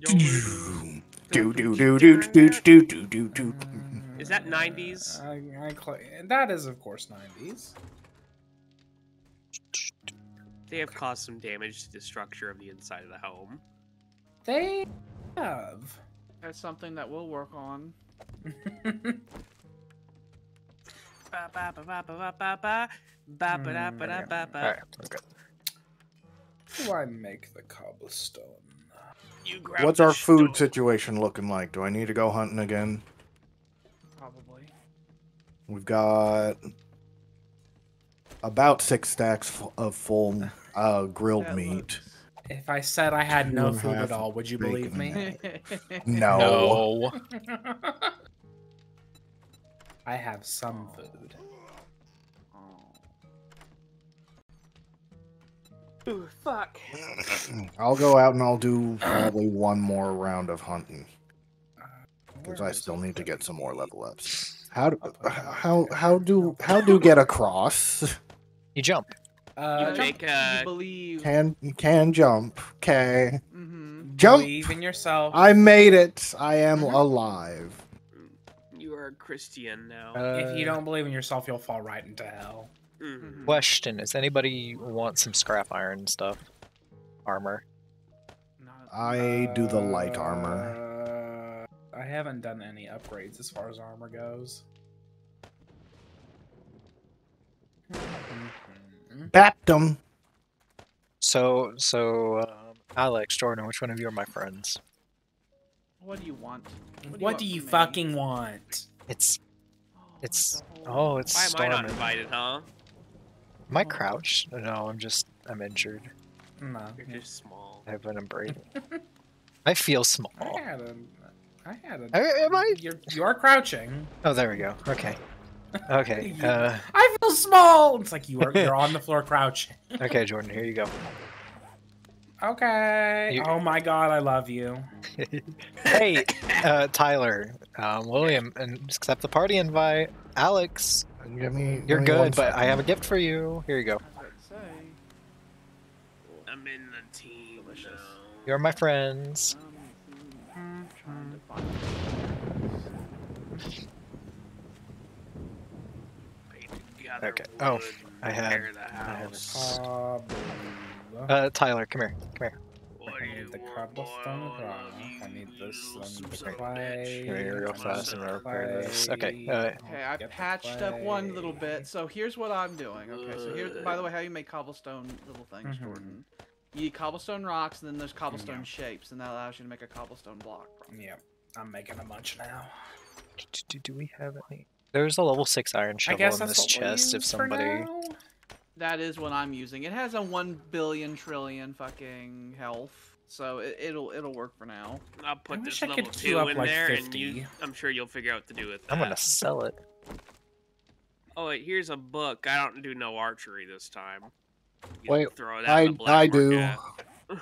Do do do do do do do do do. Is that 90s? I, I cl- that is, of course, 90s. They have caused some damage to the structure of the inside of the home. They have. That's something that we'll work on. Okay. Do I make the cobblestone? You grab What's our food stone. situation looking like? Do I need to go hunting again? Probably. We've got about six stacks of full uh, grilled That meat. If I said I had Two no food at all, would you believe me? No. No. I have some food. Ooh, fuck. I'll go out and I'll do probably one more round of hunting because I still need to get some more level ups. How do how how do how do get across? You jump. Uh, You jump- make a. You believe. Can can jump? Okay, hmm jump. Believe in yourself. I made it. I am alive. You are a Christian now. if you Uh, don't believe in yourself, you'll fall right into hell. Mhm. Question: Does anybody want some scrap iron stuff? Armor. I do the light armor. Uh, I haven't done any upgrades as far as armor goes. Mhm. Baptum. So, so um, Alex, Jordan, which one of you are my friends? What do you want? What do you from me? fucking want? It's Oh, it's like oh, it's Why am I not invited, huh? Am I crouched? No, I'm just I'm injured. No. You're just small. I have an embrace. I feel small. I had a. I had a. Uh, am I? You're, you are crouching. Oh, there we go. Okay. Okay. You- Uh, I feel small. It's like you are. You're on the floor crouching. okay, Jordan. Here you go. Okay. You- Oh my god, I love you. Hey, uh, Tyler, um, William, and accept the party invite. Alex, Give me. you're give me good, but I have a gift for you. Here you go. I was about to say. I'm in the team Delicious. now. You're my friends. Trying to find Gather Okay. Oh, I and had- I had house. Uh, Uh, Tyler, come here. Come here. What I need the cobblestone boy? rock. I need this little and the son clay. here real fast and repair this. Okay. clay. Uh, Okay, I patched up one little bit. So here's what I'm doing. Okay, so here, by the way how you make cobblestone little things, Mhm. Jordan. You need cobblestone rocks, and then there's cobblestone Yeah. shapes, and that allows you to make a cobblestone block. Yeah, I'm making a bunch now. do, do, do we have any? There's a level six iron I shovel guess in this chest. If use for somebody, now. That is what I'm using. It has a one billion trillion fucking health, so it, it'll it'll work for now. I'll put I this wish I level could two queue up, in like, there, and 50. you, I'm sure you'll figure out what to do with that. I'm gonna sell it. Oh wait, here's a book. I don't do no archery this time. You Wait, throw that I I do.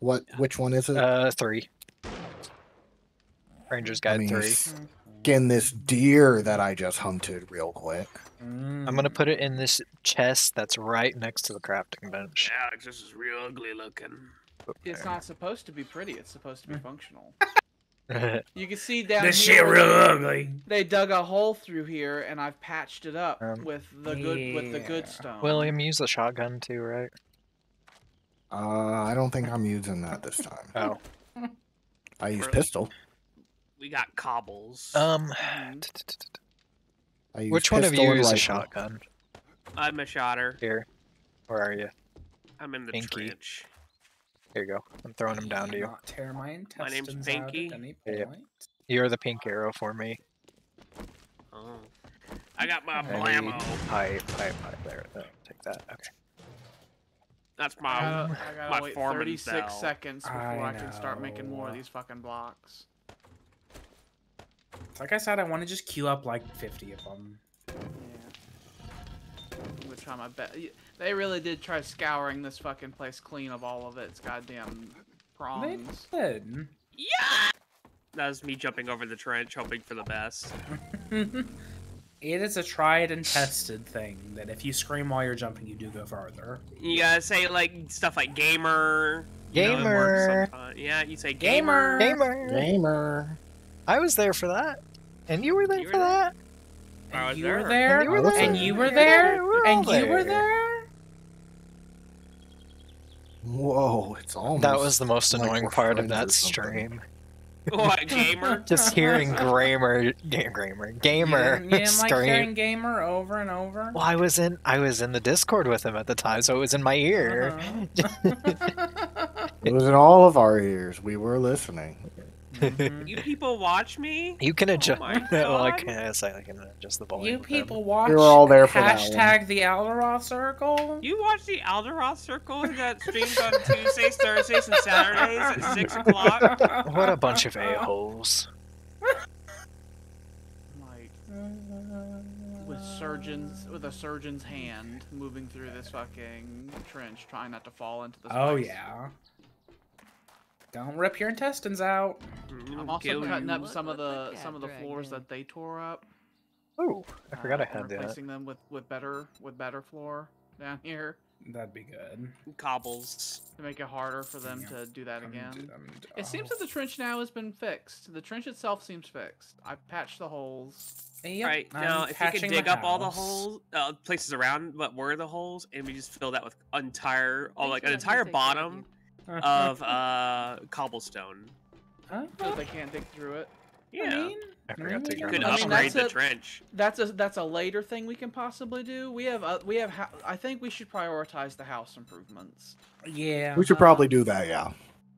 What? Which one is it? Uh, three. Ranger's Guide mean, three. s- Skin this deer that I just hunted real quick. I'm gonna Mm. put it in this chest that's right next to the crafting bench. Alex, this is real ugly looking. It's not supposed to be pretty. It's supposed to be functional. You can see down This here. shit real they- ugly. They dug a hole through here, and I've patched it up Um, with the good with the good stone. William, use the shotgun too, right? Uh, I don't think I'm using that this time. Oh. I use Really? pistol. We got cobbles. Um. I use Which one of you and is a shotgun? I'm a shotter. Here. Where are you? I'm in the Pinky. trench. Here you go. I'm throwing him down to you. Tear my My name's intestines out at Pinky. any Yeah. You're the pink arrow for me. Oh. I got my I need blammo. pipe, pipe, pipe. There, there. Take that. Okay. That's I my. gotta, I gotta my wait 36 bell. seconds before I I, can start making more of these fucking blocks. Like I said, I want to just queue up like 50 of them. Yeah. I'm gonna try my best. They really did try scouring this fucking place clean of all of its goddamn They did. Yeah. That was me jumping over the trench, hoping for the best. it is a tried and tested thing that if you scream while you're jumping, you do go farther. You gotta say like stuff like gamer. you know, Gamer. Yeah. You say Gamer. gamer. Gamer. Gamer. I was there for that. And you were there You were for there? that? I And you there. were there. And you were there. And there. you were there. And you were there. there. Whoa, it's almost. That was the most like annoying we're part of that stream. What gamer? Just hearing Grammar, ga- Grammar, Gamer You didn't, you didn't like hearing gamer over and over. Well, I was in I was in the Discord with him at the time, so it was in my ear. Uh-huh. It was in all of our ears. We were listening. Mhm. You people watch me? You can adjust. my well, I God. can say I can adjust the volume. You with him. people watch You're all there for that one. hashtag the Alderoth Circle. You watch the Alderoth Circle that streams on Tuesdays, Thursdays, and Saturdays at six o'clock? What a bunch of a holes. Like with surgeons with a surgeon's hand moving through this fucking trench, trying not to fall into the. Oh yeah. Don't rip your intestines out. I'm also Kill cutting you. up some of What- what the the some of the floors that they tore up. Oh, I forgot uh, I and had that. replacing them with with better with better floor down here That'd be good. Cobbles. to make it harder for them Yeah. to do that I'm again. d- I'm d- It seems oh. that the trench now has been fixed. The trench itself seems fixed. I've patched the holes. Yep, right I'm now, if you patching could dig up all the holes, uh, places around what were the holes, and we just fill that with entire, all like an entire take care bottom of uh cobblestone. Huh? So they can't dig through it. Yeah, I mean, I forgot to maybe you could my I mean, upgrade the a- trench. That's a that's a later thing we can possibly do. We have uh, we have ha- I think we should prioritize the house improvements. yeah. We should probably do that, yeah.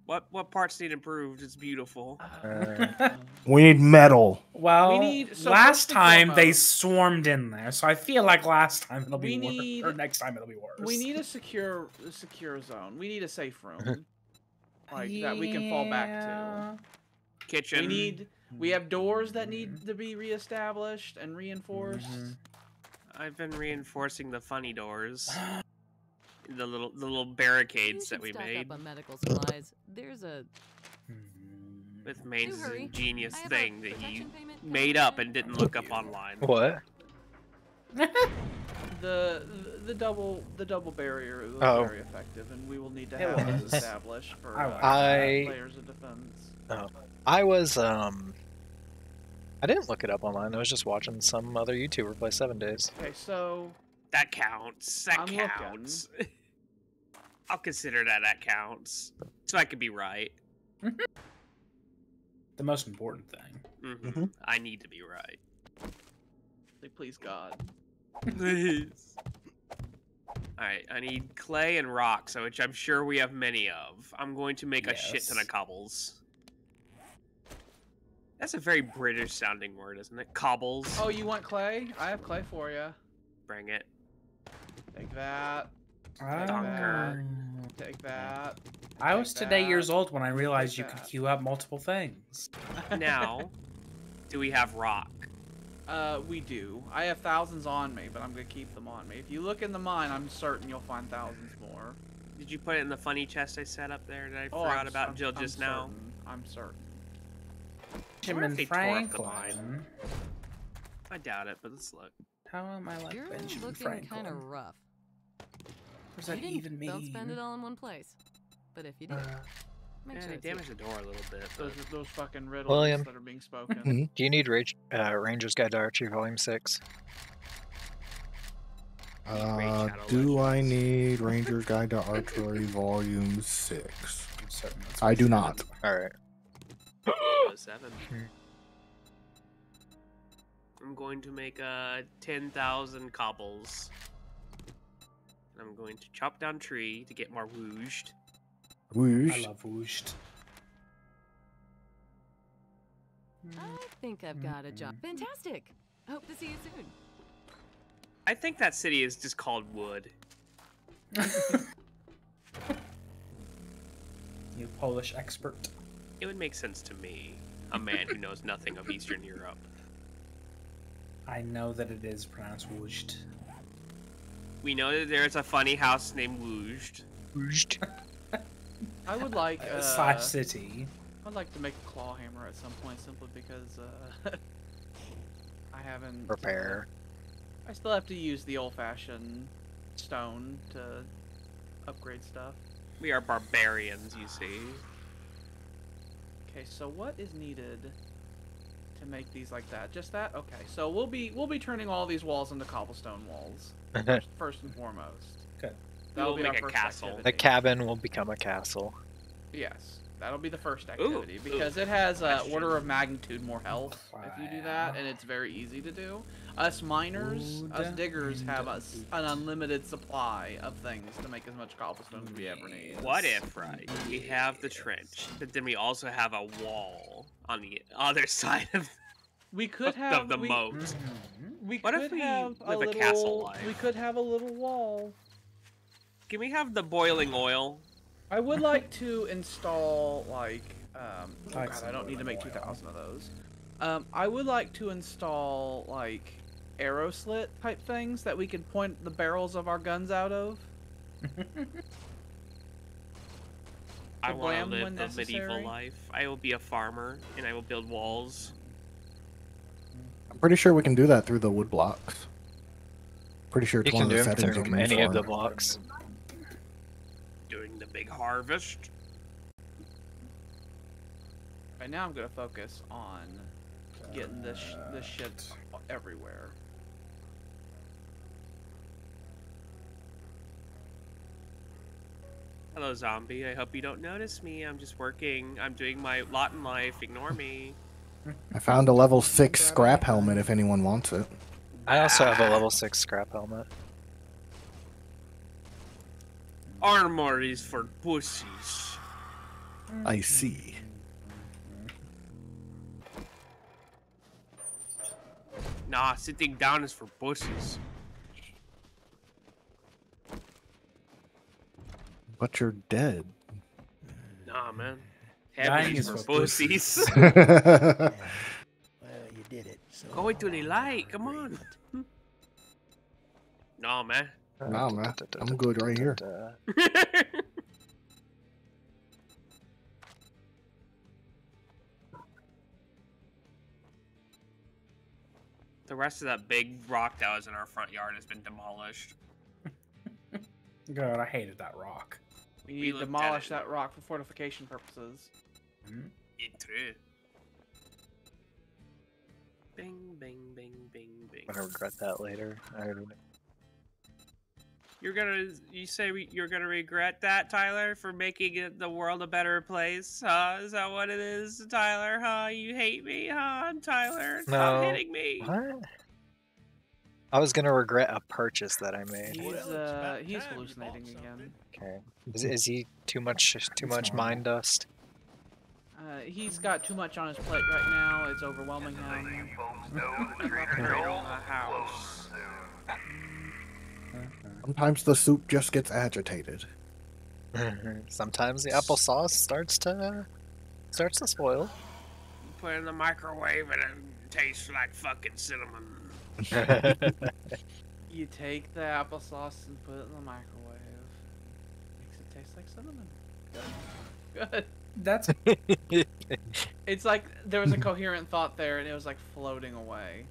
What what parts need improved? It's beautiful. Uh, We need metal. well, We need- so last first and time they swarmed in there, so I feel like last time it'll be We worse, need- or next time it'll be worse. We need a secure a secure zone. We need a safe room. like that we can fall back to. Kitchen. We need we have doors that need to be reestablished and reinforced. Mhm. I've been reinforcing the funny doors, the little the little barricades that we made Up on medical supplies. There's a with Maines' hurry. ingenious I have a thing that he protection payment coming made up and didn't look up online. what? The, the the double the double barrier was Oh. very effective, and we will need to It have it was. established for I uh, like I- layers of defense. I was um. I didn't look it up online. I was just watching some other YouTuber play Seven Days. Okay, so That counts. That I'm counts. I'll consider that that counts. So I could be right. the most important thing. hmm Mhm. I need to be right. say, please God. Please. Alright, I need clay and rocks, which I'm sure we have many of. I'm going to make a shit ton of cobbles. That's a very British sounding word, isn't it? Cobbles. Oh, you want clay? I have clay for you. Bring it. Take that. Donker. Ah. Take that. I was Take today years old when I realized you Take could queue up multiple things. Now, do we have rock? Uh, we do. I have thousands on me, but I'm gonna keep them on me. If you look in the mine, I'm certain you'll find thousands more. Did you put it in the funny chest I set up there that I Oh, forgot I'm, about I'm- Jill I'm just now? certain. I'm certain. Benjamin they tore up the mine. Franklin. I doubt it, but let's look. How am I like You're Benjamin looking kind of rough. What does You that didn't- even mean? Don't spend it all in one place. But if you did, Uh, make Yeah, sure they it's damaged the door a little bit. Those those fucking riddles William. that are being spoken. Do you need Rage, uh, Ranger's Guide to Archery Volume Six? Uh, do I need Ranger's Guide to Archery Volume 6? I'm certain that's I what do not. All right. seven. Hmm. I'm going to make uh, 10,000 cobbles. I'm going to chop down tree to get more wooshed. I love whooshed. I think I've got a job. Mm-hmm. Fantastic. Hope to see you soon. I think that city is just called Wood. you Polish expert. It would make sense to me, a man who knows nothing of Eastern Europe. I know that it is pronounced whooshed. We know that there's a funny house named Wooshed. I would like Uh, uh, slash city. I'd like to make a claw hammer at some point simply because uh, I haven't. Repair. I still have to use the old-fashioned stone to upgrade stuff. We are barbarians, you see. Okay, so what is needed to make these like that? Just that? Okay, so we'll be we'll be turning all these walls into cobblestone walls first, first and foremost. Okay. That'll We'll be our make a first castle. activity. the cabin will become a castle. Yes, that'll be the first activity ooh. because it has a Question. order of magnitude more health if you do that, and it's very easy to do. Us miners, us diggers have us an unlimited supply of things to make as much cobblestone as we ever need. What if, right? We have the trench, but then we also have a wall on the other side of We could have the we, moat. we What if we have a live a little. castle life? We could have a little wall. Can we have the boiling oil? I would like to install like um oh god, I don't need to make boiling two oil. thousand of those. Um I would like to install like arrow slit type things that we can point the barrels of our guns out of. I To want to live when the medieval life. I will be a farmer and I will build walls. I'm pretty sure we can do that through the wood blocks. Pretty sure it's You one can of the it settings you through can use of the blocks. Doing the big harvest. Right now I'm gonna focus on getting this sh- this shit everywhere. Hello, zombie. I hope you don't notice me. I'm just working. I'm doing my lot in life. Ignore me. I found a level six scrap helmet if anyone wants it. I also have a Ah, level six scrap helmet. Armor is for pussies. I see. Nah, sitting down is for pussies. But you're dead. Nah, man. Dying Heaven is is for for pussies. Well, you did it. So Go into the uh, light. Come on. Nah, man. Nah, man. I'm good right here. the rest of that big rock that was in our front yard has been demolished. God, I hated that rock. We We need to demolish that rock for fortification purposes. Intre. Bing, bing, bing, bing, bing. I'm gonna regret that later. I You're gonna, you say we- you're gonna regret that, Tyler, for making it the world a better place? Huh? Is that what it is, Tyler? Huh? You hate me, huh, Tyler? Stop No. hitting me. What? I was gonna regret a purchase that I made. He's uh he's hallucinating bought again. Okay. Is, is he too much too much normal. mind dust? Uh, he's got too much on his plate right now. It's overwhelming him. The. Sometimes the soup just gets agitated. Sometimes the applesauce starts to starts to spoil. Put it in the microwave and it tastes like fucking cinnamon. You take the applesauce and put it in the microwave. Makes it taste like cinnamon. Good. Good. That's It's like there was a coherent thought there, and it was like floating away.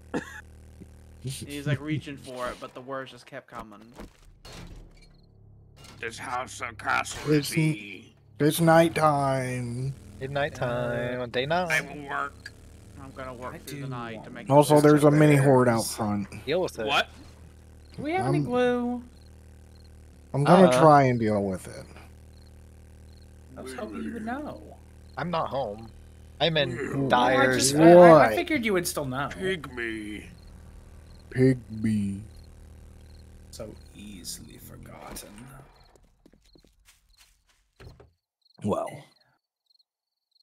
He's like reaching for it, but the words just kept coming. This house and castle It's is me. It's nighttime. Midnight time, day I will work. I'm gonna work I through the night to want make. Also, there's a mini horde out front. Deal with it. What? Do we have any Um, glue? I'm gonna Uh. try and deal with it. I was hoping you would know. I'm not home. I'm in Ooh. Well, I, just, I, I, I figured you would still know. Pygmy. Pigby. So easily forgotten. Well,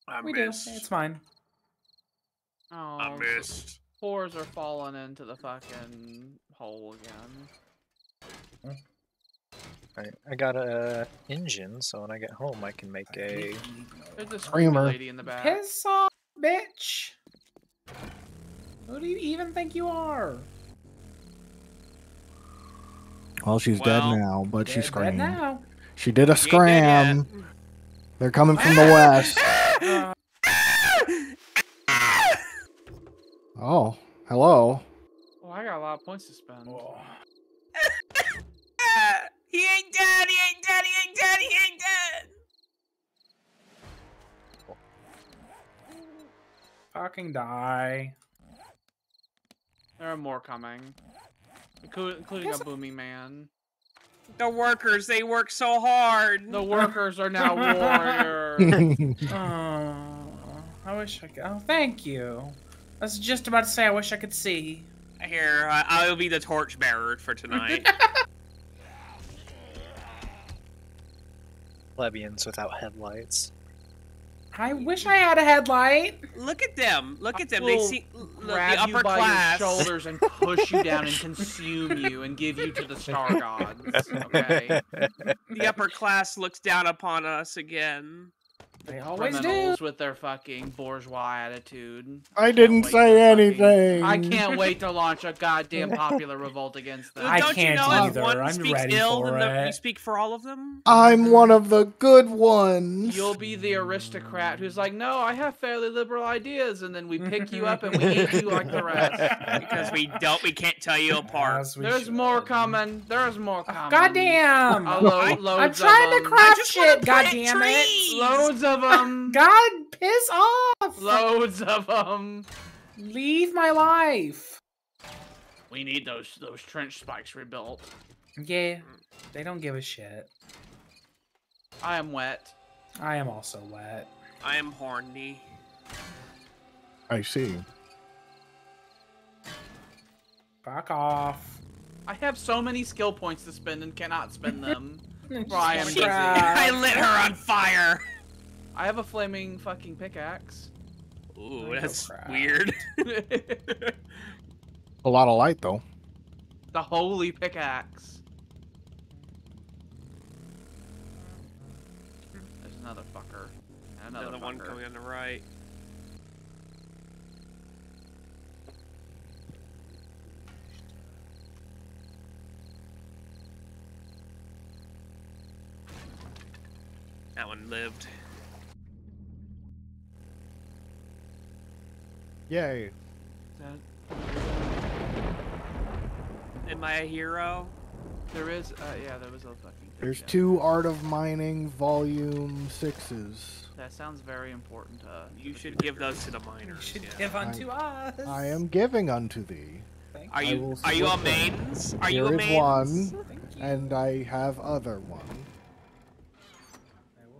I we missed. do. It's fine. Oh, I missed. Spores are falling into the fucking hole again. Hmm. Right, I got a engine, so when I get home, I can make a. There's a screamer Screamer. lady in the back. Piss off, bitch! Who do you even think you are? well, she's Well, dead now, but Dead- she dead screamed. now. She did a You ain't dead yet. scram. They're coming from the west. Uh, Oh, hello. Well, I got a lot of points to spend. oh. He ain't dead. He ain't dead. He ain't dead. He ain't dead. Fucking die. There are more coming, including a Guess- booming man. The workers, they work so hard. The workers are now warriors. Oh, I wish I could. Oh, thank you. I was just about to say I wish I could see. Here, I- I'll be the torchbearer for tonight. Plebeians without headlights. I wish I had a headlight. Look at them. Look at them. They see look, the Grab upper you by class. your shoulders and push you down and consume you and give you to the star gods. Okay. The upper class looks down upon us again. They always do. With their fucking bourgeois attitude. I didn't say to fucking- anything. I can't wait to launch a goddamn popular revolt against them. I Don't can't you know if either. one I'm speaks ready ill, for then the, you speak for all of them? I'm one of the good ones. You'll be the aristocrat who's like, no, I have fairly liberal ideas, and then we pick you up and we eat you like the rest. Because we don't, we can't tell you apart. As we There's more should. coming. There's more Oh, coming. goddamn! A lo- I- loads I'm trying to them. craft shit. Goddamn it! trees! Loads of them. God, piss off! Loads of them. Leave my life. We need those those trench spikes rebuilt. Yeah, they don't give a shit. I am wet. I am also wet. I am horny. I see. Fuck off. I have so many skill points to spend and cannot spend them. Just Brian, wanna easy. craft. I lit her on fire. I have a flaming fucking pickaxe. Ooh, Oh, that's crap. weird. A lot of light though. The holy pickaxe. There's another fucker. And Another, Another one coming on the right. That one lived. Yay. Am I a hero? There is, uh, yeah, there was a fucking. There's yeah. two Art of Mining Volume Sixes. That sounds very important. Uh, You should give those to the miners. You should yeah. give unto us. I am giving unto thee, Thank Are you are you a split them. maidens? Are you a is maidens? one. You. and I have other one.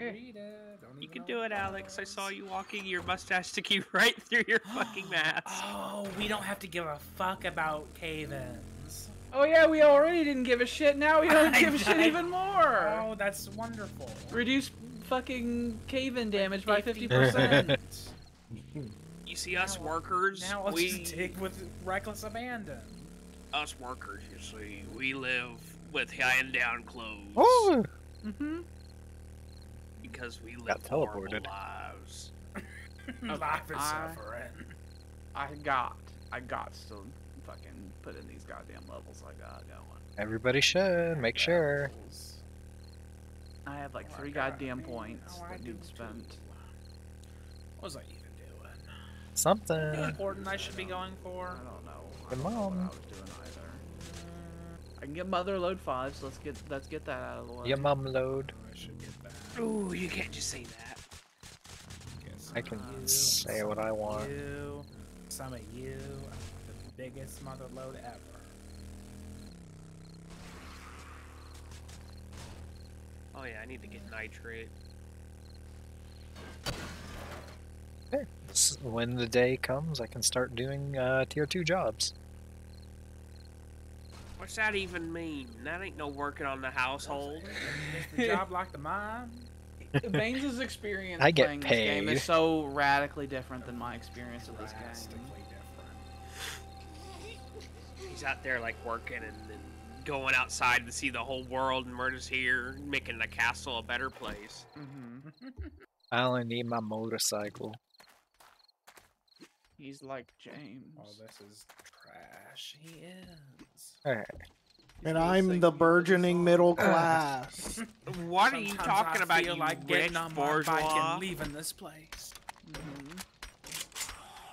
I will read it. Don't You can do it, Alex. I saw you walking your mustache sticking right through your fucking mask. Oh, we don't have to give a fuck about cave-ins. Oh yeah, we already didn't give a shit. Now we don't I- give a shit even more. Oh, that's wonderful. Reduce fucking cave-in damage by 50%. 50%. You see us Now- workers? Now let's we just dig with reckless abandon. us workers. You see, we live with high and down clothes Oh, mm-hmm. Because we live Got teleported. lives. Life is I- suffering. I got, I got to fucking put in these goddamn levels I got going. everybody should make sure. I have like Oh, three I got- goddamn points oh, I that do need too. spent. What was I even doing? Something. Anything important I should be going I for? don't know. I Your don't know what mom. I was doing either. I can get Mother Lode five, so let's get let's get that out of the way. Your mom load. Oh, I should get that. Ooh, you can't just say that. Get some I can you, say what I want. You, some of you, the biggest mother lode ever. Oh yeah, I need to get nitrate. S- When the day comes, I can start doing uh, tier two jobs. What's that even mean? That ain't no working on the household. Is the job like the mine? Baines' experience I get playing this game is so radically different than my experience of this game. Different. He's out there like working and, and going outside to see the whole world, and we're just here making the castle a better place. hmm I only need my motorcycle. He's like James. Oh, this is trash. He is. Alright. And I'm the the burgeoning middle class. What are you Sometimes talking I about, feel you like getting on my bike and leaving this place. Mhm.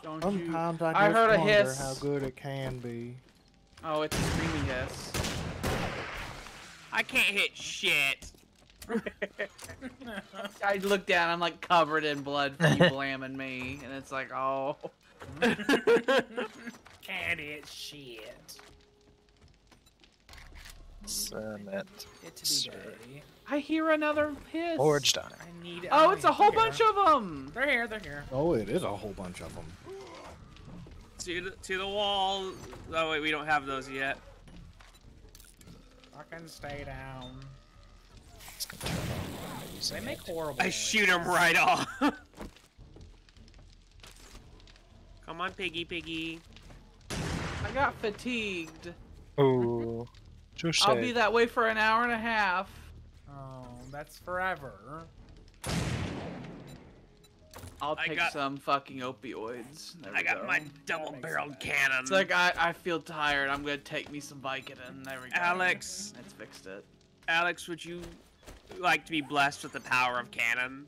Don't you? Sometimes I I just heard a wonder hiss. how good it can be. Oh, it's a screaming hiss. I can't hit shit. I look down, I'm like covered in blood from you blaming me, and it's like, oh. Can't it shit. Cement. It to be I hear another hiss. Forged iron. I need. Oh, it's a whole they're bunch of them. They're here. They're here. Oh, it is a whole bunch of them. to the to the wall. Oh wait, we don't have those yet. Fucking stay down. It's gonna turn on using They make horrible. I shoot him right off. Come on, piggy, piggy. I got fatigued. Ooh. Touche. I'll be that way for an hour and a half. Oh, that's forever. I'll take got- some fucking opioids. There I got go. my double-barreled cannon. It's like I, I feel tired. I'm gonna take me some Vicodin. There we go. Alex. It's fixed it. Alex, would you like to be blessed with the power of cannon?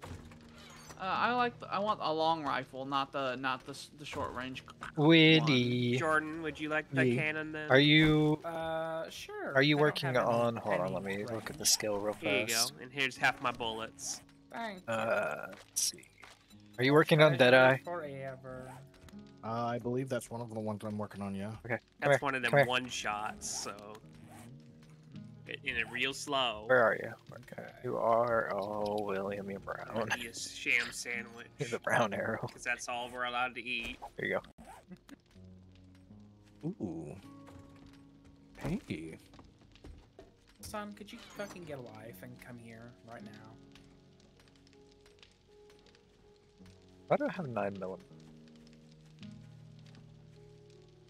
Uh, I like. The, I want a long rifle, not the not the the short range. Witty. Jordan, would you like the Yeah. cannon then? Are you Uh, sure. are you I working on hold on, let me look at the range. skill real Here you go, and here's half my bullets. Thanks. Uh let's see. Are you working on Treasure Deadeye? Forever. Uh, I believe that's one of the ones I'm working on. Yeah. Okay. Come That's here. one of them one shots, so it- in it real slow. Where are you? Okay. You are oh William you're brown. Be a sham sandwich. He's a brown arrow. Because that's all we're allowed to eat. There you go. Ooh. Hey. Son, could you fucking get a life and come here right now? Why do I have nine millimeter?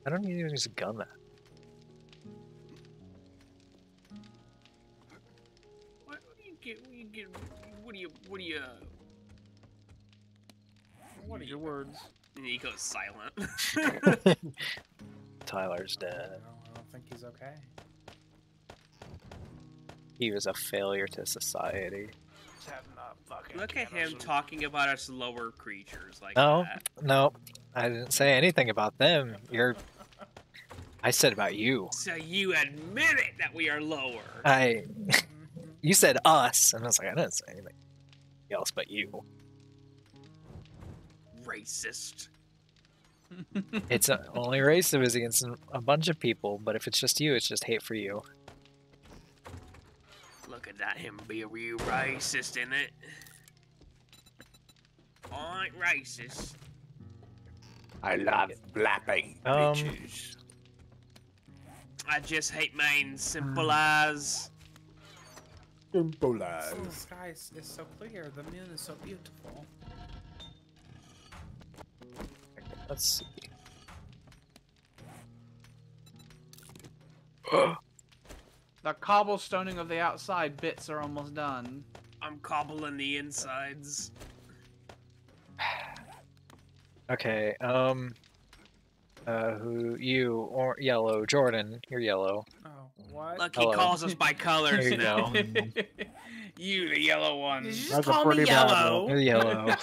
I don't even use a gun that. Get? What do you get? What do you? What do you? What are your words. And he goes silent. Tyler's I dead. don't, I don't think he's okay. He was a failure to society. Just have not fucking Look at him talking about us lower creatures like No. that. No, I didn't say anything about them. You're. I said about you. So you admit it that we are lower. I. You said us, and I was like, I didn't say anything else but you. Racist. It's uh, only racist is against a bunch of people, but if it's just you, it's just hate for you. Look at that, him be a real racist, in it? I ain't racist. I love blapping Um, bitches. I just hate mine simple as. Simple So the sky is, is so clear. The moon is so beautiful. Let's see. The cobblestoning of the outside bits are almost done. I'm cobbling the insides. Okay, um. Uh, who you or yellow? Jordan, you're yellow. Oh, what? Look, he Hello. calls us by colors you now. you, the yellow one. Did you just That's a call me pretty bad yellow? You're yellow.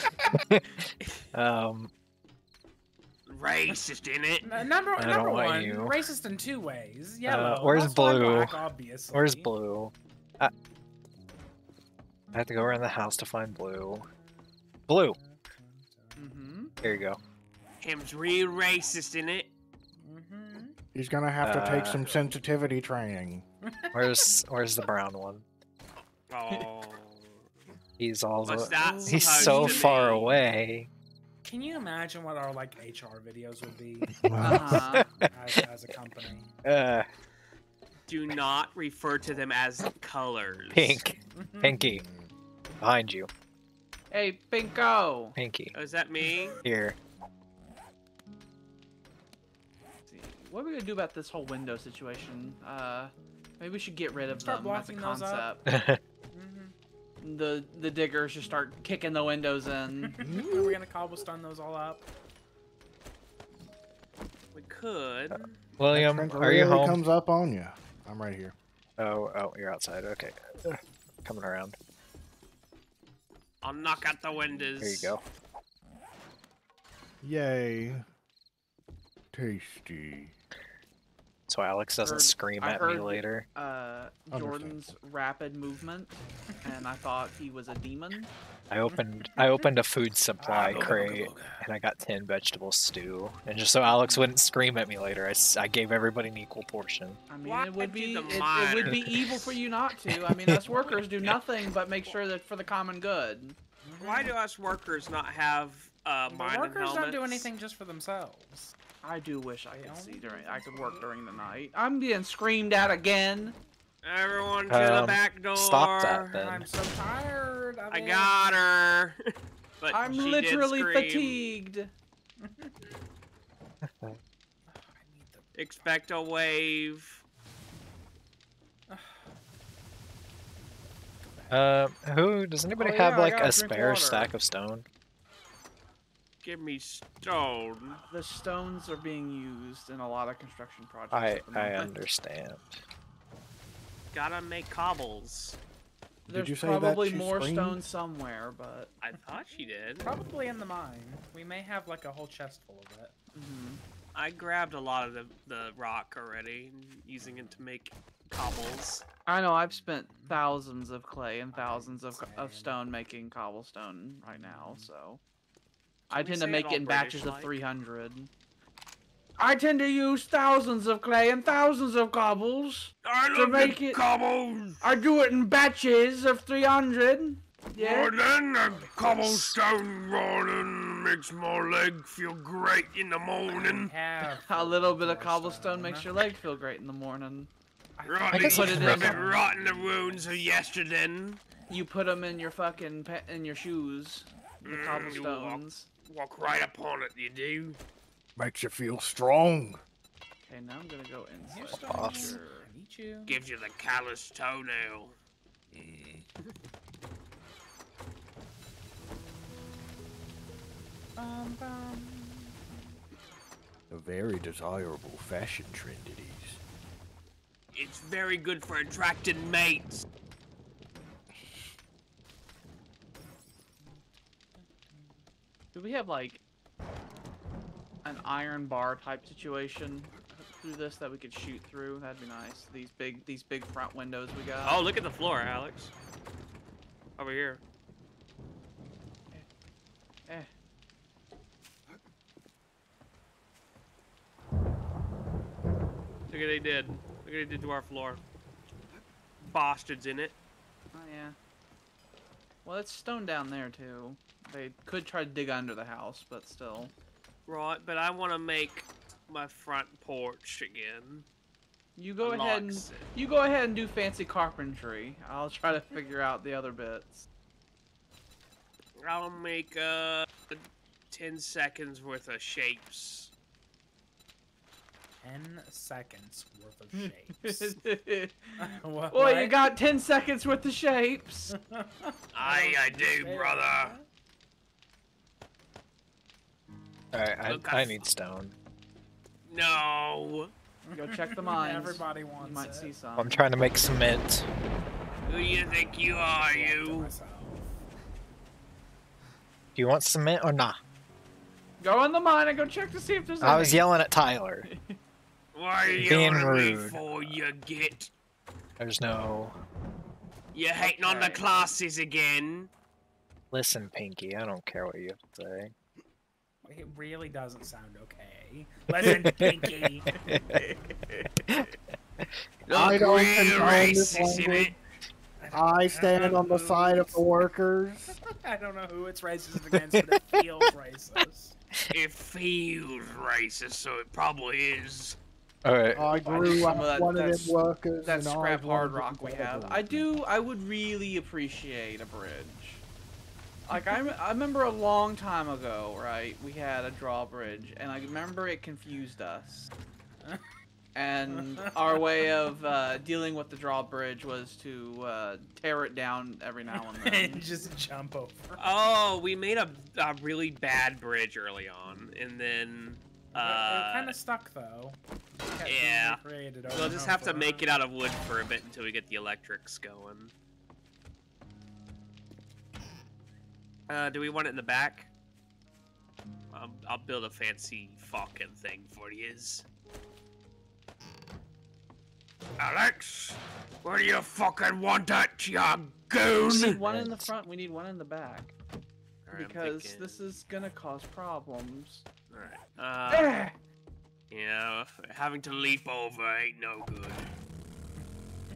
um, Racist, in it? N- number I number one, you. racist in two ways. Yellow. where's that's blue? Black, obviously. where's blue? Uh, I have to go around the house to find blue. Blue. Mm-hmm. There you go. Him's real racist, in it? Mm-hmm. He's gonna have to take Uh, some sensitivity training. Where's Where's the brown one? Oh. He's all What's the. He's so far mean? away. Can you imagine what our like HR videos would be Uh-huh. as, as a company? Uh, Do not refer to them as colors. pink, pinky, behind you, hey, Pinko. pinky. Oh, is that me? Here. What are we gonna do about this whole window situation? Uh, maybe we should get rid of Start them as a blocking those up. Mhm. The the diggers just start kicking the windows in. We're we gonna cobblestone those all up? We could. William, Next are you home? comes up on you. I'm right here. Oh, oh, you're outside. Okay. Coming around. I'll knock out the windows. There you go. Yay. Tasty. So Alex doesn't Heard- scream I at me later. Uh, Jordan's rapid movement, and I thought he was a demon. I opened I opened a food supply crate and I got ten vegetable stew. And just so Alex wouldn't scream at me later, I gave everybody an equal portion. I mean, Why it would be it, it would be evil for you not to. I mean, us workers do nothing but make sure that for the common good. Why do us workers not have uh, The mining workers don't do anything just for themselves. I do wish I could see during. I could work during the night. I'm being screamed at again. Everyone to the Um, back door. stop that then. I'm so tired. of I it. got her. but I'm she literally scream. fatigued. I need the Expect a wave. Uh, who does anybody Oh, have yeah, like a spare water. stack of stone? Give me stone. The stones are being used in a lot of construction projects. I I understand. Gotta make cobbles. There's you say probably you more screamed? stones somewhere, but I thought she did. Probably in the mine. We may have like a whole chest full of it. mhm. I grabbed a lot of the, the rock already, using it to make cobbles. I know I've spent thousands of clay and thousands of, of stone making cobblestone right now, so I tend to say it make it in batches of 300. I tend to use thousands of clay and thousands of cobbles. I To make it- cobbles. I do it in batches of 300. Yeah. then the cobblestone rolling makes my leg feel great in the morning. have A little bit of cobblestone makes your leg feel great in the morning. Right, guess put it's it in rough. there. rotting the wounds of yesterday. You put them in your fucking pe- in your shoes. The Mm, you cobblestones. Walk right upon it, you do. Makes you feel strong. Okay, now I'm gonna go Here's inside. stone. Boss. Sure. You. Gives you the callous toenail. Mm. Bum, bum. A very desirable fashion trend it is. It's very good for attracting mates. Do we have like an iron bar type situation through this that we could shoot through? That'd be nice. These big these big front windows we got. Oh, look at the floor, Alex. Over here. Eh. Look what they did. Look what they did to our floor. Bastards in it. Oh yeah. Well, it's stone down there too. They could try to dig under the house, but still. Right, but I want to make my front porch again. You go ahead and it. you go ahead and do fancy carpentry. I'll try to figure out the other bits. I'll make uh 10 seconds worth of shapes. Ten seconds worth of shapes. what? Boy, you got 10 seconds with the shapes. Aye, I do, brother. Alright, I, Look, I I've- need stone. No. Go check the mines. Everybody wants You might it. see some. I'm trying to make cement. Who do you think you are, you? Do you want cement or not? Go in the mine and go check to see if there's. I was yelling at Tyler. Why are you Being yelling at me rude. for, you git? There's no. You're hating on the classes again? Listen, Pinky, I don't care what you have to say. It really doesn't sound okay. Listen, Pinky. I Look don't real condone this racist in language. I stand on the side of the workers. I don't know who it's racist against, but it feels racist. It feels racist, so it probably is. Alright. I grew Some up of that- one of them workers. that scrap hard rock we have. I do. I would really appreciate a bridge. Like I, I remember a long time ago, right? We had a drawbridge, and I remember it confused us. And our way of uh, dealing with the drawbridge was to uh, tear it down every now and then. and just jump over. Oh, we made a, a really bad bridge early on, and then it uh, kind of stuck though. It kept being yeah. we'll just have to make it out of wood for a bit until we get the electrics going. Uh, do we want it in the back? Um, I'll build a fancy fucking thing for yous. Alex, where do you fucking want that, you We goon? need one in the front. We need one in the back Alright, I'm because thinking- this is gonna cause problems. Alright. Uh, you know, having to leap over ain't no good.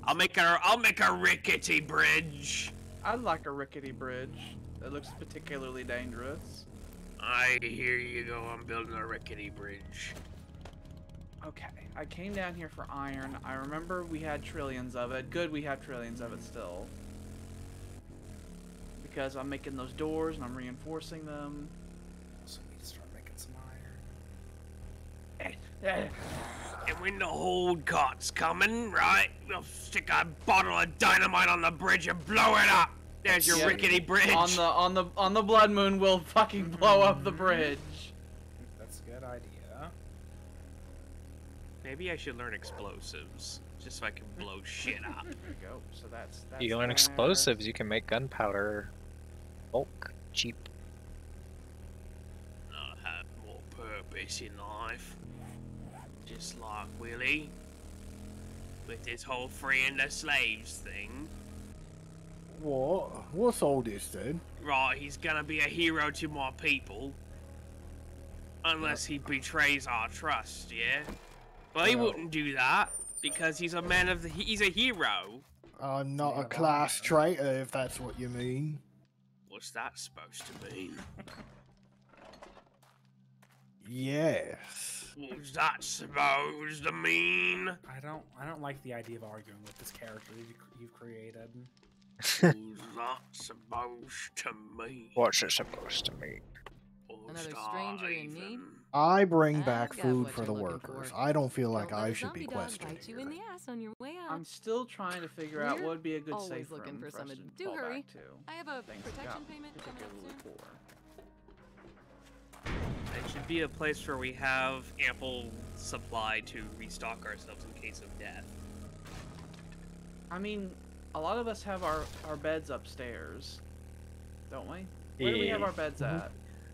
I'll make a I'll make a rickety bridge. I'd like a rickety bridge. That looks particularly dangerous. I hear you go. I'm building a rickety bridge. Okay, I came down here for iron. I remember we had trillions of it. Good, we have trillions of it still. Because I'm making those doors and I'm reinforcing them. So we need to start making some iron. And when the hold cart's coming, right, we'll stick a bottle of dynamite on the bridge and blow it up. There's your Yeah. rickety bridge. On the on the on the blood moon, we'll fucking blow up the bridge. That's a good idea. Maybe I should learn explosives, just so I can blow shit up. There we go. So that's that's. You learn there. explosives, you can make gunpowder. Bulk, cheap. I'll have more purpose in life. Just like Willie. With his whole freeing the slaves thing. What? What's all this then? Right, he's gonna be a hero to my people. Unless he betrays our trust, yeah? But he Well- wouldn't do that. Because he's a man of the. He's a hero. I'm not Yeah, a class traitor, if that's what you mean. What's that supposed to mean? Yes. What's that supposed to mean? I don't. I don't like the idea of arguing with this character that you, you've created. What's that supposed to mean? What's it supposed to mean? Another stranger in need? I bring I've back food for the workers. for. I don't feel like Don't let I a should be questioned. bite you in the ass on your way out. I'm still trying to figure out We're what would be a good always safe looking room for for us something. to Do hurry. I have a Things that protection payment coming up soon. poor. It should be a place where we have ample supply to restock ourselves in case of death. I mean, a lot of us have our our beds upstairs, don't we? Where do we have our beds Mhm. at?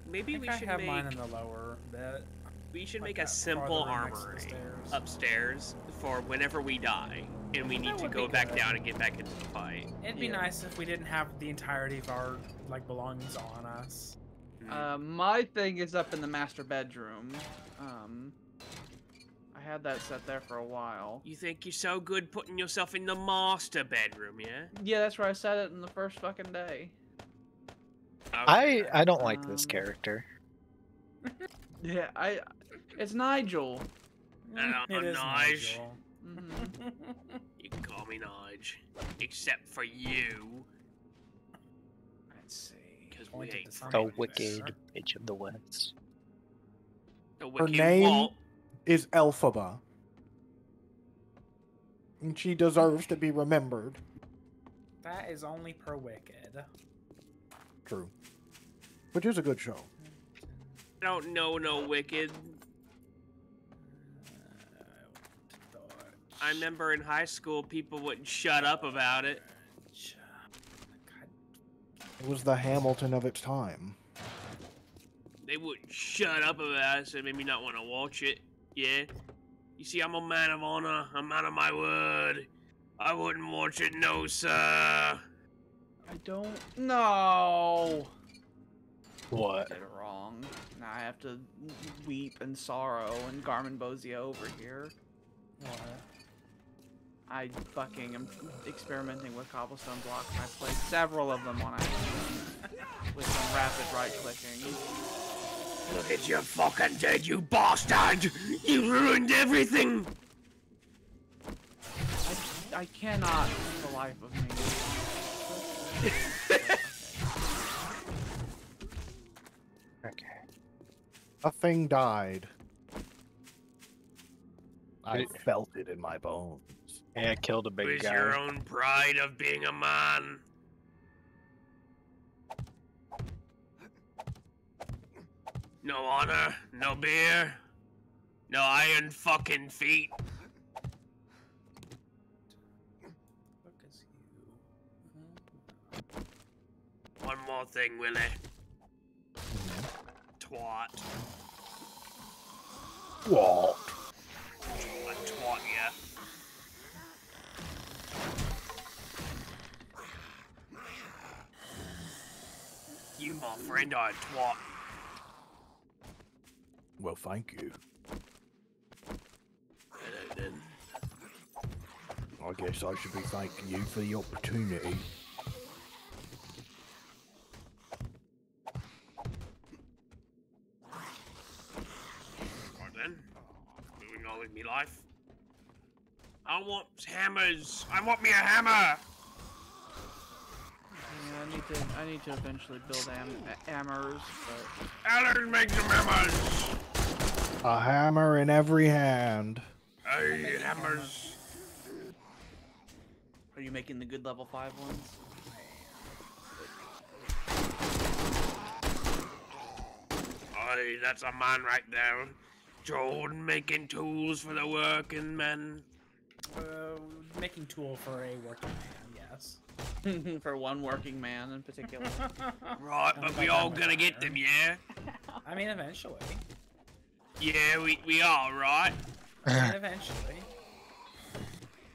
Maybe I we think I should have make mine in the lower bed. we should like make a simple farther next to the armory stairs. upstairs for whenever we die and we need to go back good. down and get back into the fight. It'd be Yeah. nice if we didn't have the entirety of our like belongings on us. Uh, my thing is up in the master bedroom. Um, I had that set there for a while. You think you're so good putting yourself in the master bedroom, yeah? Yeah, that's where I set it in the first fucking day. I Okay. I don't like this Um, character. Yeah, I. It's Nigel. Uh, it is Nige. Nigel. Mhm. You can call me Nige. Except for you, Let's see. because we Pointed ain't The wicked there. bitch of the west. The Her name Walt. Is Elphaba. And she deserves to be remembered. That is only per wicked. True. Which is a good show. I don't know no wicked. I remember in high school people wouldn't shut up about it. It was the Hamilton of its time. They wouldn't shut up about it, so it made me not want to watch it. Yeah? You see, I'm a man of honor. I'm man of my word. I wouldn't watch it, no, sir. I don't know. What? Did it wrong. Now I have to weep and sorrow and Garmin Bozia over here. What? I fucking am experimenting with cobblestone blocks. I've played several of them on accident with some rapid right clicking. Look at you fucking dead, you bastard! You ruined everything! I, I cannot for the life of me. Okay. A thing died. I It- felt it in my bones. Yeah, I killed a big With guy. your own pride of being a man. No honor, no beer, no iron fucking feet. One more thing, Willie. Twat. What? Twat, twat, yeah. You, my friend, are a twat. Well, thank you. Then. I guess I should be thanking you for the opportunity. Right then. Moving on with me life. I want hammers. I want me a hammer. Yeah, I need to. I need to eventually build am hammers, but Alan, make some hammers. A hammer in every hand. Hey, hammers. are you making the good level five ones? Hey, that's a man right there. Jordan making tools for the working men. Uh, making tool for a working man, yes. For one working man in particular. Right, but we all gonna get them, yeah? I mean, eventually. Yeah, we, we are, right? I mean, eventually.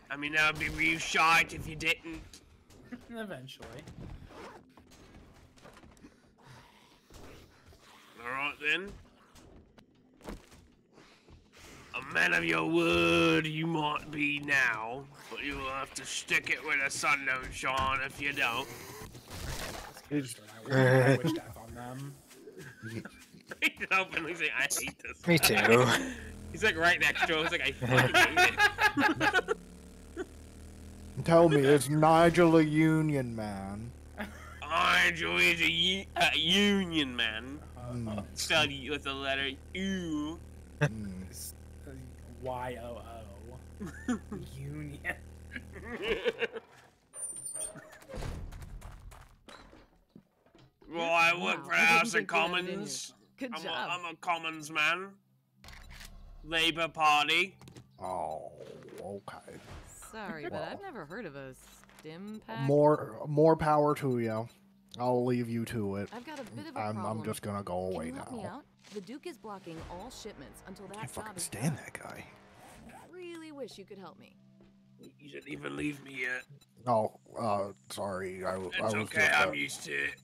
I mean, that would be real shite if you didn't. Eventually. Alright then. A man of your word you might be now, but you will have to stick it where the sun don't shine if you don't. It's kind of I wish death on them. He openly say, I hate this. Me too. He's like right next to him. He's like, I fucking hate it. Tell me, is Nigel a union man? Nigel is a, u- a union man. Mm, Spelled with the letter U. mm. Y O O. Union. well, I work Wow, for I House of think we had it in you. Commons. Good I'm a, job. I'm a Commons man. Labour Party. Oh, okay. Sorry, but I've never heard of a stim pack. More, more power to you. I'll leave you to it. I've got a bit of a I'm, problem. I'm just gonna go Can away you help me now. Out? The Duke is blocking all shipments until that Can't job fucking stand that guy. Really wish you could help me. You didn't even leave me yet. Oh, uh, sorry. I, w- I It's was okay, just, uh, I'm used to it.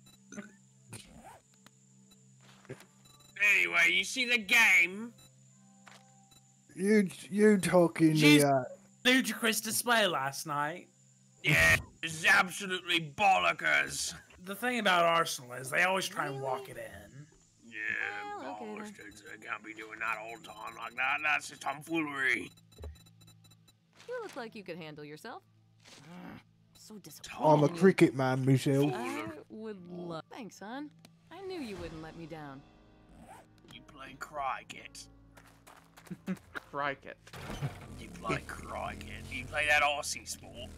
anyway, you see the game? you, you talking Jeez. the, uh, Ludicrous display last night. Yeah, it's absolutely bollockers. The thing about Arsenal is they always try and walk it in. Yeah, Well, okay then. bastards. They can't be doing that all the time like that. That's just tomfoolery. You look like you could handle yourself. So I'm a cricket man myself. I would love. Thanks, son. I knew you wouldn't let me down. You play cricket. Cricket. You play cricket. You play that Aussie sport.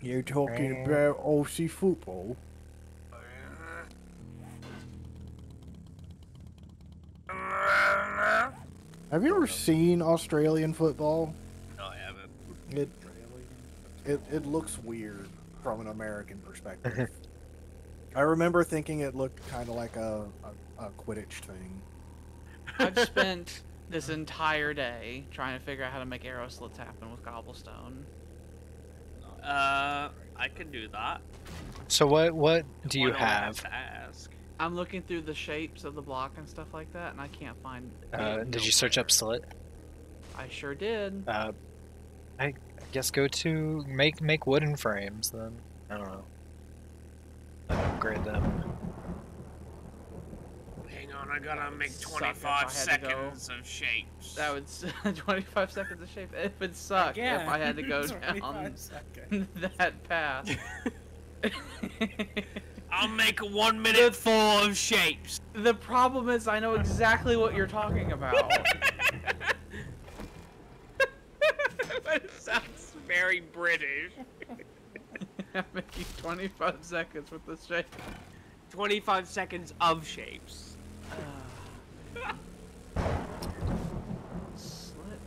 You talking about Aussie football? Have you ever seen Australian football? No, I haven't. It, it, it looks weird from an American perspective. I remember thinking it looked kind of like a, a, a Quidditch thing. I've spent this entire day trying to figure out how to make arrow slits happen with cobblestone. Uh, I can do that. So what what do you don't have? To ask? I'm looking through the shapes of the block and stuff like that, and I can't find. Uh, it did you search up nowhere. slit? I sure did. Uh, I guess go to make make wooden frames then. I don't know. Upgrade them. Hang on, I gotta make Suck if I 25 had go. seconds of shapes. That would 25 seconds of shape. It would suck Again, if I had to go 25 down seconds. that path. I'll make one minute full of shapes. the problem is, I know exactly what you're talking about. but it sounds very British. I'm making 25 seconds with this shape. 25 seconds of shapes. Slit.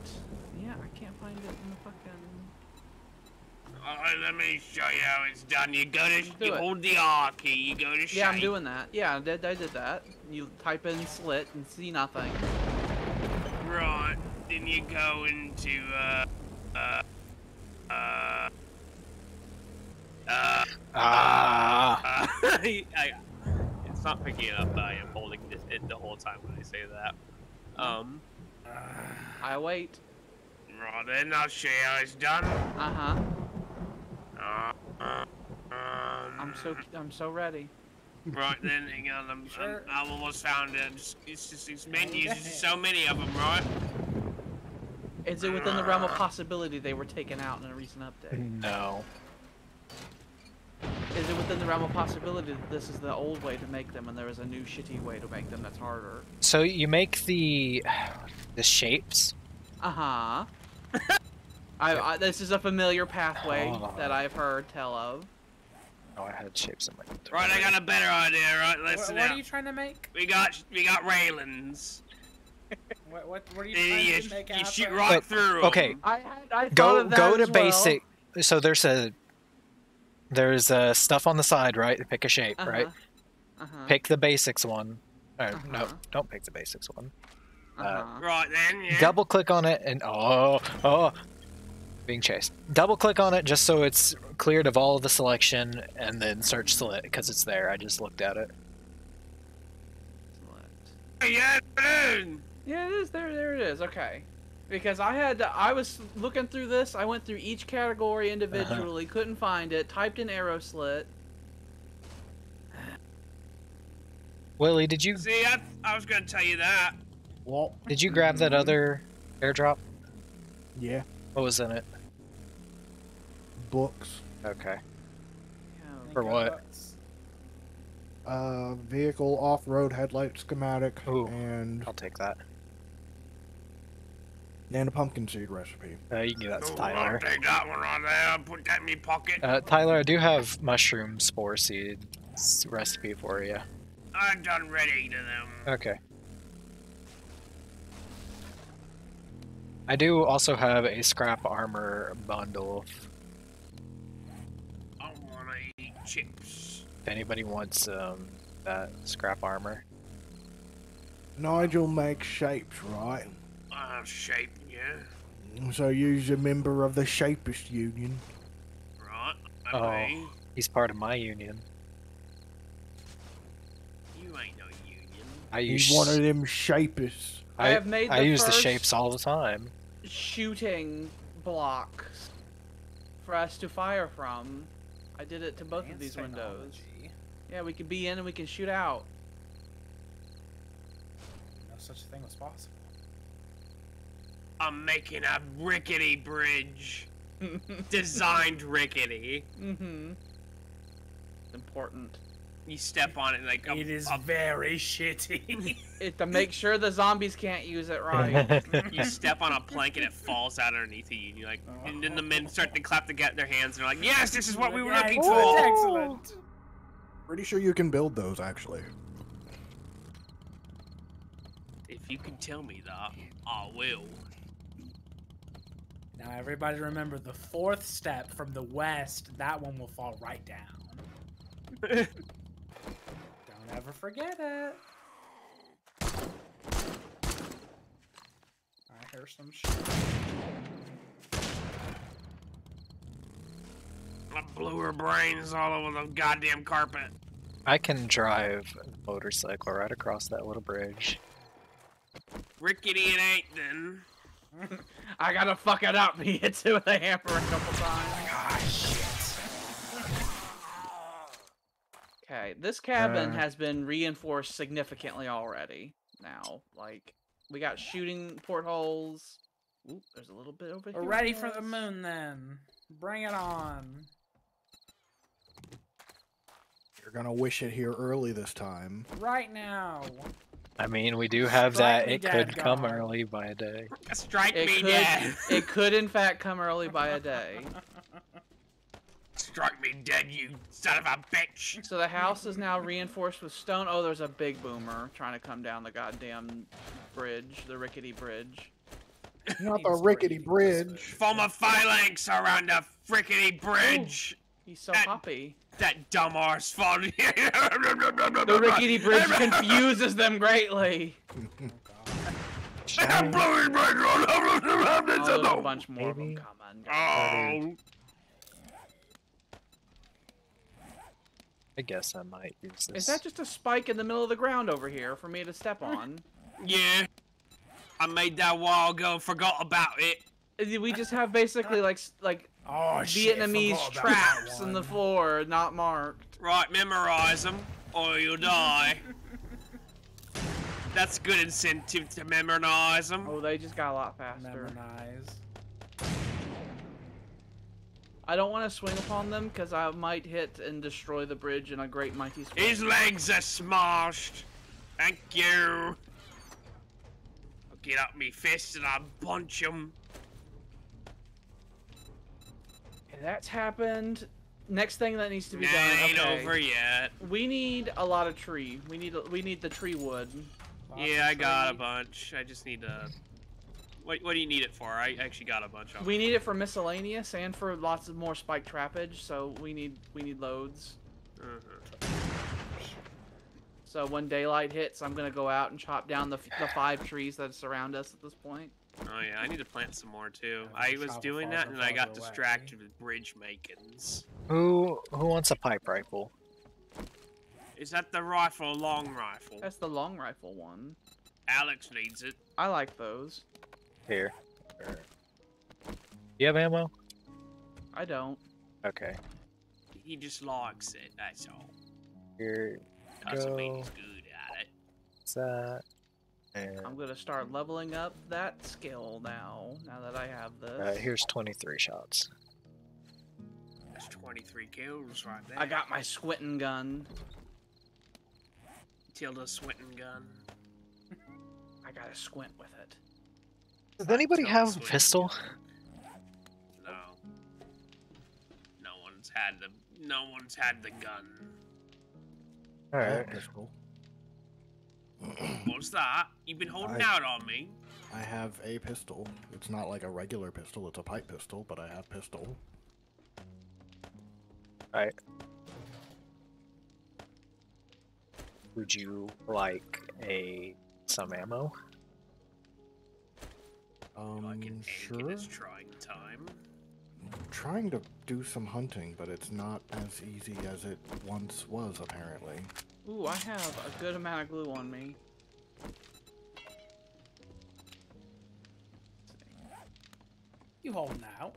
Yeah, I can't find it in the fucking. Alright, let me show you how it's done. You go to Do you it. hold the R key, you go to shape. Yeah, I'm doing that. Yeah, I did, I did that. You type in slit and see nothing. Right. Then you go into uh uh uh Uh, Ah. uh, I, it's not picking it up. I am holding it, it the whole time when I say that. Um, I wait. right then, I'll show you how it's done. Uh huh. Uh, uh, um, I'm so I'm so ready. Right then, hang on. I'm, Sure. I'm, I'm almost found it. Just, it's just these menus. There's so many of them, right? Is it within the realm of possibility they were taken out in a recent update? No. Is it within the realm of possibility that this is the old way to make them and there is a new shitty way to make them that's harder? So you make the the shapes. Uh huh. I, I, this is a familiar pathway Oh. that I've heard tell of. Oh, I had shapes in my. Inventory. Right, I got a better idea. Right, What, listen what out. are you trying to make? We got we got railings. What what, what are you You, trying you, to make you shoot right But- through 'em. okay. I had I thought Go of that go to as well. basic. So there's a there's uh, stuff on the side, right? Pick a shape, Uh-huh. right? Uh-huh. Pick the basics one. Or no, Uh-huh. don't pick the basics one. uh-huh. Right then, yeah. Double click on it and oh oh, being chased. Double click on it just so it's cleared of all of the selection, and then search slit because it's there. I just looked at it. Excellent. Yeah. Yeah, it is. There, there it is. Okay. Because I had, I was looking through this. I went through each category uh-huh. individually, couldn't find it. Typed in arrow slit. Willie, did you See, I, I was gonna tell you that. Well, did you grab that mm-hmm. other airdrop? yeah, What was in it? Books. Okay. Yeah, For what? Uh, vehicle off-road headlight schematic Ooh. and I'll take that. and a pumpkin seed recipe. Uh, you can give that to Oh, Tyler. I'll take that one right there. Put that in my pocket. Uh, Tyler, I do have mushroom spore seed recipe for you. I'm done ready to them. Okay. I do also have a scrap armor bundle if anybody wants um, that scrap armor. Nigel makes shapes, right? Uh, shape, yeah. So you's a member of the Shapist Union. Right. Oh. He's part of my union. You ain't no union. I He's use one of them Shapists. I have made I the use the shapes all the time. shooting blocks for us to fire from. I did it to both of these windows. Yeah, we can be in and we can shoot out. No such thing was possible. I'm making a rickety bridge. Designed rickety. mm-hmm. Important. You step on it like a, It is a- very shitty. It, to make sure the zombies can't use it right. you step on a plank and it falls out underneath you. And you're like, and then the men start to clap to get their hands. And they're like, yes, this is what we were Yeah, looking for. Excellent. Pretty sure you can build those actually. If you can tell me that, I will. Now everybody remember the fourth step from the west. That one will fall right down. Don't ever forget it. I hear some shit. I blew her brains all over the goddamn carpet. I can drive a motorcycle right across that little bridge. Rickety it ain't then. I gotta fuck it up. He hits it with a hammer a couple times. Shit. Okay, this cabin Uh. has been reinforced significantly already. Now, like, we got shooting portholes. Ooh, there's a little bit over here. We're ready for the moon then. Bring it on. You're gonna wish it here early this time. Right now. I mean, we do have Strike that. It dead, could come early by a day. Strike It me could, dead. it could in fact come early by a day. Strike me dead, you son of a bitch. So the house is now reinforced with stone. Oh, there's a big boomer trying to come down the goddamn bridge, the rickety bridge. Not the rickety bridge. Form a phalanx around the frickety bridge. He's so That- hoppy. That dumb arse fault. The the rickety bridge confuses them greatly. I'm blowing brains all over the Oh, there's a mountains. bunch more of them Maybe. coming. Oh, I guess I might use this. Is that just a spike in the middle of the ground over here for me to step on? Yeah. I made that while ago. Forgot about it. We just have basically like like Oh! Vietnamese forgot about that traps in the floor, not marked. Right, memorize them, or you'll die. That's good incentive to memorize them. Oh, they just got a lot faster. Memorize. I don't want to swing upon them because I might hit and destroy the bridge in a great mighty swing. His legs are smashed. Thank you. I'll get up me fist and I'll punch him. That's happened. Next thing that needs to be Nah, done. ain't okay. over yet. We need a lot of tree. We need we need the tree wood. Yeah, I got a bunch. I just need to. What, what do you need it for? I actually got a bunch of We need it for miscellaneous and for lots of more spike trappage. So we need we need loads. them. So when daylight hits, I'm gonna go out and chop down the, the five trees that surround us at this point. Oh yeah, I need to plant some more too. I was doing that and I got away. distracted with bridge makings. Who who wants a pipe rifle? Is that the rifle, long rifle? That's the long rifle one. Alex needs it. I like those. Here. Or- You have ammo? I don't. Okay. He just likes it. That's all. Here Doesn't mean he's good at it. is that. And I'm gonna start leveling up that skill now. Now that I have this. uh, here's 23 shots. That's 23 kills right there. I got my squinting gun. Tilda Swinton gun. I gotta squint with it. Does anybody Tilda have a pistol? gun. No. No one's had the. No one's had the gun. I have Alright. a pistol. What's that? You've been holding I- out on me. I have a pistol. It's not like a regular pistol, it's a pipe pistol, but I have pistol. Alright. Would you like a some ammo? Um, I can aim sure. in its trying time. I'm trying to do some hunting, but it's not as easy as it once was, apparently. Ooh, I have a good amount of glue on me. You holding out?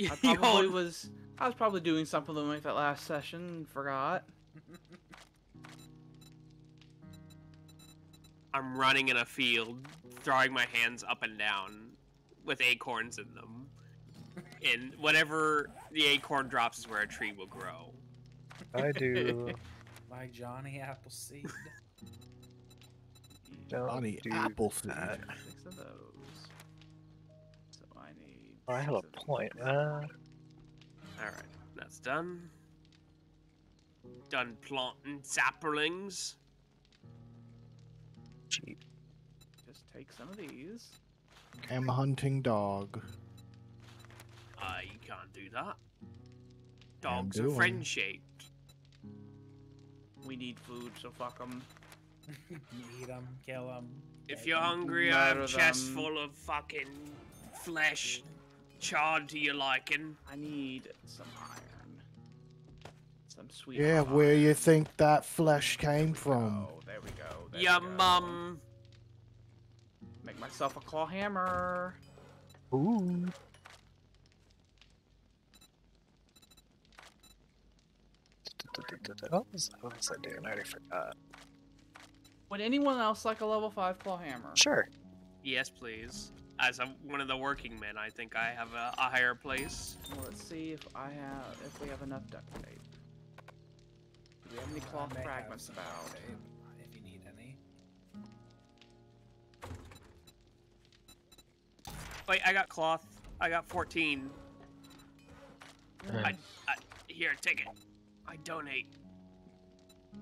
I You probably was. I was probably doing something like that last session. and Forgot. I'm running in a field, throwing my hands up and down with acorns in them. And whatever the acorn drops is where a tree will grow. I do. Like Johnny Appleseed. Johnny Appleseed. Six of those. So I need. Oh, I have a point. Uh, Alright, that's done. Done planting saplings. cheap. Just take some of these. I'm a hunting dog. Uh, you can't do that. Dogs are doing. friend shaped. We need food, so fuck them. Eat them, kill them. If you're hungry, I have Murder chests full of fucking flesh charred to your liking. I need some iron. Some sweet. Yeah, hot where you think that flesh came from? Oh, there we go. There Your we go. mum. Make myself a claw hammer. Ooh. What was, what was I doing? I already forgot. Would anyone else like a level five claw hammer? Sure. Yes, please. As a, one of the working men, I think I have a, a higher place. Well, let's see if I have if we have enough duct tape. Do we have any I cloth fragments about? tape, If you need any. Wait, I got cloth. I got 14. Uh, I, I, here, take it. I donate.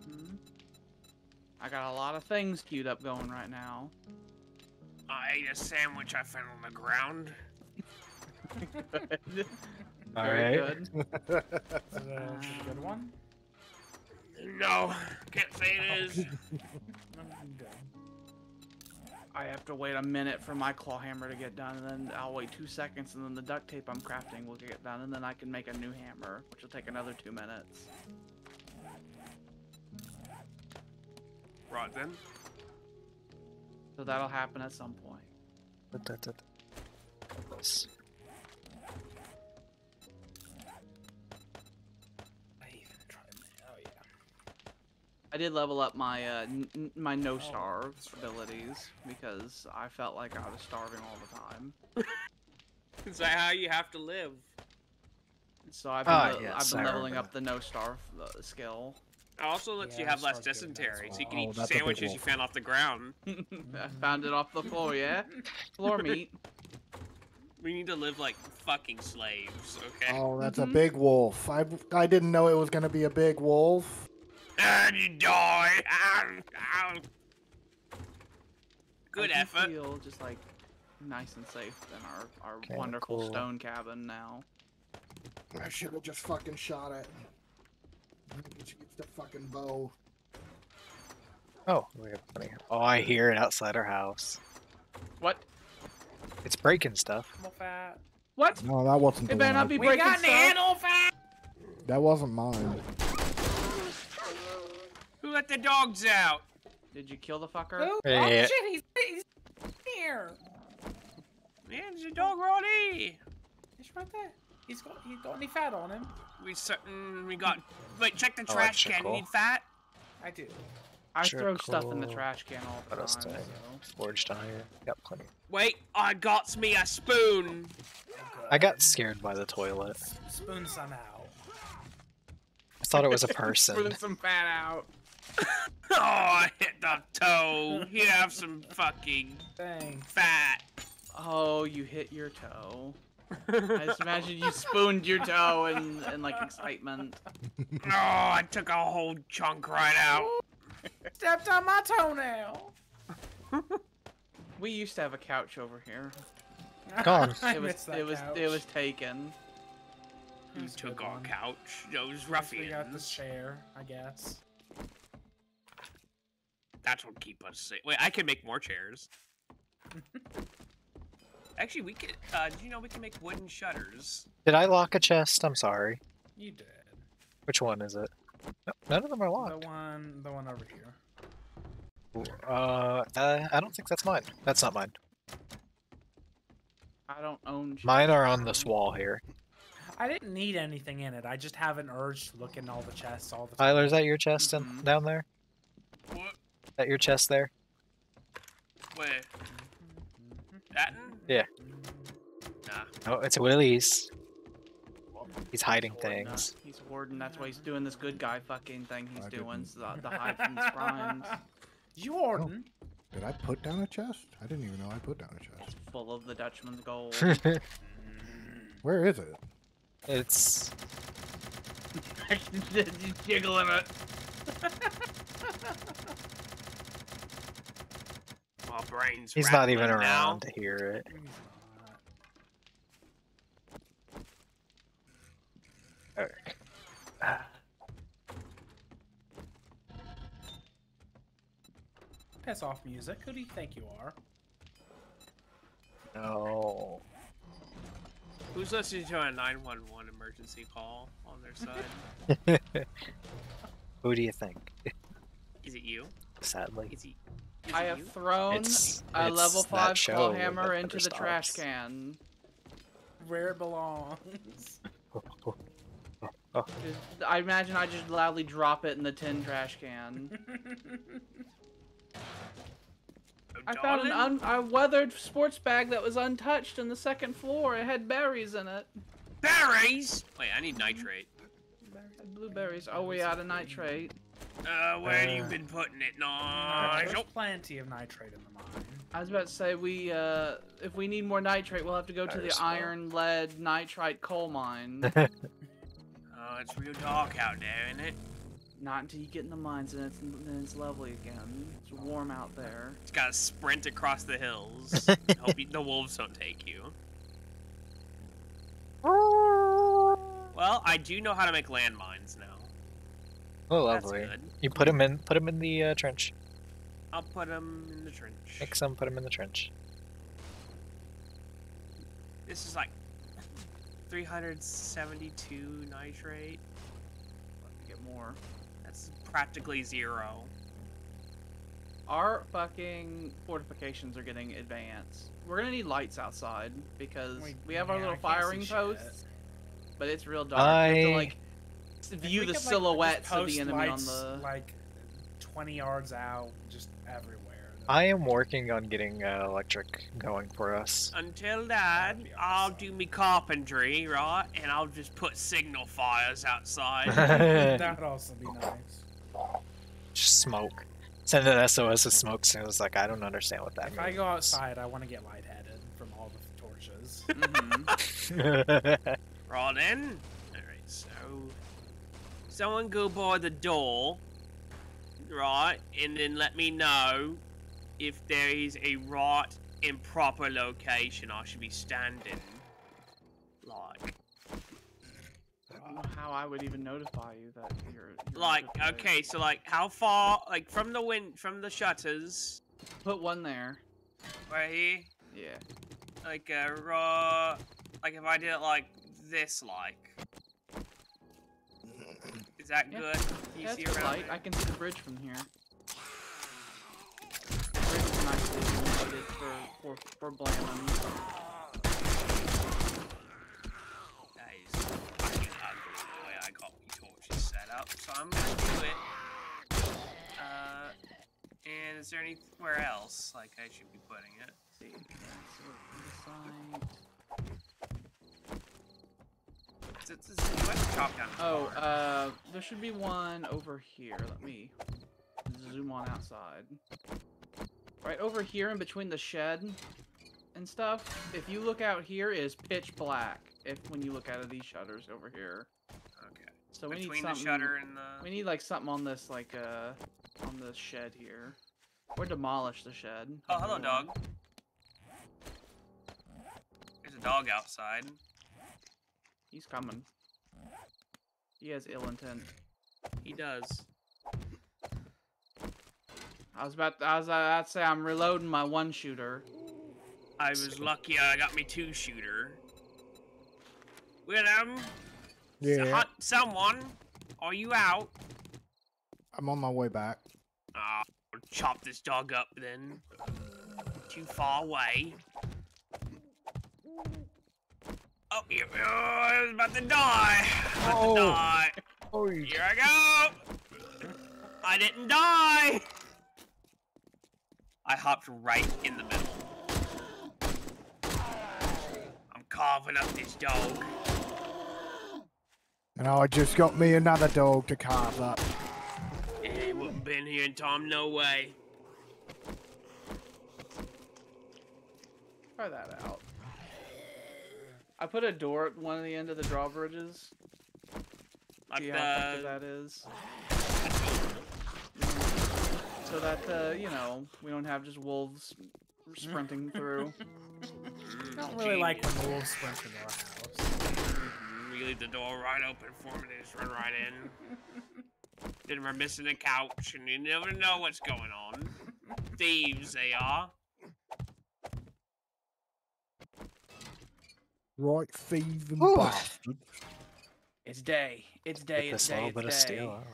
Hmm? I got a lot of things queued up going right now. I ate a sandwich I found on the ground. All Very right. good. Is it a, a good one? No, can't say it is. I have to wait a minute for my claw hammer to get done, and then I'll wait two seconds, and then the duct tape I'm crafting will get done, and then I can make a new hammer, which will take another two minutes. Right then. So that'll happen at some point. But that's it. I did level up my uh, n- n- my no starve abilities because I felt like I was starving all the time. Is that how you have to live? So I've been, Ah, le- yes, I've been leveling up the no starve uh, skill. It also lets you have less starts doing that as dysentery, so you can eat Oh, that's a big sandwiches you found off the ground. I found it off the floor, yeah. Floor meat. We need to live like fucking slaves, okay? Oh, that's Mhm. a big wolf. I I didn't know it was gonna be a big wolf. And you die. Ow, ow. Good I effort. Feel just like nice and safe in our our Kinda wonderful cool. stone cabin now. I should have just fucking shot it. She gets the fucking bow. Oh, we have plenty. Oh, I hear it outside our house. What? It's breaking stuff. What? No, that wasn't It the better not be We breaking got stuff. an animal fat. That wasn't mine. Who let the dogs out? Did you kill the fucker? Oh, Yeah. oh shit! He's, he's here. Man, there's a dog right here. He's right there. He's got he's got any fat on him? We certain we got. Wait, check the trash can. You need fat? I do. I throw stuff in the trash can all the What else time. do I So. Forged iron. Got plenty. Wait, I got me a spoon. I got scared by the toilet. Spoon some out. I thought it was a person. spoon some fat out. Oh, I hit the toe. You have some fucking Dang. fat. Oh, you hit your toe. I just imagine you spooned your toe in, in like excitement. Oh, I took a whole chunk right out. Stepped on my toenail. We used to have a couch over here. Gone. I It was it was couch. it was taken. You took our one. couch. Those Guess We got the chair, I guess. That's what keep us safe. Wait, I can make more chairs. Actually, we could. Uh, do you know we can make wooden shutters? Did I lock a chest? I'm sorry. You did. Which one is it? No, none of them are locked. The one, the one over here. Uh, uh, I don't think that's mine. That's not mine. I don't own. Mine are on this wall here. I didn't need anything in it. I just have an urge to look in all the chests all the time. Tyler, is that your chest in, Mhm. down there? What? Is that your chest there? Where? That? Yeah. Nah. Oh, it's Willie's. He's hiding Hoarding, uh, things. He's hoarding. That's why he's doing this good guy fucking thing he's I doing. So the, the hide from the shrines. You Orton. Did I put down a chest? I didn't even know I put down a chest. full of the Dutchman's gold. Where is it? it's Just jiggling it. My brain's. he's not even rattling now. around to hear it. He's. Piss off music. Who do you think you are? No. Who's listening to a 911 emergency call on their side? Who do you think? Is it you? Sadly, Is he? Is I have thrown it's, a it's level five show claw hammer into the trash can. Where it belongs. Just- I imagine I just loudly drop it in the tin trash can. I found an darling? un- a weathered sports bag that was untouched in the second floor. It had berries in it. berries. Wait, I need nitrate. Blueberries. Oh, we out of nitrate. Uh, where you Uh, been putting it? No. There's plenty of nitrate in the mine. I was about to say we, uh, if we need more nitrate, we'll have to go to the There's iron, lead, nitrate coal mine. Oh, it's real dark out there, isn't it? Not until you get in the mines, and it's then it's lovely again. It's warm out there. It's got to sprint across the hills. Hope you, the wolves don't take you. Well, I do know how to make landmines now. Oh, That's lovely. good. You put him in. Put him in the uh, trench. I'll put them in the trench. Make some. Put him in the trench. This is like 372 nitrate. Let me get more. That's practically zero. Our fucking fortifications are getting advanced. We're gonna need lights outside because we, have our yeah, little I can't firing shit. posts, but it's real dark. We have to, I- like s- If view the could, like, silhouettes of the enemy lights, on the. like 20 yards out, just everywhere. I am working on getting uh, electric going for us. Until that, That'd I'll do me carpentry, right? And I'll just put signal fires outside. that would also be nice. Just smoke. Send an SOS of smoke. So it was like, I don't understand what that If I go outside, I want to get lightheaded from all the torches. Mhm. right then. Alright, so. Someone go by the door, right? And then let me know if there is a right and proper location I should be standing. Like. I don't know how I would even notify you that you're. you're Like, okay, so like, how far, like, from the wind, from the shutters, Put one there. right here, Yeah. like, uh, raw, like, if I did it like this, like, is that Yeah. good? Can you Yeah, see around light. there? I can see the bridge from here. The bridge is nicely illuminated for for for Blamon. That is fucking ugly the way I got my torches set up, so I'm gonna do it. Uh, and is there anywhere else, like, I should be putting it? see. Yeah, so. It's, it's, it's, let's chop down. Oh, uh, there should be one over here. Let me zoom on outside. Right over here in between the shed and stuff. If you look out here, is pitch black. If when you look out of these shutters over here. okay. So we Between need the something. shutter and the. We need like something on this, like uh, on the shed here, or demolish the shed. Oh, hello, dog. There's a dog outside. He's coming. He has ill intent. He does. I was about. To, I was about to say I'm reloading my one shooter. I was lucky I got me two shooter. Willem, Yeah, hot someone, are you out? I'm on my way back. Ah, I'll chop this dog up then. Too far away. Oh, you, oh, I was about to die. About Oh. to die. Oh, Here I go. I didn't die. I hopped right in the middle. I'm carving up this dog. and I just got me another dog to carve up. He wouldn't been here in time, no way. Try that out. I put a door at one of the end of the drawbridges. Like See how effective that is. So that uh, you know we don't have just wolves sprinting through. I don't really like when the wolves sprint in our house. We leave the door right open for them, And they just run right in. then we're missing a couch, and you never know what's going on. Thieves, they are. Right, thieving Ooh. bastard. It's day. It's day. Get It's this day. little It's bit of day. steel. out.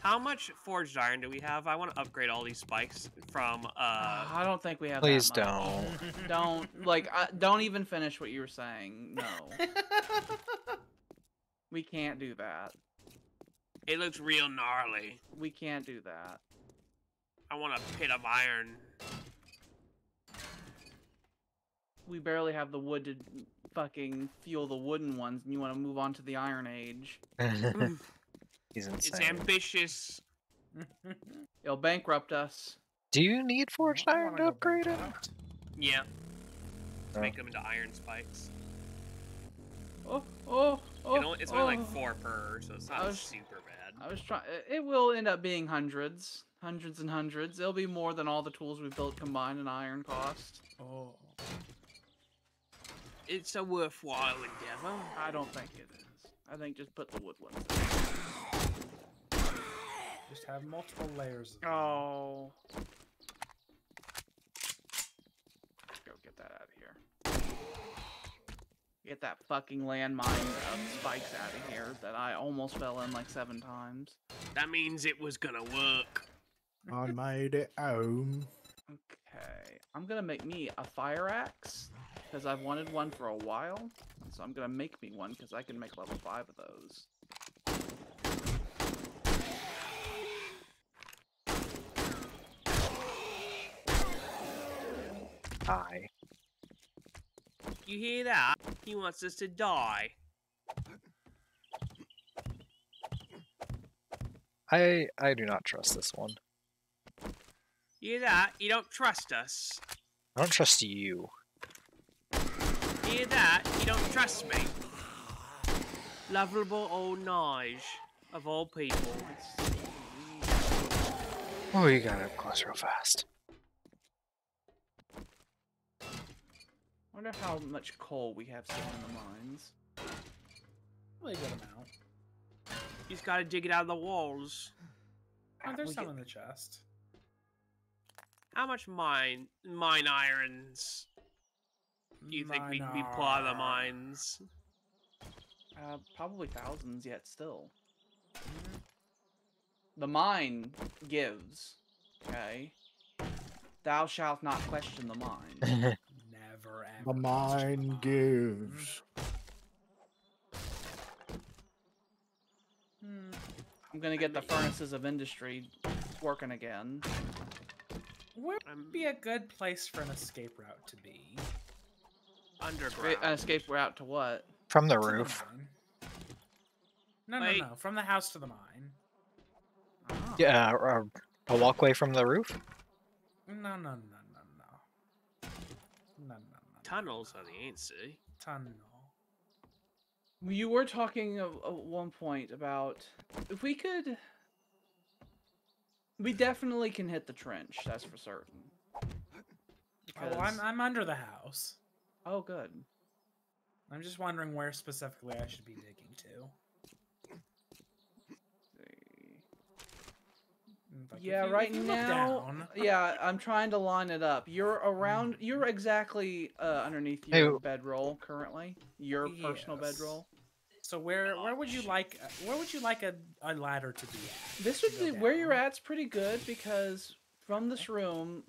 How much forged iron do we have? I want to upgrade all these spikes from uh. I don't think we have. Please that much. don't. Don't like. Uh, don't even finish what you were saying. No, we can't do that. It looks real gnarly. We can't do that. I want a pit of iron. We barely have the wood to fucking fuel the wooden ones, and you want to move on to the Iron Age. He's It's ambitious. It'll bankrupt us. Do you need forged iron wanna to upgrade it? Yeah. To Oh. make them into iron spikes. Oh, oh, oh. It only, it's only like oh. four per, so it's not was- super bad. I was trying. It will end up being hundreds, hundreds and hundreds. It'll be more than all the tools we've built combined in iron cost. Oh. It's a worthwhile endeavor. I don't think it is. I think just put the wood ones. in. Just have multiple layers. Of them. Oh. Go get that out of here. Get that fucking landmine of spikes out of here that I almost fell in like seven times. That means it was gonna work. I made it home. Okay, I'm gonna make me a fire axe because I've wanted one for a while. So I'm gonna make me one because I can make level five of those. Die. You hear that? He wants us to die. I I do not trust this one. You hear that? You don't trust us. I don't trust you. You hear that? You don't trust me. Lovable old Nige, of all people. Oh, you got up close real fast. wonder how much coal we have still in the mines. Really good amount. You just gotta dig it out of the walls. Oh, there's we some get- in the chest. How much mine mine irons do you think we, we pull out of the mines? Uh, probably thousands yet still. The mine gives. Okay. Thou shalt not question the mine. Never ever. The question mind mine. gives. Hmm. I'm gonna get the furnaces of industry working again. Where would be a good place for an escape route to be? Underground. An escape route to what? From the To roof. mine. No, Wait. no, no. From the house to the mine. Oh. Yeah, uh, a walkway from the roof. No, no, no, no, no. No, no, no. Tunnels are the answer. Tunnel. You were talking at at one point about if we could. We definitely can hit the trench. That's for certain. Oh, I'm I'm under the house. Oh, good. I'm just wondering where specifically I should be digging to. see. Mm, like, if Yeah, right if you look now. down- Yeah, I'm trying to line it up. You're around. You're exactly uh, underneath your w- bedroll currently. Your personal bedroll. So where where would you like uh, where would you like a, a ladder to be at? This would go be where you're at's pretty good because from this room,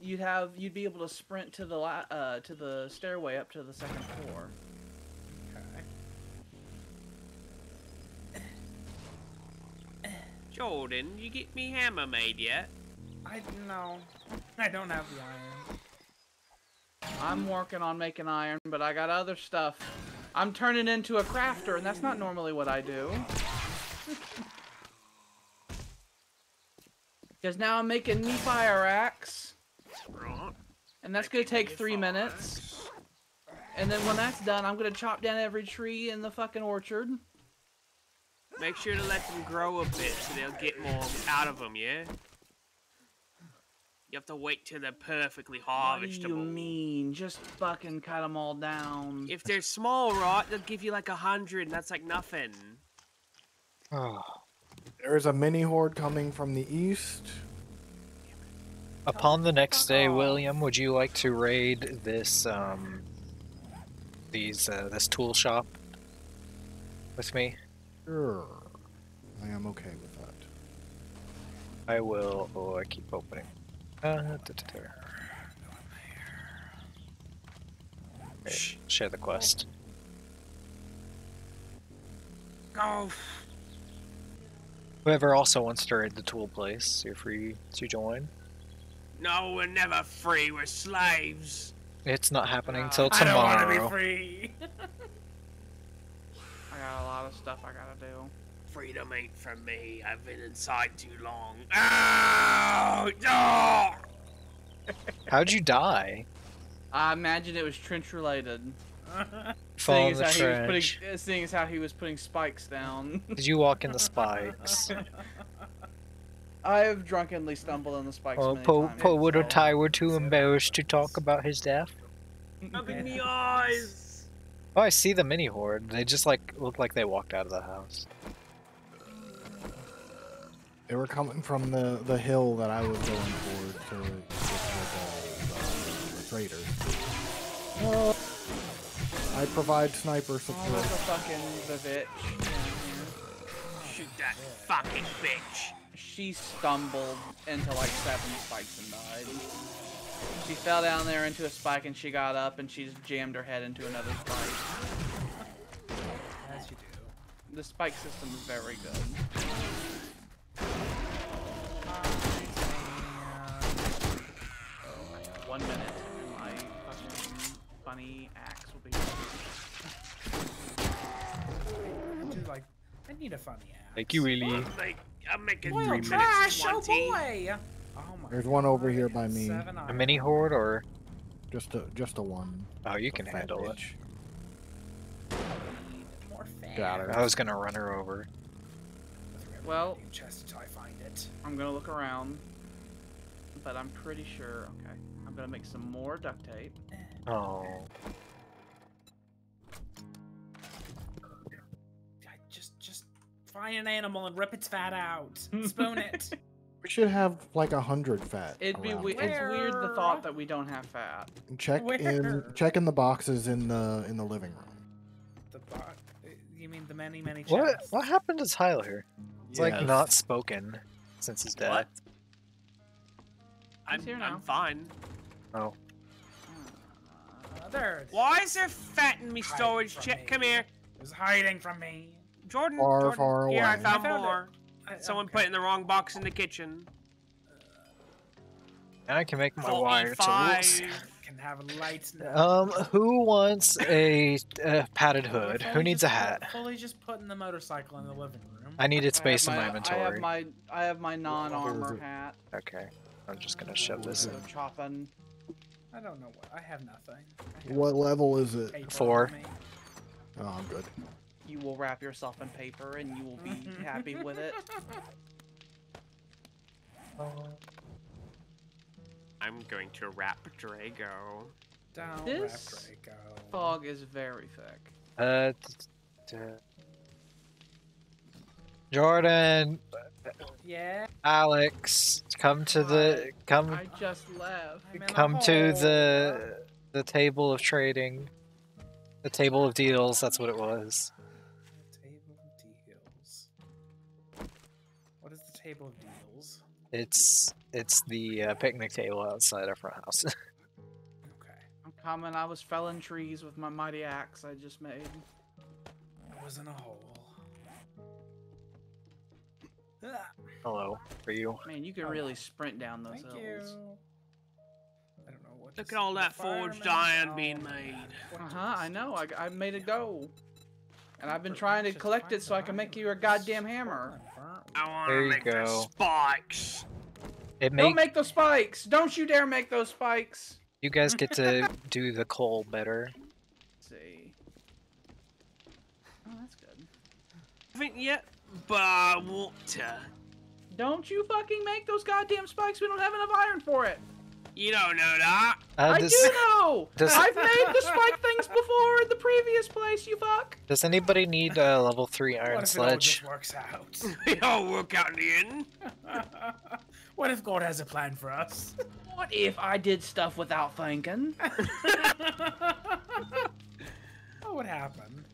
you'd have you'd be able to sprint to the la- uh, to the stairway up to the second floor. Okay. Jordan, you get me hammer made yet? I no, I don't have the iron. I'm working on making iron, but I got other stuff. I'm turning into a crafter, and that's not normally what I do. Because now I'm making me fire axe, Right. And that's gonna take three minutes. And then when that's done, I'm gonna chop down every tree in the fucking orchard. Make sure to let them grow a bit so they'll get more out of them, yeah? You have to wait till they're perfectly What do you mean? Just fucking cut them all down. If they're small, right, they'll give you like a hundred, and that's like nothing. Oh. There's a mini horde coming from the east. Upon the next day. William, would you like to raid this um these uh, this tool shop with me? Sure. I am okay with that. I will. Oh, I keep opening. Uh, da, da, da. Okay, share the quest. Oh, Whoever also wants to raid the tool place, you're free to join. No, we're never free. We're slaves. It's not happening till tomorrow. I don't want to be free. I got a lot of stuff I gotta do. Freedom ain't for me. I've been inside too long. Ow! Oh! How'd you die? I imagine it was trench related. Fall Seeing in as, the how he was trench. putting, uh, seeing as how he was putting spikes down. Did you walk in the spikes? I've drunkenly stumbled in the spikes Oh, many poor, times. poor little Ty were too embarrassed to talk about his death. Look in the eyes. Oh, I see the mini horde. They just like look like they walked out of the house. They were coming from the, the hill that I was going toward to get to the, the, the traders. Well, I provide sniper Oh, support. there's a fucking Vivitch down here. Shoot that fucking bitch. She stumbled into like seven spikes and died. She fell down there into a spike and she got up and she just jammed her head into another spike. As you do. The spike system is very good. One minute and my fucking funny axe will be I like. I need a funny axe. Thank you, really. I'm, making Boil three trash, minutes oh boy! Oh my There's one over God, here by me. A mini horde or? Just a just a one. Oh, you can a fat handle it. More fan. Got her. I was gonna run her over. Well- chest until I find it. I'm gonna look around, but I'm pretty sure. Okay, I'm gonna make some more duct tape. Oh. Find an animal and rip its fat out. Spoon it. We should have like a hundred fat. It'd be around we- it's weird the thought that we don't have fat. Check in Where? check in the boxes in the in the living room. the bo- You mean the many many What? chests? What happened to Tyler? It's like not spoken since his death. What? I'm, He's here now. I'm fine. Uh, there. Why is there fat in me storage from chest? Come here. It was hiding from me. Jordan. Far, Jordan. far Here, I away. found, I found more. I- Someone okay. put it in the wrong box in the kitchen. And I can make my wire tools. 45. Can have lights now. Um, who wants a, uh padded hood? Who needs a just put- hat? Fully just putting the motorcycle in the living room. I needed space in I my have inventory. I have my I have my non-armor hat. Okay, I'm just gonna shove this in. So chopping. I don't know what. I have nothing. I have What level is it? paper Four. Oh, I'm good. You will wrap yourself in paper and you will be happy with it. I'm going to wrap Drago. Don't This- rap Draco. Fog is very thick. Uh, t- t- Jordan, Yeah. Alex, come to the come I just left. I'm in a come to the the table of trading, the table of deals. That's what it was. Table of deals? It's it's the uh, picnic table outside our front house. Okay. I'm coming. I was felling trees with my mighty axe I just made. I was in a hole. Hello for you. Man, you can Oh, really sprint down those Thank you. hills. I don't know what. Look at all that forged fireman- iron being made. Uh huh. I know. I, I made a go. And I've been trying to collect it so I can make you a goddamn hammer. Burnt I want There to you make the go. spikes. It Don't make make those spikes! Don't you dare make those spikes! you guys get to do the coal better. Let's see. Oh, that's good. haven't yet, but I want to. Don't you fucking make those goddamn spikes! We don't have enough iron for it. You don't know that. Uh, I do know. does- I've made the spike things before in the previous place. You fuck. does anybody need a level three iron What if it all just works out? It all work out in the end. what if God has a plan for us? What if I did stuff without thinking? what would happen?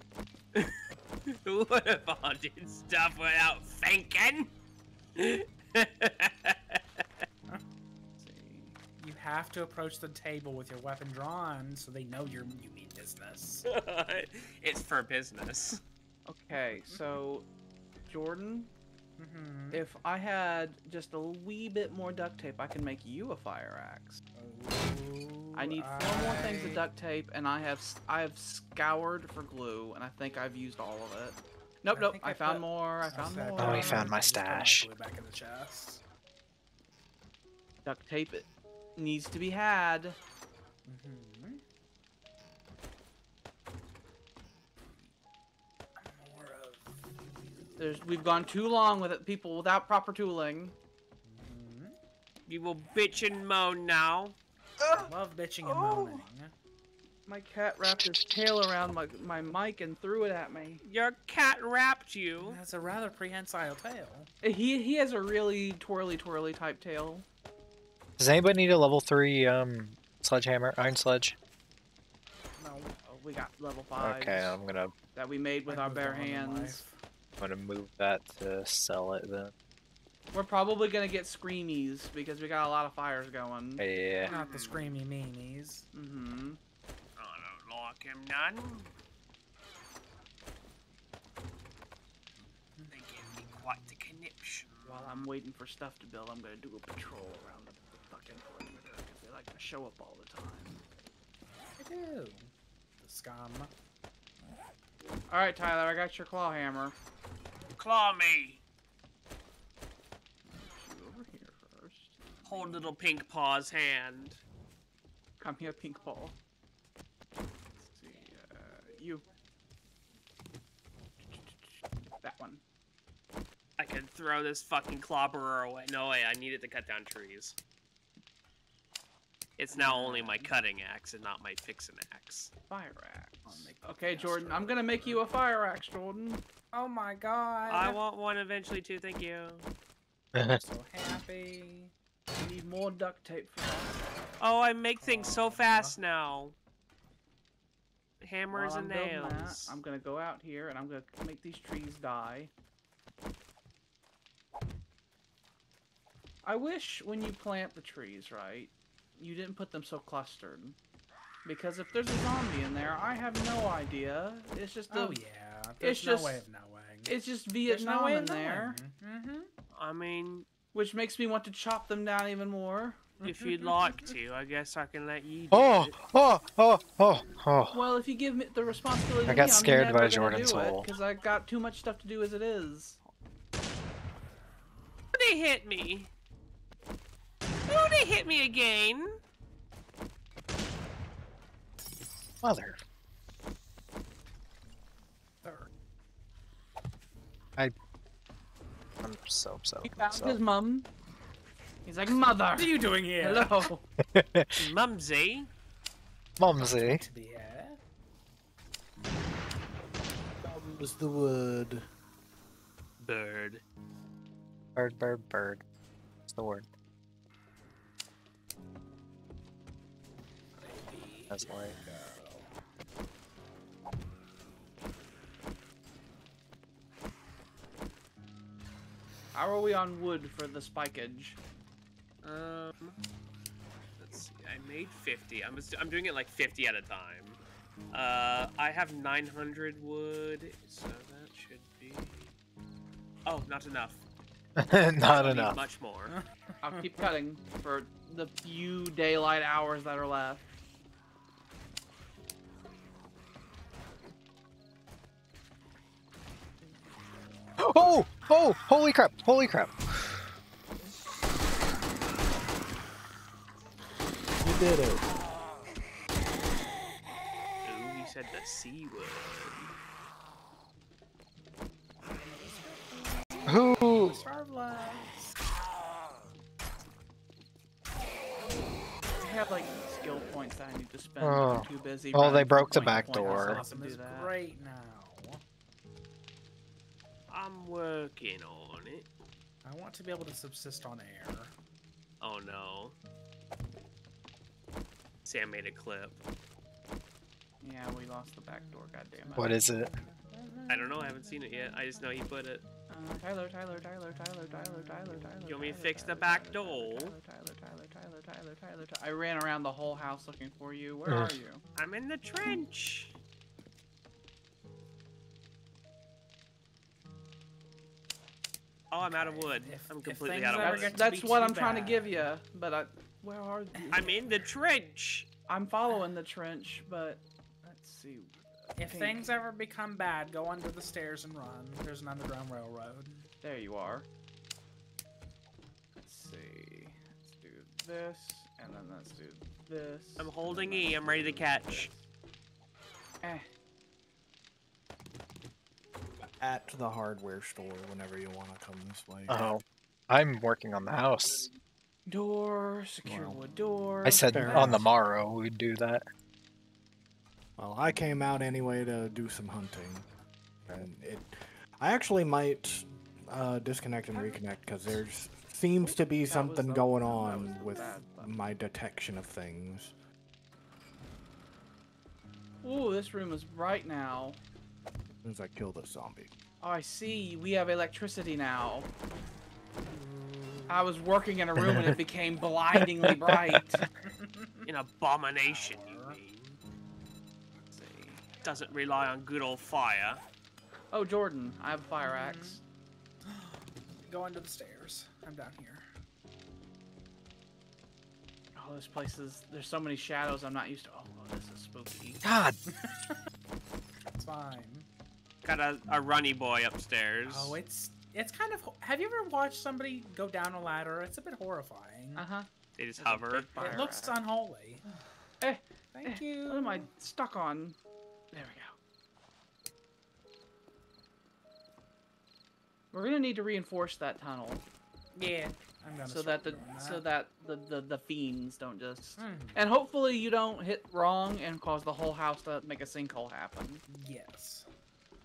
what if I did stuff without thinking? You have to approach the table with your weapon drawn so they know you're you mean business. it's for business. Okay, so Jordan, Mm-hmm. if I had just a wee bit more duct tape, I can make you a fire axe. I need four more things of duct tape, and I have I have scoured for glue, and I think I've used all of it. Nope, I nope. I, I found put- more. I found more. Oh, he found my stash. Back in the chest. Duct tape it needs to be had. Mm-hmm. There's we've gone too long with it, people without proper tooling. You will bitch and moan now. I love bitching and Oh. moaning. My cat wrapped his tail around my my mic and threw it at me. Your cat wrapped you. That's a rather prehensile tail. He he has a really twirly twirly type tail. Does anybody need a level three um sledgehammer, iron sledge? No, oh, we got level five. Okay, I'm gonna that we made with I our bare hands. I'm gonna move that to sell it then. We're probably gonna get screamies because we got a lot of fires going. Yeah. Not the screamy meanies. Mm-hmm. I don't like him none. They give me quite the conniption. While I'm waiting for stuff to build, I'm gonna do a patrol around the show up all the time. I do. The scum. All right, Tyler, I got your claw hammer. Claw me. You over here first. Hold little pink paw's hand. Come here, pink ball. Let's see, uh, you. That one. I could throw this fucking clobberer away. No way, I needed to cut down trees. It's now only my cutting axe and not my fixing axe. Fire axe. I'll make that Okay. Jordan, I'm gonna make you a fire axe, Jordan. Oh my god. I want one eventually too, thank you. I'm so happy. I need more duct tape for that. Oh, I make things so uh-huh. fast now. Hammers and building that, nails. I'm gonna go out here and I'm gonna make these trees die. I wish when you plant the trees, right, you didn't put them so clustered. Because if there's a zombie in there, I have no idea. It's just a, Oh yeah. There's it's no just- way of knowing. it's just There's no Vietnam way in of there, Mm-hmm. I mean, which makes me want to chop them down even more. if you'd like to, I guess I can let you do Oh, it. oh, oh, oh, oh. Well, if you give me the responsibility, I got me, I'm scared by gonna Jordan's hole. Because I got too much stuff to do as it is. They hit me. They hit me again. Mother. I. I'm so upset. He found myself. his mum. He's like, mother. What are you doing here? Hello. Mumsy. Mumsy. To the air. Was the wood. Bird. Bird, bird, bird. What's the word? That's right. How are we on wood for the spikage? Um, let's see. I made 50. I'm I'm doing it like 50 at a time. Uh, I have 900 wood, so that should be. Oh, not enough. Not enough. Much more. I'll keep cutting for the few daylight hours that are left. Oh! Oh! Holy crap! Holy crap! You did it. Ooh, he said the C word. Who? I have like skill points that I need to spend. Oh. I'm too busy. Oh, they broke the back door. Awesome do is that. great now. I'm working on it. I want to be able to subsist on air. Oh no. Sam made a clip. Yeah, we lost the back door. Goddamn it. What is it? I don't know, I haven't seen it yet. I just know he put it. Uh, Tyler, Tyler, Tyler, Tyler, Tyler, Tyler, Tyler. You want me to Tyler, the back Tyler, door? Tyler, Tyler, Tyler, Tyler, Tyler, Tyler, Tyler. I ran around the whole house looking for you. Where are you? I'm in the trench. Oh, I'm out of wood. if- I'm completely out of wood. That's, to that's be what I'm trying to give you, but I. Where are you? I'm in the trench. I'm following the trench, but let's see. If Pink. things ever become bad, go under the stairs and run. There's an underground railroad. There you are. Let's see. Let's do this, and then let's do this. I'm holding then E. let's I'm ready to catch. Eh. At the hardware store whenever you want to come this way. Oh. I'm working on the house. Door, secure Well, wood door. I said fair on the morrow we'd do that. Well, I came out anyway to do some hunting, and it. I actually might uh, disconnect and reconnect because there's seems to be something going on with my detection of things. Ooh, this room is bright now. As I kill the zombie. Oh, I see. We have electricity now. I was working in a room and it became blindingly bright. An abomination, you mean? Let's see. Doesn't rely on good old fire. Oh, Jordan, I have a fire axe. Go under the stairs. I'm down here. Oh, this place is. There's so many shadows I'm not used to. Oh, this is spooky. God. It's fine. Got a, a runny boy upstairs. Oh, it's it's kind of. Have you ever watched somebody go down a ladder? It's a bit horrifying. Uh huh. they just There's hover. It looks axe. unholy. Eh, Thank eh, you. What am I stuck on? There we go. We're gonna need to reinforce that tunnel Yeah, I'm gonna. so that the doing so that the, the the fiends don't just. Hmm, And hopefully you don't hit wrong and cause the whole house to make a sinkhole happen. yes.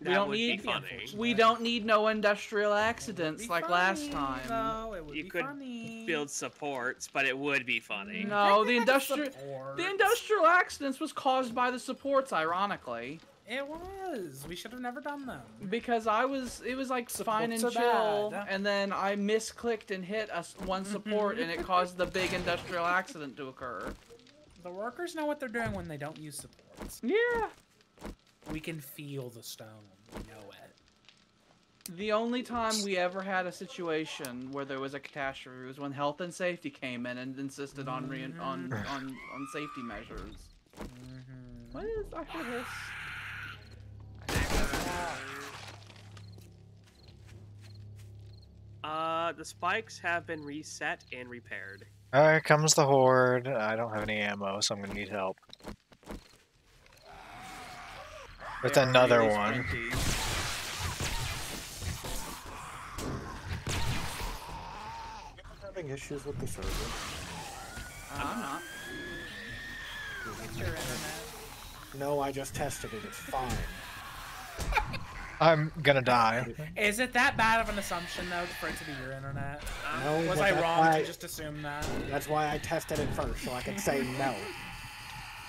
We don't would need- be funny. We don't need no industrial accidents Be like last time. Though. It would You be could funny. Build supports, but it would be funny. No, the industrial the industrial accidents was caused by the supports, ironically. It was. We should have never done them. Because I was, it was like fine and chill, bad. and then I misclicked and hit a s one mm-hmm. support, and it caused the big industrial accident to occur. The workers know what they're doing when they don't use supports. Yeah. We can feel the stone. We know it. The only time we ever had a situation where there was a catastrophe was when health and safety came in and insisted on re- on, on on safety measures. Mm-hmm. What is I heard this? Uh, the spikes have been reset and repaired. Here comes the horde. I don't have any ammo, so I'm gonna need help. With another really one. sprinty. Having issues with the server. Uh, I'm not. It's your internet. No, I just tested it. It's fine. I'm gonna die. Is it that bad of an assumption though for it to be your internet? No, Was I wrong why- to just assume that? That's why I tested it first, so I could say no.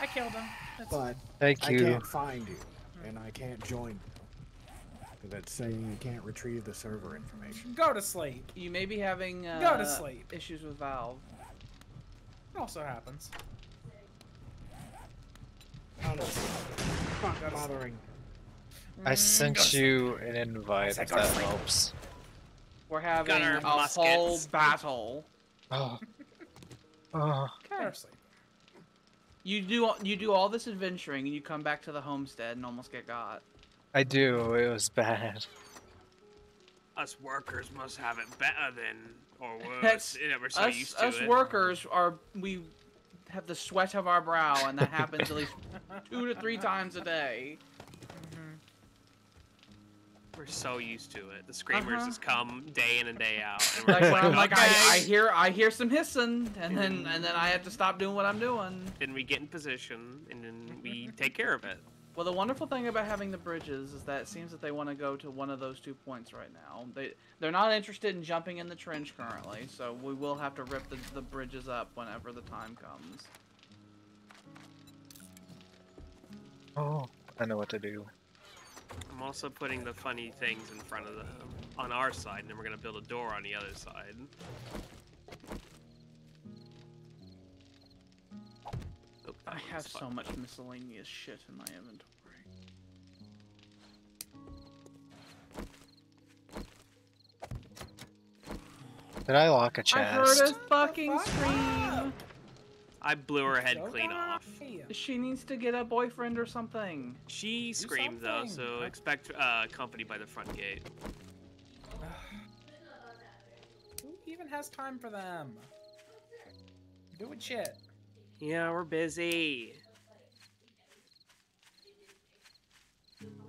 I killed him. That's But Thank you. I can't find you, and I can't join you. Because it's saying you can't retrieve the server information. Go to sleep. You may be having uh, Go to sleep. issues with Valve. It also happens. Honestly, Come on, go to sleep. bothering. I sent you an invite if that sleep. helps. We're having Gunner a whole battle. Oh. Oh. Go to sleep. You do you do all this adventuring and you come back to the homestead and almost get got. I do. It was bad. Us workers must have it better than, or worse. That's- Yeah, we're so us used to us it. workers are we have the sweat of our brow and that happens at least two to three times a day. We're so used to it. The screamers Uh-huh. just come day in and day out. And we're Like just I'm like okay. I, I hear I hear some hissing and then and then I have to stop doing what I'm doing. Then we get in position, and then we take care of it. Well, the wonderful thing about having the bridges is that it seems that they want to go to one of those two points right now. They they're not interested in jumping in the trench currently, so we will have to rip the, the bridges up whenever the time comes. Oh. I know what to do. I'm also putting the funny things in front of them on our side, and then we're gonna build a door on the other side. Oh, I have fun. so much miscellaneous shit in my inventory. Did I lock a I heard a chest? fucking fuck scream. I blew her head Go clean die. off. She needs to get a boyfriend or something. She screamed though, something. so expect uh, company by the front gate. Who even has time for them? Doing shit. Yeah, we're busy.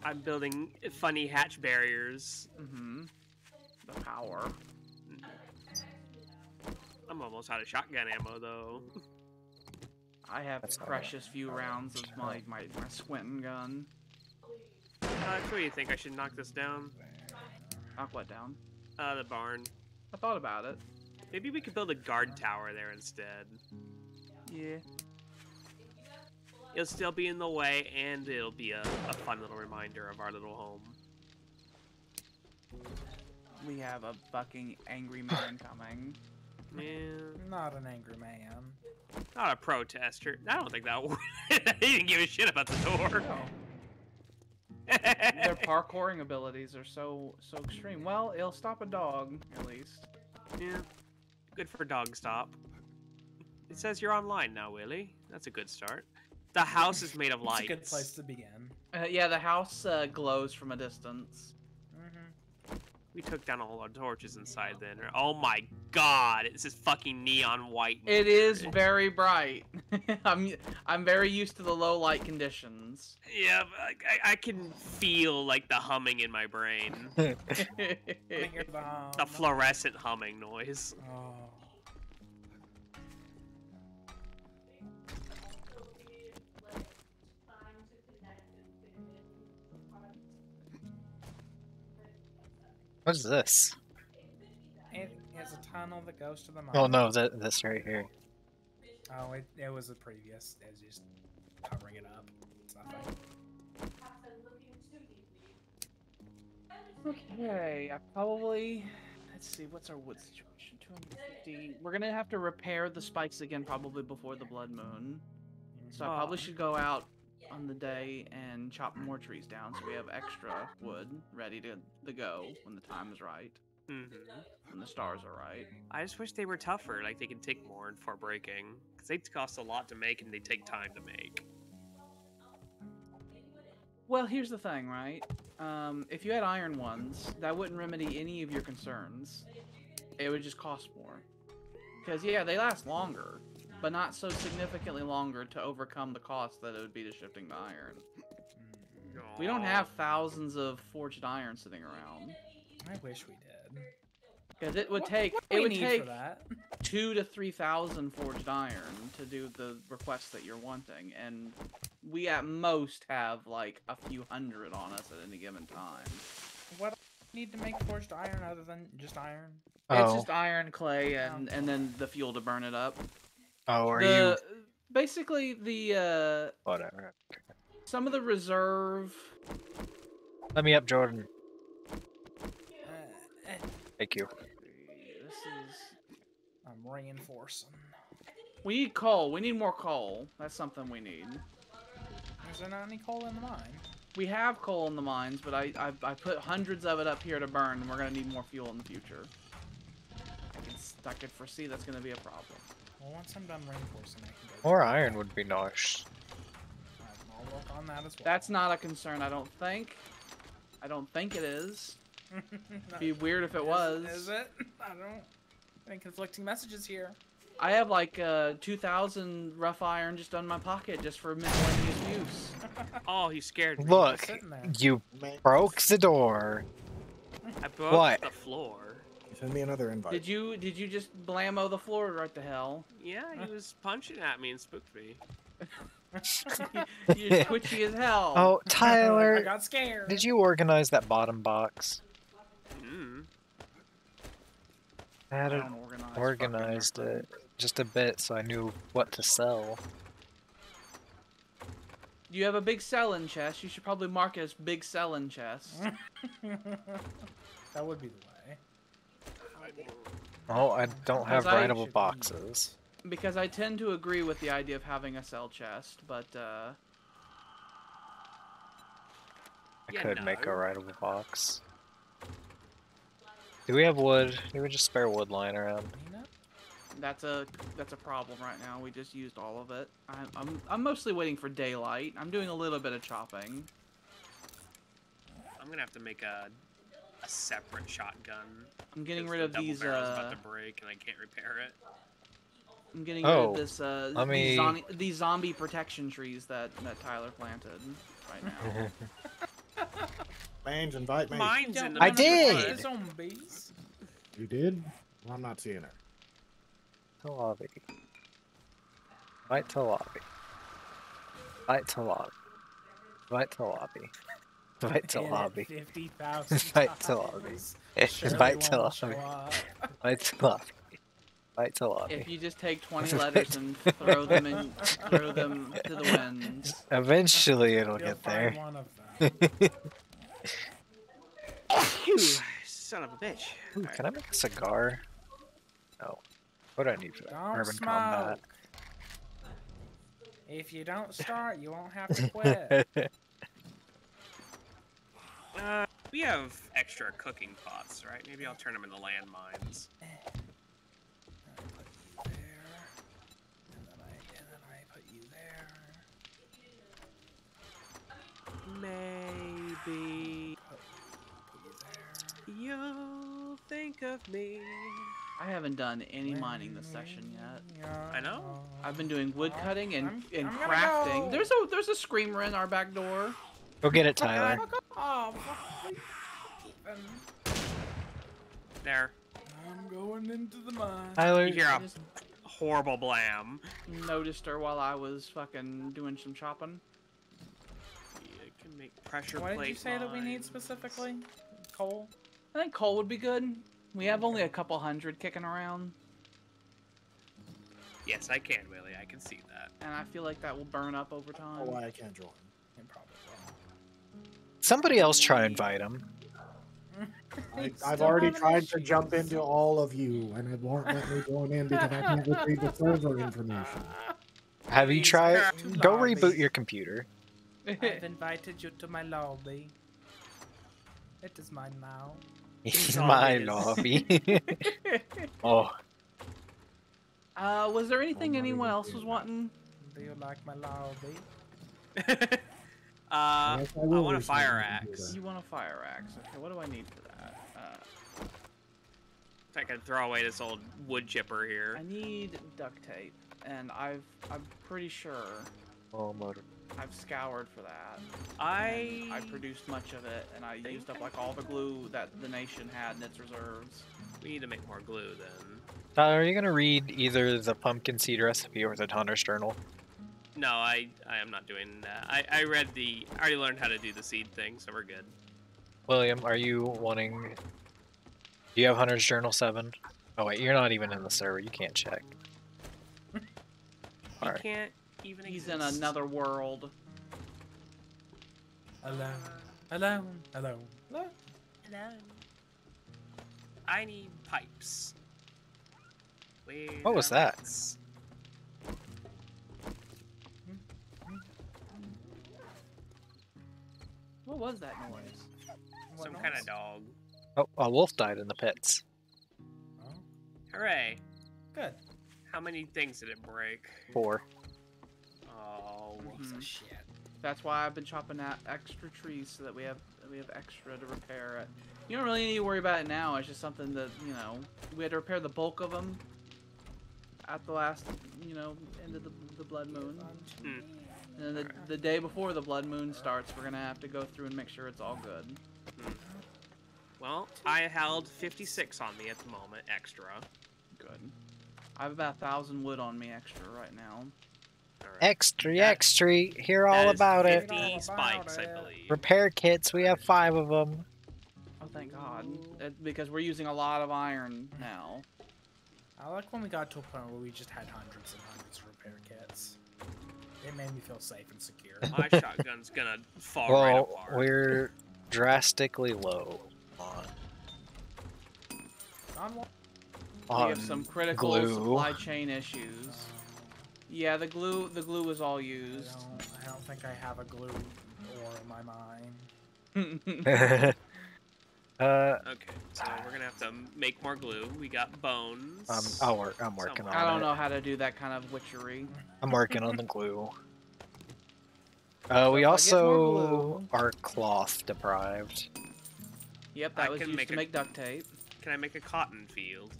I'm building funny hatch barriers. Mm-hmm. The power. I'm almost out of shotgun ammo though. I have That's not precious few rounds of my, my, my squinting gun. Uh, so what do you think? I should knock this down? Knock what down? Uh, the barn. I thought about it. Maybe we could build a guard tower there instead. Yeah. It'll still be in the way, and it'll be a, a fun little reminder of our little home. we have a fucking angry man coming. Yeah, Not an angry man. not a protester. I don't think that would. he didn't give a shit about the door. Their parkouring abilities are so so extreme. Well, it'll stop a dog at least. yeah, good for dog stop. It says you're online now, Willie. That's a good start. The house is made of It's lights. a good place to begin. Uh, yeah, the house uh, glows from a distance. We took down all our torches inside then. Oh my god, it's this fucking neon white. in It here. is very bright. I'm I'm very used to the low light conditions. Yeah, I, I, I can feel like the humming in my brain. Let me hear the. The fluorescent humming noise. Oh. What is this? It is a tunnel that goes to the mine. Oh no, that this right here. Oh, it, it was the previous. It was just covering it up. It's nothing. Okay, I probably. Let's see, what's our wood situation? 250. We're gonna have to repair the spikes again probably before the blood moon. So I probably should go out on the day and chop more trees down so we have extra wood ready to, to go when the time is right, hmm when the stars are right. I just wish they were tougher, like they can take more before breaking. Because they cost a lot to make and they take time to make. Well, here's the thing, right? Um, if you had iron ones, that wouldn't remedy any of your concerns. It would just cost more. Because, yeah, they last longer, but not so significantly longer to overcome the cost that it would be to shifting the iron. We don't have thousands of forged iron sitting around. I wish we did. Because it would What- take what it would take that. two to three thousand forged iron to do the request that you're wanting, and we at most have like a few hundred on us at any given time. What do we need to make forged iron other than just iron? Oh. It's Oh, just iron, clay, and oh. and then the fuel to burn it up. Oh, are the, Basically, the you? Whatever. uh, some of the reserve. Let me up, Jordan. Uh, eh, This Thank you. This is. I'm reinforcing. We need coal. We need more coal. That's something we need. Is there not any coal in the mine? We have coal in the mines, but I, I I put hundreds of it up here to burn, and we're gonna need more fuel in the future. I can s- I could foresee that's gonna be a problem. Well, once I'm done reinforcing, I can go. More iron would be nice. I'll work on that as well. That's not a concern, I don't think. I don't think it is. It'd be weird if it Is- was. Is it? I don't. Getting conflicting messages here. I have like uh, 2,000 rough iron just on my pocket just for miscellaneous use. Oh, he scared me. Look, you broke the door. I broke What? the floor. Send me another invite. Did you did you just blammo the floor right to hell? Yeah, he was punching at me and spooked me. You're twitchy as hell. Oh, Tyler. I got scared. did you organize that bottom box? Mm. I had I it organize organized it just a bit so I knew what to sell. You have a big selling chest. You should probably mark it as big selling chest. that would be the way. Oh, I don't have Because I writable boxes. because I tend to agree with the idea of having a cell chest, but uh, I Yeah, could make a no. writable box. Do we have wood? Do we just spare wood lying around? That's a that's a problem right now. We just used all of it. I'm I'm, I'm mostly waiting for daylight. I'm doing a little bit of chopping. I'm gonna have to make a a separate shotgun. I'm getting rid the of double these. barrel's Uh, about to break and I can't repair it. I'm getting rid Oh, of this. Uh, let these, zombie, these zombie protection trees that that Tyler planted right now. Maines, invite me. Mine's Don't in the I remember did! the Zombies. You did? Well, I'm not seeing her. to lobby. Right to lobby. Right to lobby. Right to lobby. Right to lobby. 50,000 Right to lobby. times. Surely Right to won't show lobby. up. Right to lobby. If you just take 20 letters and throw them in, throw them to the wind. Eventually it'll You'll get there. one of them. Phew. son of a bitch. Ooh, Alright. can I make a cigar? No. What do I need for that? Don't Urban smoke. combat. If you don't start, you won't have to quit. Uh, we have extra cooking pots, right? Maybe I'll turn them into landmines. You there, and then I, and then I put you there. Maybe you there. you'll think of me. I haven't done any mining this session yet. I know. I've been doing wood cutting and, and crafting. There's a there's a screamer in our back door. Go get it, Tyler. Oh, There. I'm going into the mine. Tyler, You hear I a just horrible blam. noticed her while I was fucking doing some chopping. You can make pressure What did you say that we need specifically? Coal? I think coal would be good. We have only a couple hundred kicking around, Yes, I can, Willie. I can see that. and I feel like that will burn up over oh, time. Oh, why I can't draw join. You probably somebody else try and invite him. I, I've already tried to jump into all of you, and it won't let me join in because I can't retrieve the server information. Have you tried? Go lobby. reboot your computer. I've invited you to my lobby. It is mine now. It's, all my lobby. oh, uh, was there anything not anyone else was wanting? Do you like my lobby? uh, I Yes, will want a fire axe. You want a fire axe? Okay, what do I need for that? Uh, If I can throw away this old wood chipper here. I need duct tape, and I've I'm pretty sure oh motor. I've scoured for that. I I produced much of it, and I used up like all the glue that the nation had in its reserves. we need to make more glue then. Tyler, are you gonna read either the pumpkin seed recipe or the Hunter's Journal? No, I I am not doing that. I I read the. I already learned how to do the seed thing, so we're good. William, are you wanting? Do you have Hunter's Journal seven? Oh wait, you're not even in the server. You can't check. He Alright. can't even. He's in another world. Alone. Alone. Alone. Alone. Hello. I need pipes. Where What was that? lights? What was that noise? What Some kind of dog. Oh, a wolf died in the pits. Oh, Hooray! good. How many things did it break? Four. Oh, Piece Mhm. shit. That's why I've been chopping out extra trees so that we have we have extra to repair it. You don't really need to worry about it now. It's just something that you know we had to repair the bulk of them at the last you know end of the, the blood moon. Hmm. And then the, the day before the blood moon starts, we're gonna have to go through and make sure it's all good. Hmm. well, I held 56 on me at the moment, extra. Good. I have about a thousand wood on me extra right now. Alright. Extra, That- extra. Hear all is about it. 50 spikes, I believe. Repair kits. We have five of them. Oh, thank God. Because we're using a lot of iron now. I like when we got to a point where we just had hundreds and hundreds of repair kits. It made me feel safe and secure. My shotgun's gonna fall right Well, apart. we're drastically low on On one- we have some critical glue. supply chain issues. Yeah, the glue the glue was all I used. don't, I don't think I have a glue ore in my mind. uh, Okay, so we're gonna have to make more glue. We got bones. um, I'll work. I'm working on it. I don't it. know how to do that kind of witchery. I'm working on the glue. Uh, we if I get more also glue- are cloth deprived. Yep, I that was can used make to a- make duct tape. Can I make a cotton field?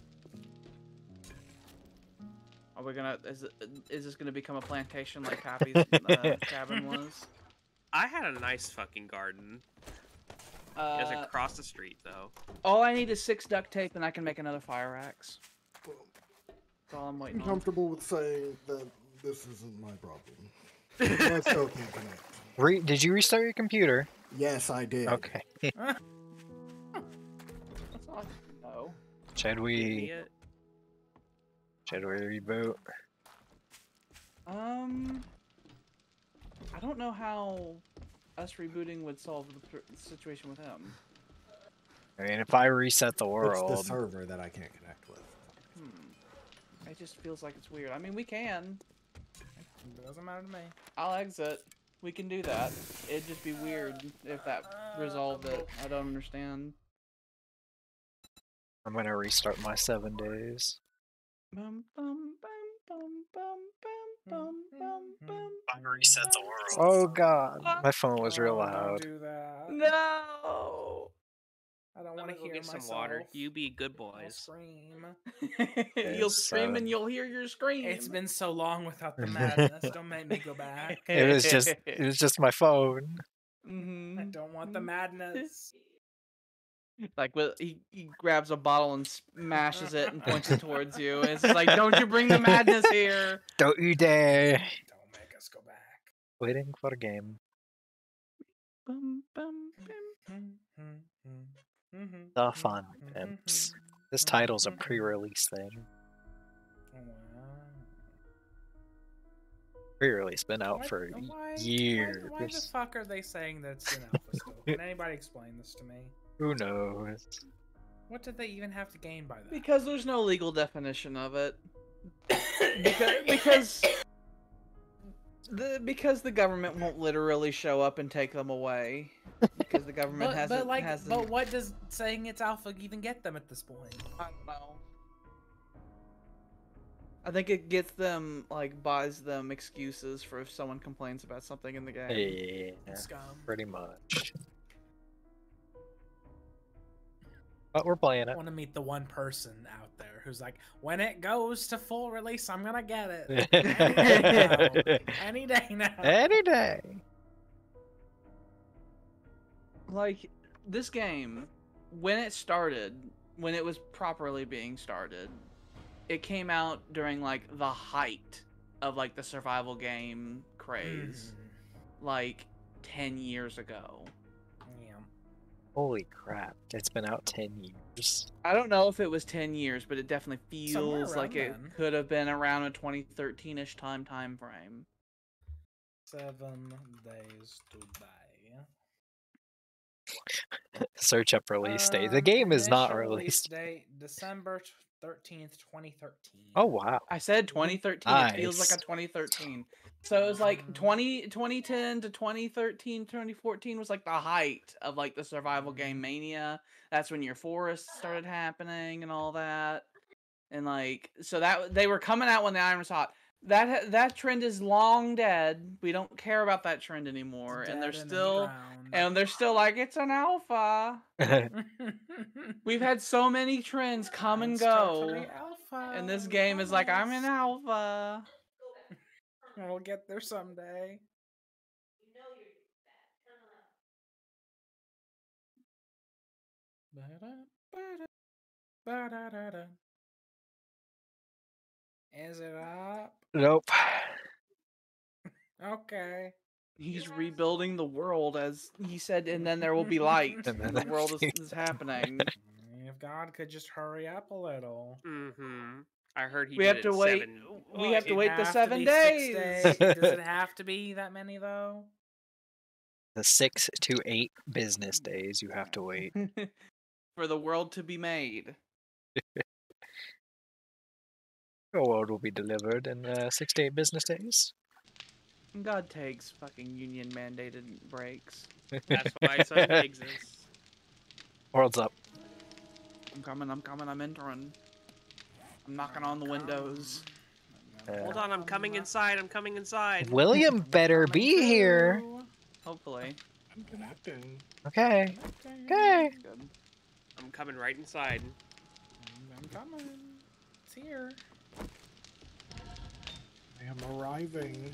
Are we gonna? Is it, is this gonna become a plantation like Pappy's uh, cabin was? I had a nice fucking garden. It's Uh, across the street though. all I need is six duct tape, and I can make another fire axe. That's all I'm I'm waiting on. with saying that this isn't my problem. I still can't connect. Re- did you restart your computer? Yes, I did. Okay. That's all I know. Should we? Should we reboot? Um, I don't know how us rebooting would solve the situation with him. I mean, if I reset the world, It's the world, server that I can't connect with. Hmm. It just feels like it's weird. I mean, we can. It doesn't matter to me. I'll exit. We can do that. It'd just be weird if that resolved it. I don't understand. I'm gonna restart my seven days. Bum, bum, bum, bum, bum, bum, bum, bum, bum. reset the world. Oh god, my phone was real Oh, don't loud. do that. No. I don't want to gonna hear get myself. some water. You be good I'll boys. scream. you'll Yes, scream um, and you'll hear your scream. It's been so long without the madness. don't make me go back. It was just, it was just my phone. I Mhm. don't want the madness. Like with he, he grabs a bottle and smashes it and points it towards you. And it's like, don't you bring the madness here. Don't you dare! Don't make us go back. Waiting for the game. Bum, bum, bum. The fun imps. This title's a pre-release thing. Pre-release been out Why- for why- why- years. Why, the fuck are they saying that it's in alpha still? Can anybody explain this to me? Who knows? What did they even have to gain by that? Because there's no legal definition of it. because because the because the government won't literally show up and take them away. Because the government but, hasn't but like, hasn't. but what does saying it's alpha even get them at this point? I don't know. I think it gets them like buys them excuses for if someone complains about something in the game. Yeah, Scum. pretty much. But we're playing it. I want to meet the one person out there who's like, when it goes to full release, I'm gonna get it Any day now. any day now. Any day. Like this game, when it started, when it was properly being started, it came out during like the height of like the survival game craze, mm-hmm. like 10 years ago. Yeah. Holy crap! It's been out ten years. I don't know if it was 10 years, but it definitely feels like around it could have been around a 2013ish time time frame. Seven days to die. Search up release date. The Um, game is not initial release released. Date December thirteenth, twenty thirteen. Oh wow. I said 2013. It feels like a 2013. So it was like 20, 2010 to 2013, 2014 was like the height of like the survival game mania. That's when your forests started happening and all that. And like so that they were coming out when the iron was hot. That that trend is long dead. We don't care about that trend anymore. and they're still and they're still like it's an alpha. We've had so many trends come and go. And this game is like I'm an alpha. We'll get there someday. Ba-da-ba-da, ba-da-da-da. Is it up? nope. Okay. He's rebuilding the world as he said, and then there will be light. And then the world is, is happening. If God could just hurry up a little. Mm-hmm. I heard he We did have it to in wait. Seven. We have to It wait the seven be six days. Does it have to be that many though? The six to eight business days you have to wait. For the world to be made. The world will be delivered in uh, six to eight business days. God takes fucking union mandated breaks. That's why Sunday exists. World's up. I'm coming, I'm coming, I'm entering. I'm knocking on the windows. Uh, Hold on, I'm coming inside. I'm coming inside. William better be here. Hopefully. I'm connecting. Okay. Okay. Good. I'm coming right inside. I'm coming. It's here. I am arriving.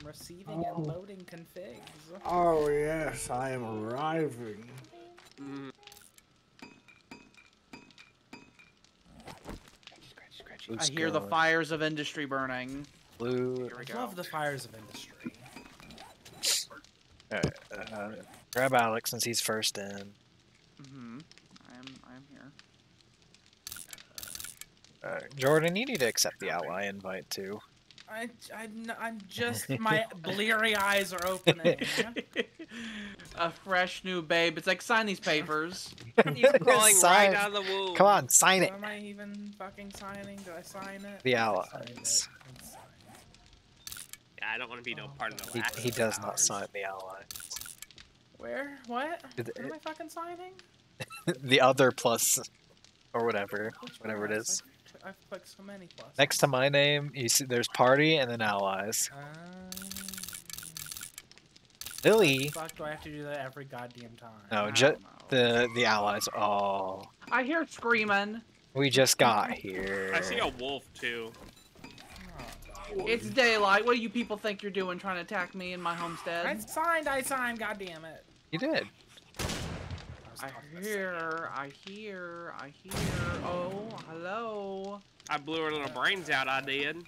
I'm receiving Oh. and loading configs. Oh yes, I am arriving. Mm, I Who's hear the fires of industry burning. Blue. Here we I go. love the fires of industry. Uh, uh, grab Alex since he's first in. Mm-hmm. I'm I'm here. Uh, Jordan, you need to accept the ally invite too. I, I'm, I'm just my bleary eyes are opening. a fresh new babe. It's like sign these papers. He's crawling Sign- right out of the womb. Come on, sign it. Am I even fucking signing? Did I sign it? The allies. signed it. It's signed. Yeah, I don't want to be no part of the He, he of does not sign the allies. Where? What? It- What am I fucking signing? the other plus, or whatever, Which whatever it is. plus? is. I've, I've clicked so many plus. Next to my name, you see there's party and then allies. Uh, Billy, fuck, do I have to do that every goddamn time? no, I ju- don't know. the the allies. Oh, I hear screaming. we just got here. I see a wolf too. Oh, It's daylight. What do you people think you're doing trying to attack me in my homestead? I signed, I signed, god damn it. You did. I, was I hear, I hear, I hear. Oh, hello. I blew her little brains out. I did.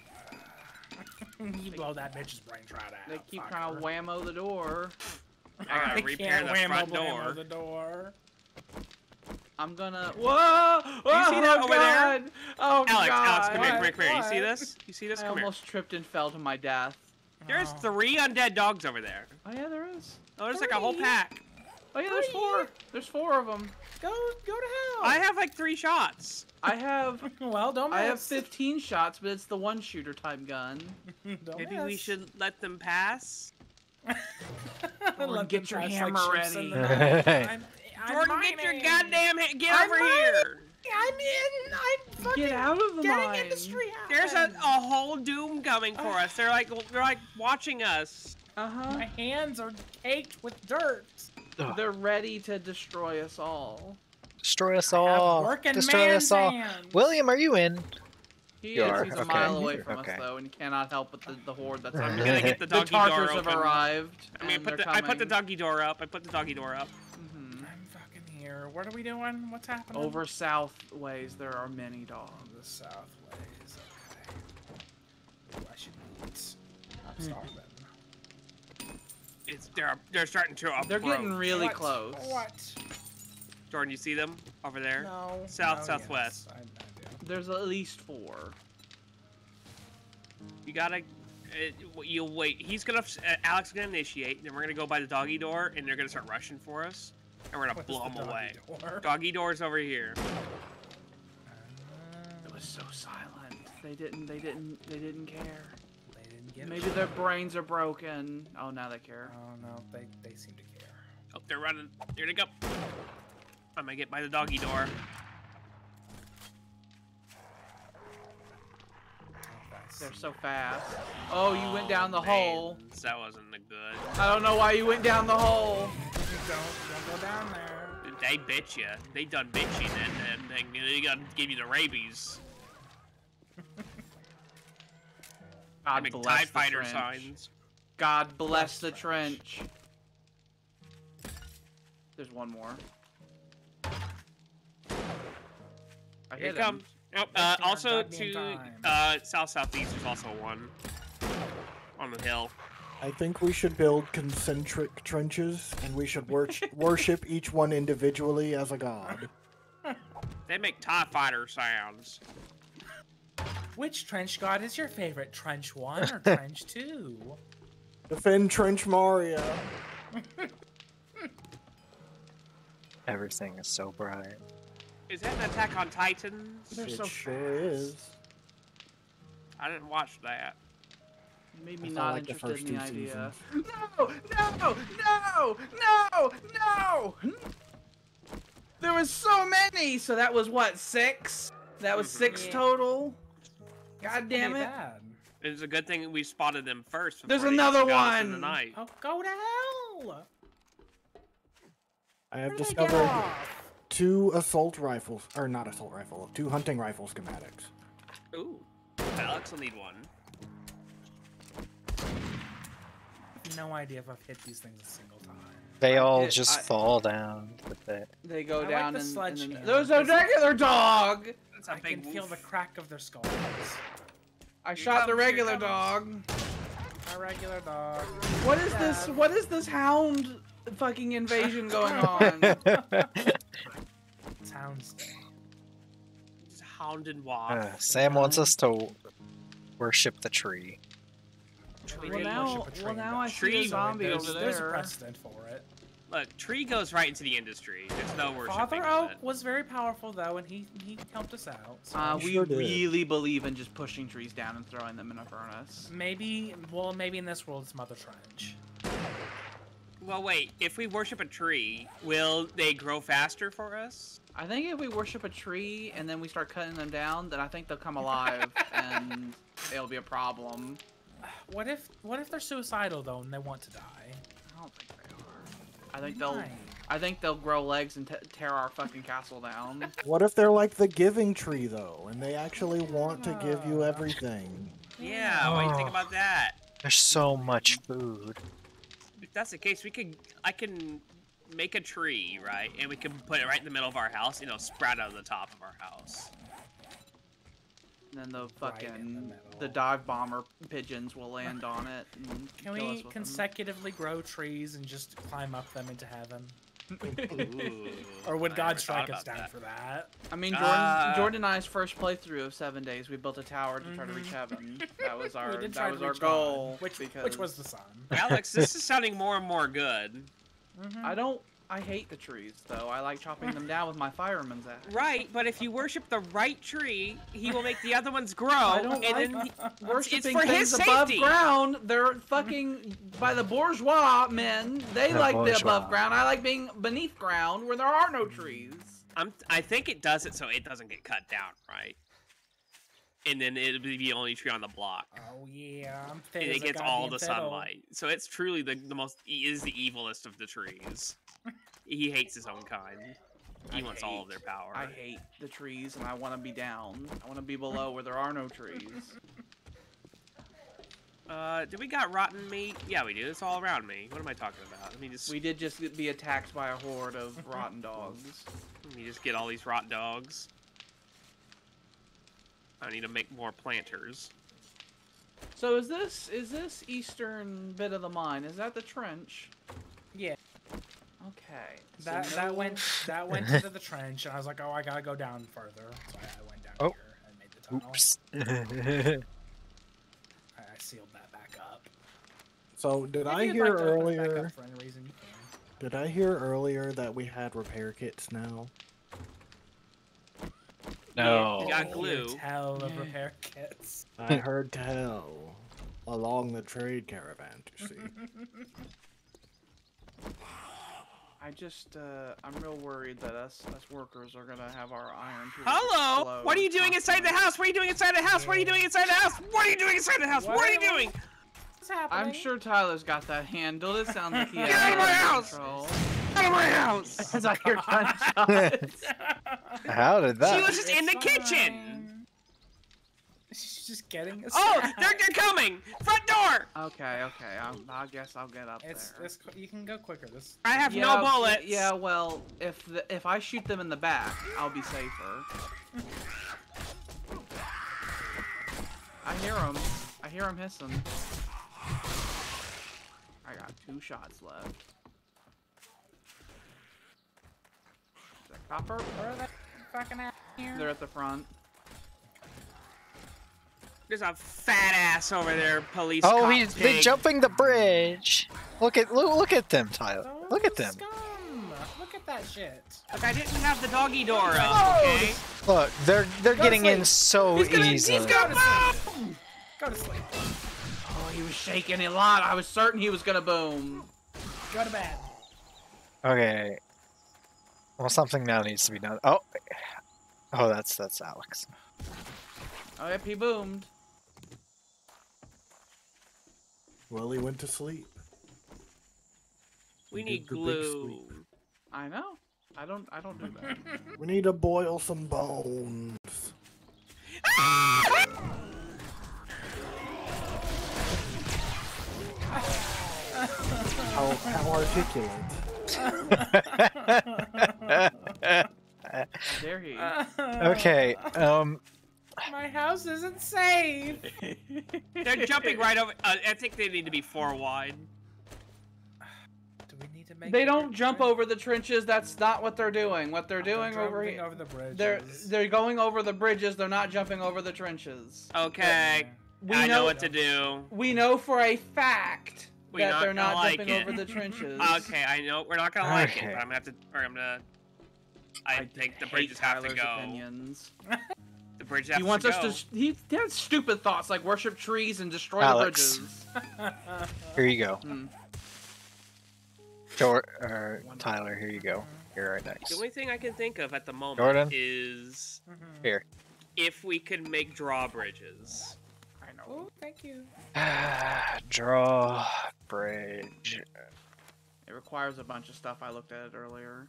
you blow that bitch's brains right out. They keep trying to whammo the door. I gotta They repair can't the whammo front door. The door. I'm gonna. Whoa! You see oh that oh, over there? Oh Alex, God! Alex, come here, come here, What? come here. You see What? this? You see this? I Come here. almost tripped and fell to my death. There's Oh. three undead dogs over there. Oh yeah, there is. Oh, there's like a whole pack. Oh yeah, there's four. There's four of them. Go, go to hell. I have like three shots. I have. well, don't miss. I have 15 shots, but it's the one shooter type gun. Don't Maybe we should let them pass. Jordan, get your pass hammer like ready. I'm, I'm Jordan, get your goddamn ha- get I'm over mining. here. I'm in. I'm fucking Get out of the getting mine. industry There's a, happen. a whole doom coming for us. They're like they're like watching us. Uh huh. My hands are caked with dirt. They're ready to destroy us all. Destroy us all. working Destroy man's us all. hands. William, are you in? He You is. are, He's a okay. mile away from Okay. us though, and cannot help but the, the horde that's I'm on gonna get the The doggy door Tartars have arrived. I mean, and put they're the, I put the coming. doggy door up. I put the doggy door up. Mhm. I'm fucking here. What are we doing? What's happening? Over south ways, there are many dogs. the south ways. Okay. Ooh, I should eat. I'm Hmm. Starving. It's they're they're starting to approach. They're getting really What? close. What? Jordan, you see them over there? No. South, no, southwest. Yes, I, I. There's at least four. You gotta. It, you'll wait. He's gonna. Uh, Alex is gonna initiate. Then we're gonna go by the doggy door, and they're gonna start rushing for us, and we're gonna What's blow the them doggy away. door? Doggy door's over here. It was so silent. They didn't. They didn't. They didn't care. They didn't get Maybe it. their brains are broken. Oh, now they care. Oh no, they they seem to care. Oh, they're running. Here they go. I'm gonna get by the doggy door. They're so fast. Oh, you went down the oh, hole. That wasn't a good. I don't know why you went down the hole. don't don't go down there. They bit you. They done bit you, and then they, they gotta give you the rabies. God bless TIE the fighter trench. signs. God bless the trench. There's one more. I Here hit comes. Nope. Uh, also to uh, south southeast, there's also one on the hill. I think we should build concentric trenches, and we should wor- worship each one individually as a god. They make TIE fighter sounds. Which trench god is your favorite? Trench one or trench two? Defend Trench Mario. Everything is so bright. Is that an Attack on Titans? They're it so sure is. I didn't watch that. It Made me That's not all like the interested first in the two idea. seasons. No! No! No! No! No! There was so many. So that was what six? That was mm-hmm. six Yeah. total. God damn it! bad. It's a good thing we spotted them first. There's another got us in the one. night. Oh, go to hell! I have Where did I get discovered two assault rifles, or not assault rifle, two hunting rifle schematics. Ooh, Alex will need one. No idea if I've hit these things a single time. They all it- just I- fall down with it. They go I like down the and, sledgehammer. and then, there's a regular dog. That's a I big can feel the crack of their skulls. I shot the regular dog. My regular dog. What is this? What is this hound fucking invasion going on? Sounds. It's hound and wasp. Uh, Sam wants us to worship the tree. We Well now, worship a tree, well now I see Tree- a zombie there's, over there's a precedent for it. Look, tree goes right into the industry. There's no worshiping Father of Oak it. was very powerful though, and he he helped us out. So Uh, we sure really believe in just pushing trees down and throwing them in a furnace. maybe, well, maybe in this world it's Mother Trench. Well, wait. If we worship a tree, will they grow faster for us? I think if we worship a tree and then we start cutting them down, then I think they'll come alive and it'll be a problem. What if what if they're suicidal though and they want to die? I think they'll. I think they'll grow legs and t- tear our fucking castle down. What if they're like the giving tree though, and they actually want to give you everything? Yeah. What do you think Oh. about that? There's so much food. If that's the case, we could. I can make a tree, right? And we can put it right in the middle of our house. you it'll sprout out of the top of our house. And then the Right the fucking the dive bomber pigeons will land on it. And Can kill us we with them. consecutively grow trees and just climb up them into heaven? Ooh, Or would I God strike us down that. for that? I mean, Jordan, Uh, Jordan and I's first playthrough of seven days, we built a tower to try to reach heaven. That was our that was our reach God, goal. which because which was the sun. Alex, this is sounding more and more good. Mhm. I don't. I hate the trees though. I like chopping them down with my fireman's axe. Right, but if you worship the right tree, he will make the other ones grow, I don't and like then he- Worshipping for his things above ground, they're fucking by the bourgeois men. They The like the above ground. I like being beneath ground where there are no trees. I'm, I think it does it so it doesn't get cut down, right? And then it'll be the only tree on the block. Oh yeah, I'm And it gets all the fiddle. sunlight. So it's truly the, the most, is the evilest of the trees. He hates his own kind. He I wants all of their power. I hate the trees and I want to be down. I want to be below where there are no trees. Uh, do we got rotten meat? Yeah, we do. It's all around me. What am I talking about? Let me just, We did just be attacked by a horde of rotten dogs. let me just get all these rot dogs. I need to make more planters. So is this is this eastern bit of the mine? Is that the trench? Yeah, Okay. so that no- that went that went into the trench, and I was like, oh, I gotta go down further, so I, I went down Oh. here and made the tunnel. Oops. I, I sealed that back up. So did If I hear like to back up earlier? for any reason, you can. Did I hear earlier that we had repair kits now? no. You got glue. Tell of repair kits. I heard tell along the trade caravan. You see, I just uh I'm real worried that us us workers are gonna have our iron tools Hello! explode What are you doing inside the house? What are you doing inside the house? What are you doing inside the house? What are you doing inside the house? What, are you doing? What's happening? I'm sure Tyler's got that handled. It sounds like he has Get out of my house! control. Out of my house! As I hear gunshots. How did that? She was just in the It's kitchen! Fine. She's just getting a Oh, snack. they're, they're coming! Front door! okay, okay. I'm, I guess I'll get up It's, there. it's you can go quicker. This I have yeah, no bullets. Yeah, well, if the, if I shoot them in the back, I'll be safer. I hear them. I hear them hissing. I got two shots left. Is that copper? where are they fucking at here? They're at the front. There's a fat ass over there, police Oh, cop he's been pig. jumping the bridge. Look at look, look at them, Tyler. Oh, Look at them. Scum. Look at that shit. Look, I didn't have the doggy door up, okay? Look, they're they're Go getting in so He's gonna, easily. he's gonna Go Go to sleep. Oh, he was shaking a lot. I was certain he was gonna boom. Go to bed. Okay. Well, something now needs to be done. Oh, oh, that's that's Alex. Oh, yep, he boomed. Well, he went to sleep. We He need did the big glue. I know. I don't. I don't do that. We need to boil some bones. how, how articulate. How dare he? okay. Um. My house isn't safe. They're jumping right over. Uh, I think they need to be four wide. Do we need to make? They don't jump trench? over the trenches. That's not what they're doing. What they're They're doing over here, over the bridge. they're they're going over the bridges. They're not jumping over the trenches. Okay. We I know, know what to do. we know for a fact We're that not they're not gonna like jumping it. over the trenches. Okay, I know we're not gonna like it, but I'm gonna have to. Or I'm gonna. I, I think the hate bridges have to Tyler's go. Opinions. The bridge He wants to us go. to. He, he has stupid thoughts like worship trees and destroy Alex. the bridges. Here you go. Hmm. Jor- or Tyler, here you go. You're right The only thing I can think of at the moment Jordan? is Here. if we could make drawbridges. I know. Oh, thank you. Draw bridge. It requires a bunch of stuff. I looked at it earlier.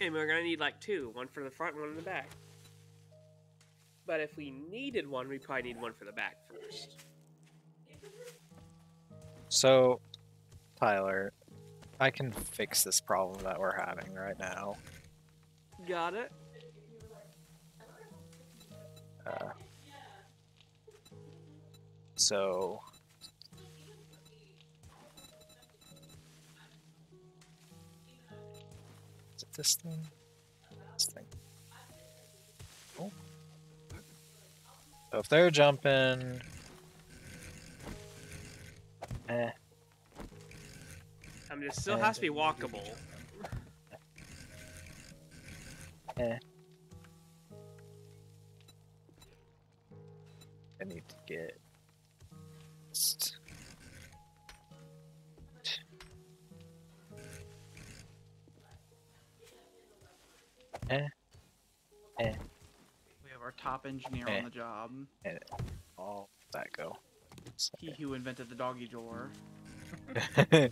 And we're gonna need like two, one for the front, one in the back. But if we needed one, we probably need one for the back first. So, Tyler, I can fix this problem that we're having right now. Got it. Uh, so, is it this thing? So if they're jumping, eh, I mean, it still has to be walkable. eh. I need to get. Eh. Eh. We have our top engineer Eh. on the job. All that go. He who invented the doggy door.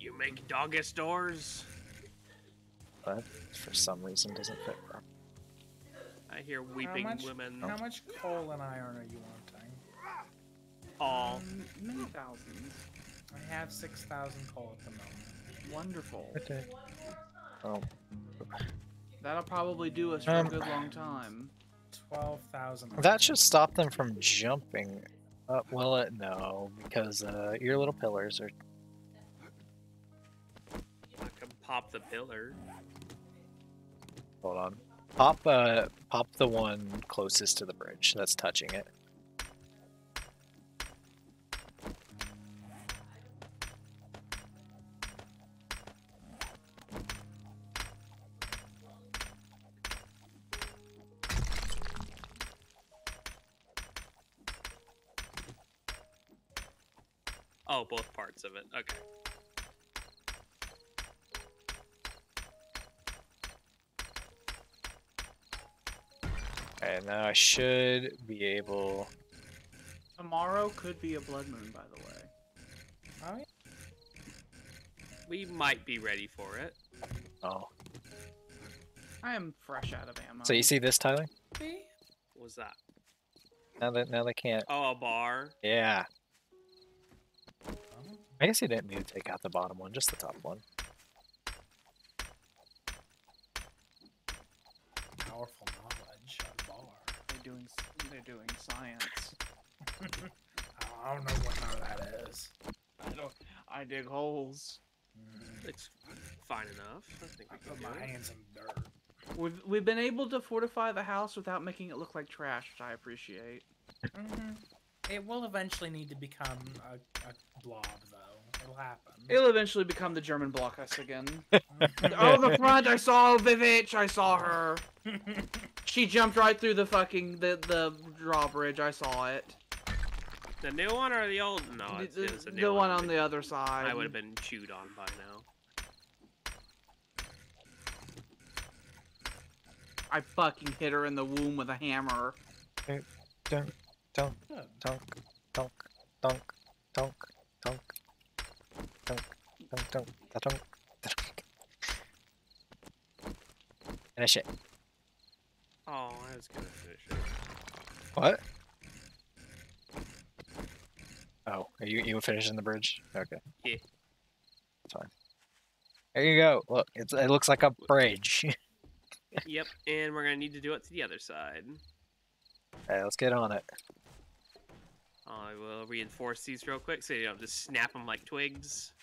You make doggest doors. but for some reason doesn't fit. bro. I hear weeping much- women. How much coal and iron are you wanting? All. Um, many thousands. I have 6,000 coal at the moment. Wonderful. Oh, That'll probably do us for Um, a good long time. 12,000. that should stop them from jumping. up. will it? No, because uh, your little pillars are. I can pop the pillar. Hold on. Pop, uh, pop the one closest to the bridge that's touching it. Of it. Okay. And now I should be able. Tomorrow could be a blood moon, by the way. Oh, yeah. We might be ready for it. Oh, I am fresh out of ammo. so you see this, Tyler? What was that? Now that now they can't. Oh, a bar. Yeah. I guess you didn't need to take out the bottom one, just the top one. Powerful knowledge of bar. They're doing. They're doing science. I don't know what none of that is. I don't. I dig holes. It's fine enough. I think I we put can my do it. hands in dirt. We've we've been able to fortify the house without making it look like trash, which I appreciate. hmm It will eventually need to become a, a blob, though. It'll happen. It'll eventually become the German blockhouse again. oh, the front! I saw Vivitch. I saw her. She jumped right through the fucking the the drawbridge. I saw it. The new one or the old? No, the it's, the, it's a new the one on the other side. I would have been chewed on by now. I fucking hit her in the womb with a hammer. Dunk, dunk, dunk, Good. dunk, dunk, dunk, dunk, dunk, dunk, dunk, dunk, dunk, dunk. Finish it. Oh, I was gonna finish it. What? Oh, are you you finishing the bridge? Okay. Yeah. It's fine. There you go. Look, it's, it looks like a bridge. yep, and we're gonna need to do it to the other side. Hey, let's get on it. I will reinforce these real quick so you don't just snap them like twigs.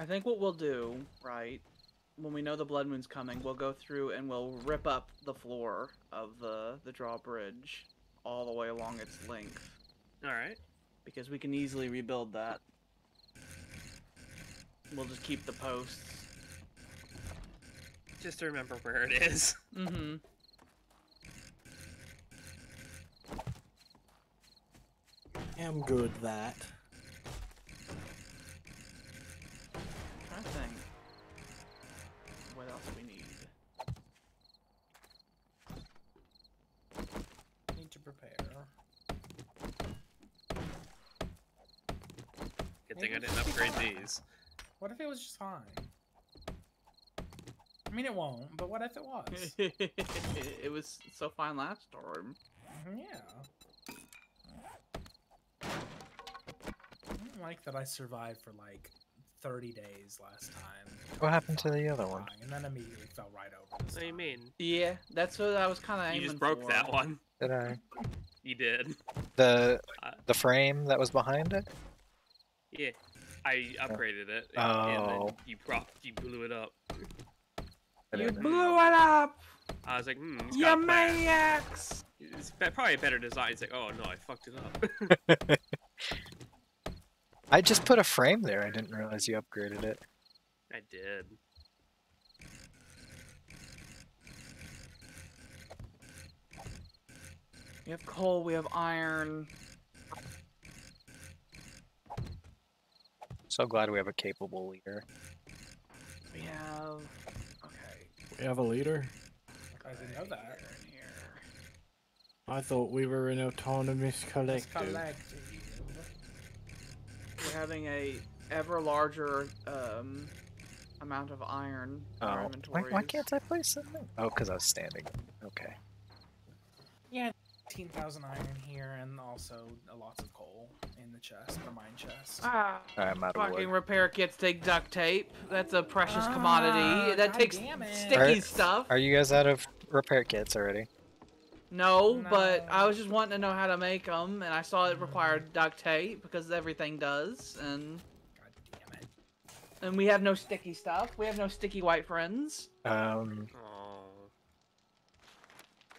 I think what we'll do, right? when we know the blood moon's coming, we'll go through and we'll rip up the floor of the the drawbridge all the way along its length All right. because we can easily rebuild that. We'll just keep the posts. Just to remember where it is. Mm-hmm. Am good that. What else we need? Need to prepare. Good thing I didn't upgrade these. What if it was just fine? I mean, it won't, but what if it was? it was so fine last storm. Mhm, yeah. I don't like that I survived for like 30 days last time. What happened to the other one? And then immediately fell right over. What do you mean? Yeah, that's what I was kind of You just broke for. that one. Did I? You did. The the frame that was behind it? Yeah. I upgraded it. And then Oh. you prop, you blew it up. I You blew it up! I was like, hmm, You got maniacs! It's probably a better design. It's like, oh no, I fucked it up. I just put a frame there. I didn't realize you upgraded it. I did. We have coal, we have iron. So glad we have a capable leader. We have. Okay. We have a leader. I didn't know that. Here and here. I thought we were an autonomous It's collective. collective. We're having a ever larger um, amount of iron in our Oh, why, why can't I place it? Oh, because I was standing. Okay. Yeah, 18,000 iron here, and also lots of coal in the chest, the mine chest. Ah, I'm out of fucking wood. repair kits take duct tape. That's a precious Ah, commodity. That God takes damn it. sticky Alright. stuff. Are you guys out of repair kits already? No, but I was just wanting to know how to make them, and I saw it required duct tape because everything does, and God damn it. and we have no sticky stuff. We have no sticky white friends. Um, Oh.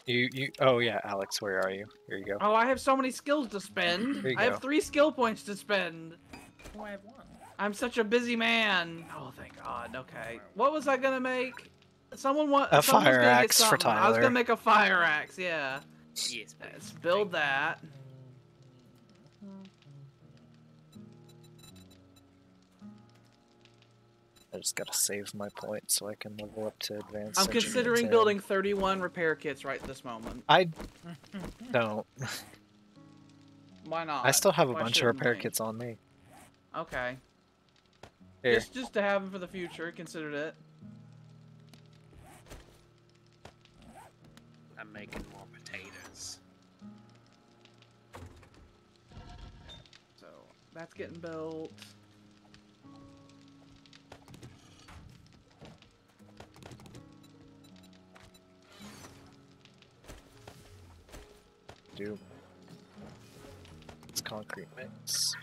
you you. Oh yeah, Alex, where are you? Here you go. Oh, I have so many skills to spend. There you I have three skill points to spend. Oh, I have one. I'm such a busy man. Oh, thank God. Okay. What was I gonna make? Someone want A fire gonna axe for something. I was gonna make a fire axe. Yeah. Yes, Let's build that. I just gotta save my points so I can level up to advanced. I'm considering building 31 repair kits right this moment. I don't. Why not? I still have a Why bunch of repair we? kits on me. Okay. Here. Just just to have them for the future. Considered it. I'm making more potatoes. So that's getting built. Do. It's concrete mix.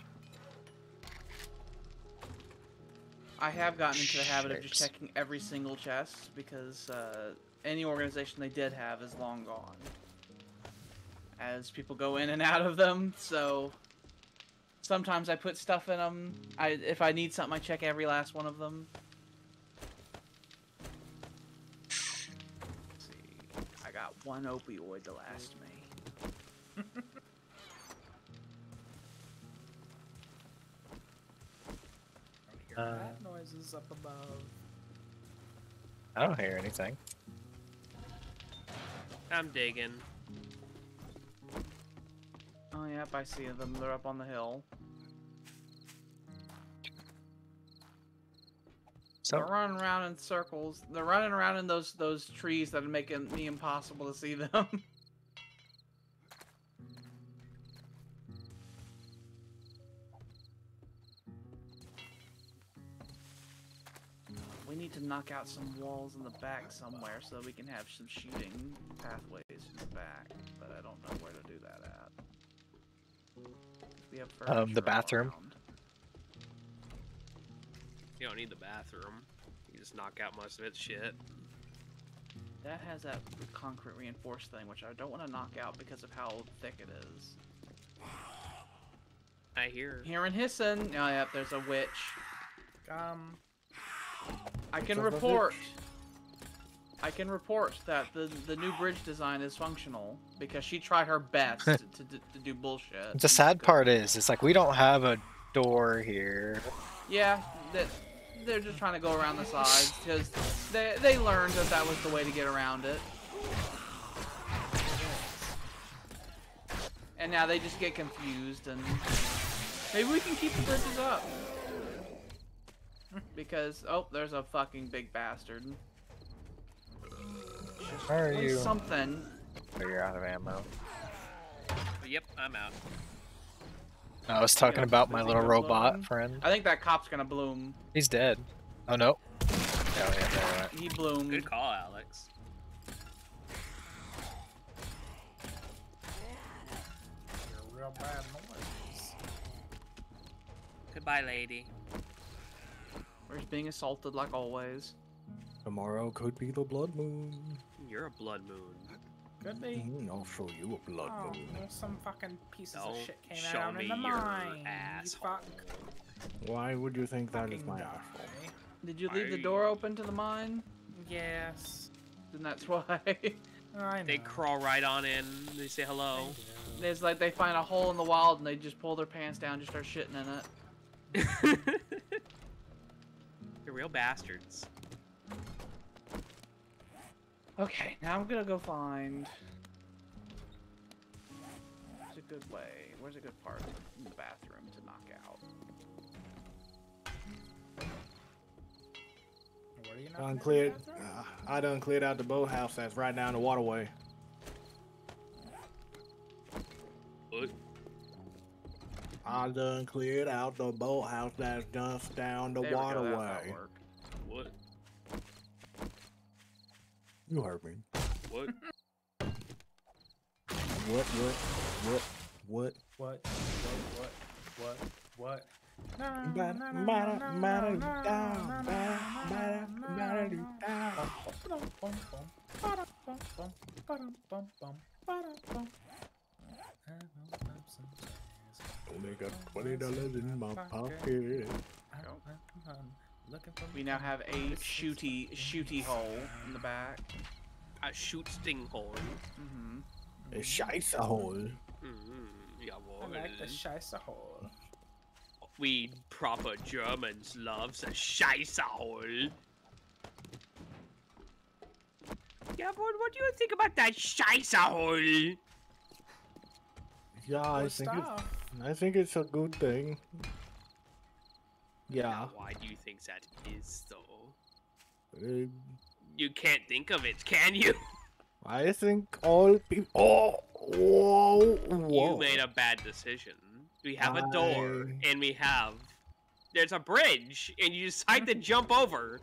I have gotten into the habit of just checking every single chest because uh, any organization they did have is long gone. As people go in and out of them, so sometimes I put stuff in them. I if I need something, I check every last one of them. Let's see, I got one opioid to last me. Don't hear Uh, noises up above. I don't hear anything. I'm digging. Oh yep, I see them. They're up on the hill. So They're So running around in circles. They're running around in those those trees that are making me impossible to see them. need to knock out some walls in the back somewhere so that we can have some shooting pathways in the back. But I don't know where to do that at. We have Um, the bathroom. around. You don't need the bathroom. You just knock out most of its shit. That has that concrete reinforced thing, which I don't want to knock out because of how thick it is. I hear. Hearing hissing. Oh, yep, there's a witch. Um, I can Son of a report. I can report that the the new bridge design is functional because she tried her best to, to, to do bullshit. The sad part is, it's like we don't have a door here. Yeah, that they're just trying to go around the sides because they they learned that that was the way to get around it. And now they just get confused and maybe we can keep the bridges up. Because oh, there's a fucking big bastard. Where are you? Something. Oh, you're out of ammo. Yep, I'm out. I was talking Yeah, about my little robot bloom? friend. I think that cop's gonna bloom. He's dead. Oh no. Oh yeah, right. He bloomed. Good call, Alex. you're a real bad noise. Goodbye, lady. We're just being assaulted like always. Tomorrow could be the blood moon. You're a blood moon. Could be. Mm, I'll show you a blood Oh, moon. well, some fucking pieces Don't of shit came show out me in the your mine. You asshole. fuck. Why would you think that is fucking my die. asshole? Did you leave the door open to the mine? Yes. Then that's why. I know. They crawl right on in. They say hello. It's like they find a hole in the wild and they just pull their pants down, just start shitting in it. They're real bastards. Okay, now I'm gonna go find. Where's a good way? Where's a good part in the bathroom to knock out? What are you Done cleared. at the bathroom? Uh, I done cleared out the boathouse that's right down the waterway. What? I done cleared out the boathouse that's just down the There we go, that- waterway. What? You heard me. What? What? What? What? What? What? What? What? What? What? Only got twenty dollars in my pocket. We now have a shooty shooty hole in the back. A shoot stinghorn. Mm-hmm. A scheisse hole. Mm, jawohl. I like the scheisse hole. We proper Germans loves a Scheisserhole. Yeah, but what do you think about that Scheisserhole? Yeah, I Good think it's, stuff. I think it's a good thing. Yeah. Now, why do you think that is, though? You can't think of it, can you? I think all people. Oh, whoa, whoa. You made a bad decision. We have a door, and we have. There's a bridge, and you decide to jump over.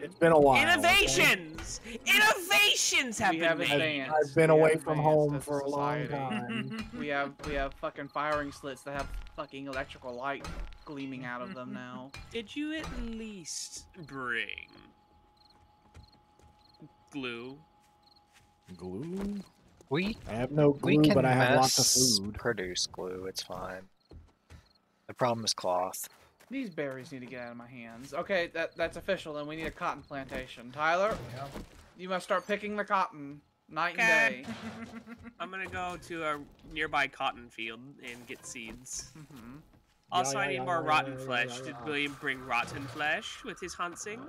It's been a while. okay? Innovations! Innovations have We been have made. advanced. I've been We away from home for a long time. We have we have fucking firing slits that have fucking electrical light gleaming out of them now. Did you at least bring glue? glue? We I have no glue, but I have lots of food. produce glue. It's fine. The problem is cloth. These berries need to get out of my hands. Okay, that that's official. Then we need a cotton plantation. Tyler, Yep. you must start picking the cotton night Okay. and day. I'm gonna go to a nearby cotton field and get seeds. hmm Also, Yeah, I need yeah, more yeah, rotten yeah, flesh. yeah, Did yeah. William bring rotten flesh with his hunting?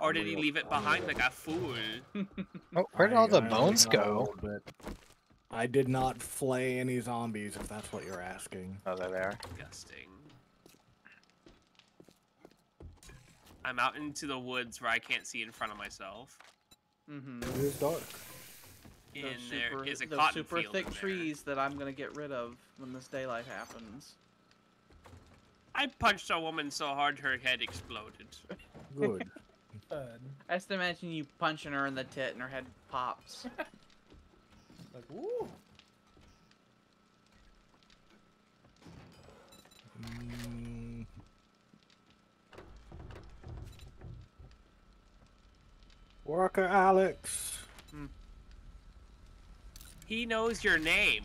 Or did he leave it behind like a fool? Oh, where did all the bones go? But I did not flay any zombies, if that's what you're asking. Oh, they are. Disgusting. I'm out into the woods where I can't see in front of myself. Mm-hmm. It is dark. And Those there super, is a those cotton super field thick trees that I'm gonna get rid of when this daylight happens. I punched a woman so hard her head exploded. Good. Good. I just imagine you punching her in the tit and her head pops. Like, ooh. Mm, Worker Alex. He knows your name.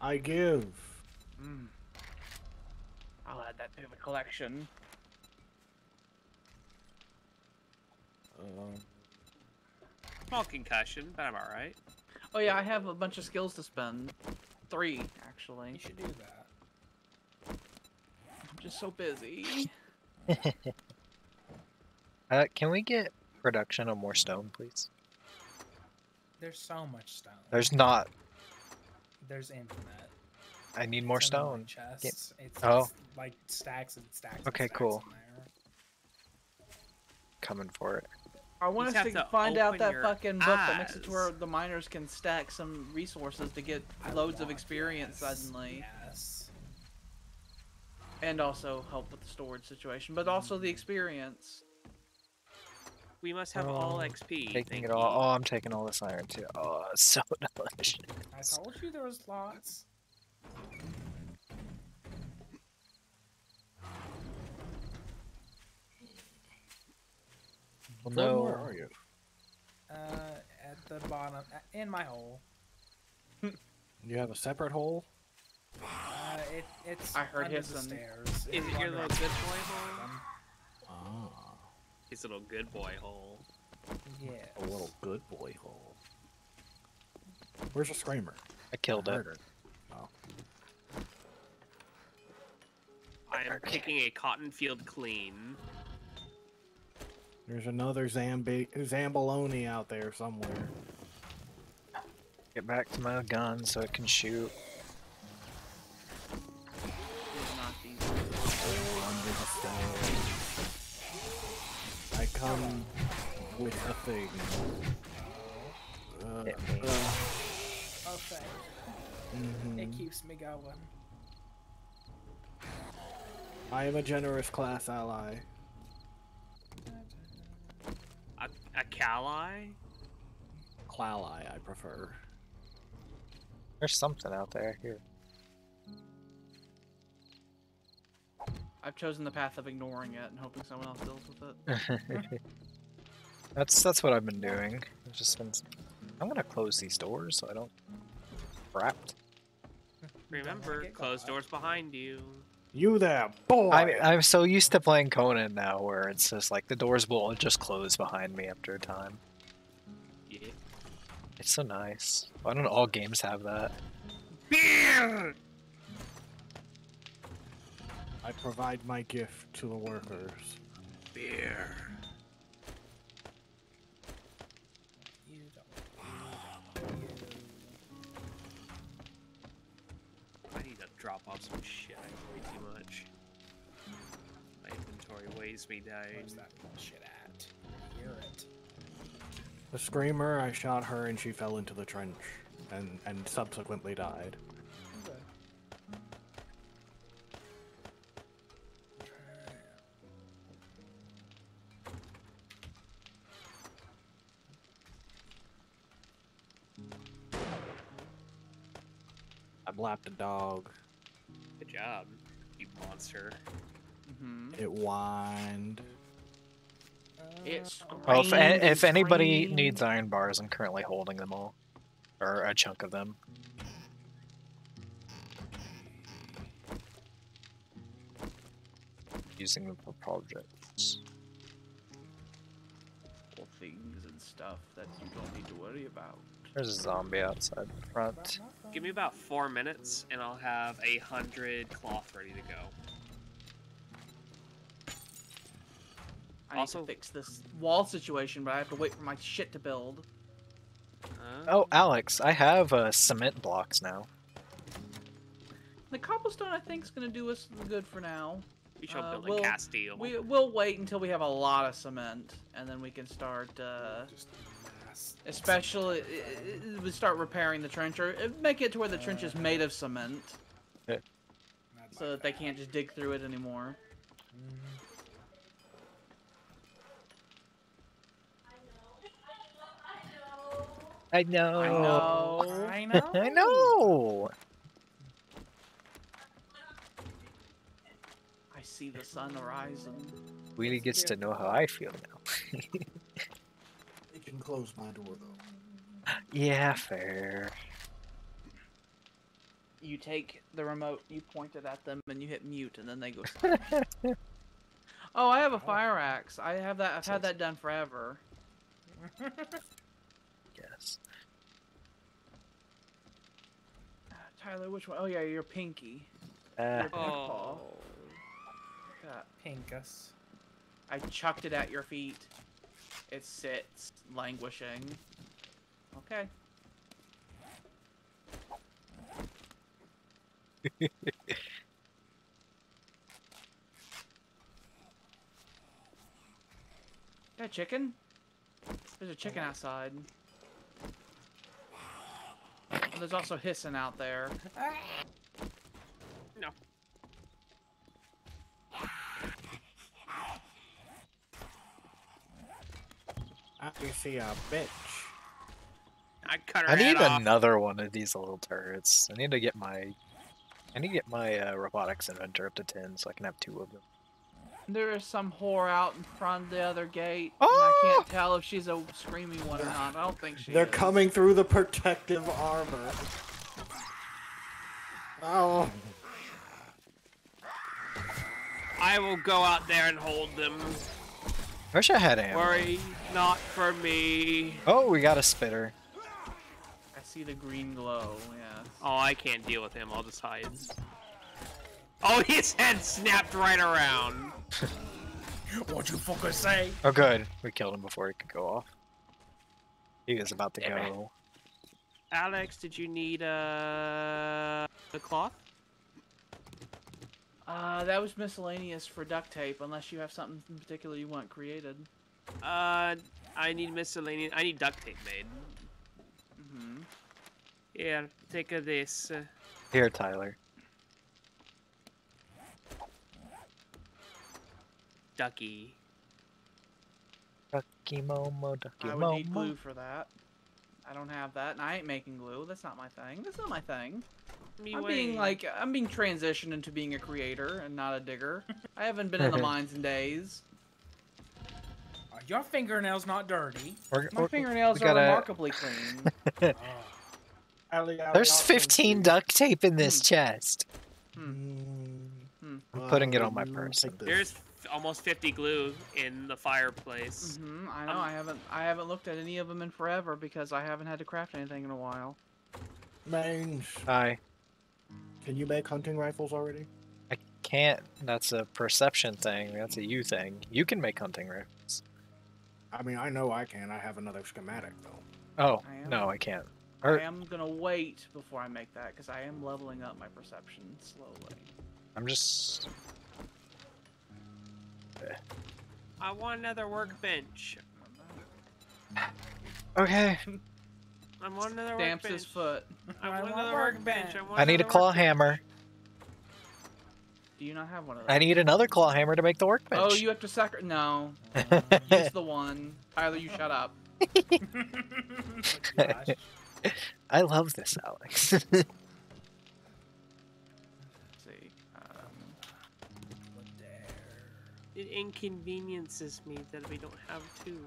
I give. Mm. I'll add that to the collection. Uh, Small concussion, but I'm alright. Oh yeah, I have a bunch of skills to spend. Three, actually. You should do that. I'm just so busy. Uh, can we get production of more stone, please? There's so much stone. There's not. There's infinite. I need more It's stone. Chests. It's, Oh. it's like stacks and stacks. and Okay, stacks cool. Coming for it. I want us to, to find out that your fucking book that makes it to where the miners can stack some resources to get I loads of experience yes, suddenly, Yes. and also help with the storage situation, but also the mm-hmm. experience. We must have all Oh, XP. Taking thank it all. you. Oh, I'm taking all this iron too. Oh, it's so delicious. I told you there was lots. Well, no. where are you? Uh, at the bottom, uh, in my hole. You have a separate hole? Uh, it, it's I heard under hissing. the stairs. Is It's it your little the good boy hole? Ah, His little good boy hole. Yeah. a little good boy hole. Where's the screamer? I killed I it. heard her. Oh. I am kicking a cotton field clean. There's another Zambi Zambaloni out there somewhere. Get back to my gun so it can shoot. Come with a thing. Uh, Hit uh, Oh, thank mhm. It keeps me going. I am a generous class ally. A, a Cali? Clally, I prefer. There's something out there. Here. I've chosen the path of ignoring it and hoping someone else deals with it. that's that's what I've been doing. I've just been. I'm gonna close these doors so I don't. Wrapped. Remember, get closed doors behind you. You there, boy! I, I'm so used to playing Conan now, where it's just like the doors will just close behind me after a time. Yeah. It's so nice. Why don't all games have that? Beer! I provide my gift to the workers. Beer. You don't. I need to drop off some shit. I carry too much. My inventory weighs me down. Where's that bullshit at? I hear it. The screamer, I shot her and she fell into the trench and, and subsequently died. I blapped a dog. Good job, you monster. hmm It whined. It's Oh, if, if anybody screamed. needs iron bars, I'm currently holding them all, or a chunk of them. Using them for projects. Little things and stuff that you don't need to worry about. There's a zombie outside the front. Give me about four minutes, and I'll have a hundred cloth ready to go. I need to fix this wall situation, but I have to wait for my shit to build. Huh? Oh, Alex, I have uh, cement blocks now. The cobblestone, I think, is gonna do us good for now. we shall uh, build we'll- a Castile. We we'll wait until we have a lot of cement, and then we can start. Uh, Just mass. especially, we start repairing the trench, or uh, make it to where the trench is made of cement, I'd so like that they can't just dig through it anymore. I know. I know. I know. I know. I see the sun horizon. Wheelie gets to know how I feel now. can close my door though. Yeah, fair. You take the remote, you point it at them, and you hit mute, and then they go. oh, I have a fire axe. I have that. I've had that done forever. Yes. Tyler, which one? Oh yeah, you're Pinky. Uh, Your Oh. Pinkus. I chucked it at your feet. It sits, languishing. Okay. Yeah, chicken? There's a chicken outside. And there's also hissing out there. No. I see a bitch. I cut her I need off. another one of these little turrets. I need to get my, I need to get my uh, robotics inventor up to ten so I can have two of them. There is some whore out in front of the other gate. Oh! And I can't tell if she's a screaming one or not. I don't think she They're is. coming through the protective armor. Oh, I will go out there and hold them. Wish I had ammo. Worry not for me. Oh, we got a spitter. I see the green glow, yes. Oh, I can't deal with him. I'll just hide. Oh, his head snapped right around. What you fucker say? Oh, good. We killed him before he could go off. He was about to Damn it. go. Alex, did you need uh, a cloth? Uh, that was miscellaneous for duct tape, unless you have something in particular you want created. Uh, I need miscellaneous. I need duct tape made. hmm Yeah, take a this. Uh, Here, Tyler. ducky. Ducky Momo, Ducky mo. I would need glue for that. I don't have that, and I ain't making glue. That's not my thing. That's not my thing. Me I'm way. being like, I'm being transitioned into being a creator and not a digger. I haven't been in the mines in days. Are your fingernails not dirty? We're- My we're- fingernails we are gotta- remarkably clean. There's 15 duct tape in this Hmm. chest. Mm, I'm putting it on my um, person. There's f- almost 50 glue in the fireplace. hmm I know. Um, I haven't. I haven't looked at any of them in forever because I haven't had to craft anything in a while. Mange, I can you make hunting rifles already? I can't. That's a perception thing. That's a you thing. You can make hunting rifles. I mean, I know I can. I have another schematic though. Oh I no, I can't. I am gonna wait before I make that because I am leveling up my perception slowly. I'm just. I want another workbench. Okay. I want another Stamps workbench. his foot. I I want want another workbench. workbench. I, want I need a claw workbench. hammer. Do you not have one of those? I need another claw hammer to make the workbench. Oh, you have to sacri- No, use the one. Tyler, you shut up. Gosh. I love this, Alex. inconveniences me that we don't have two.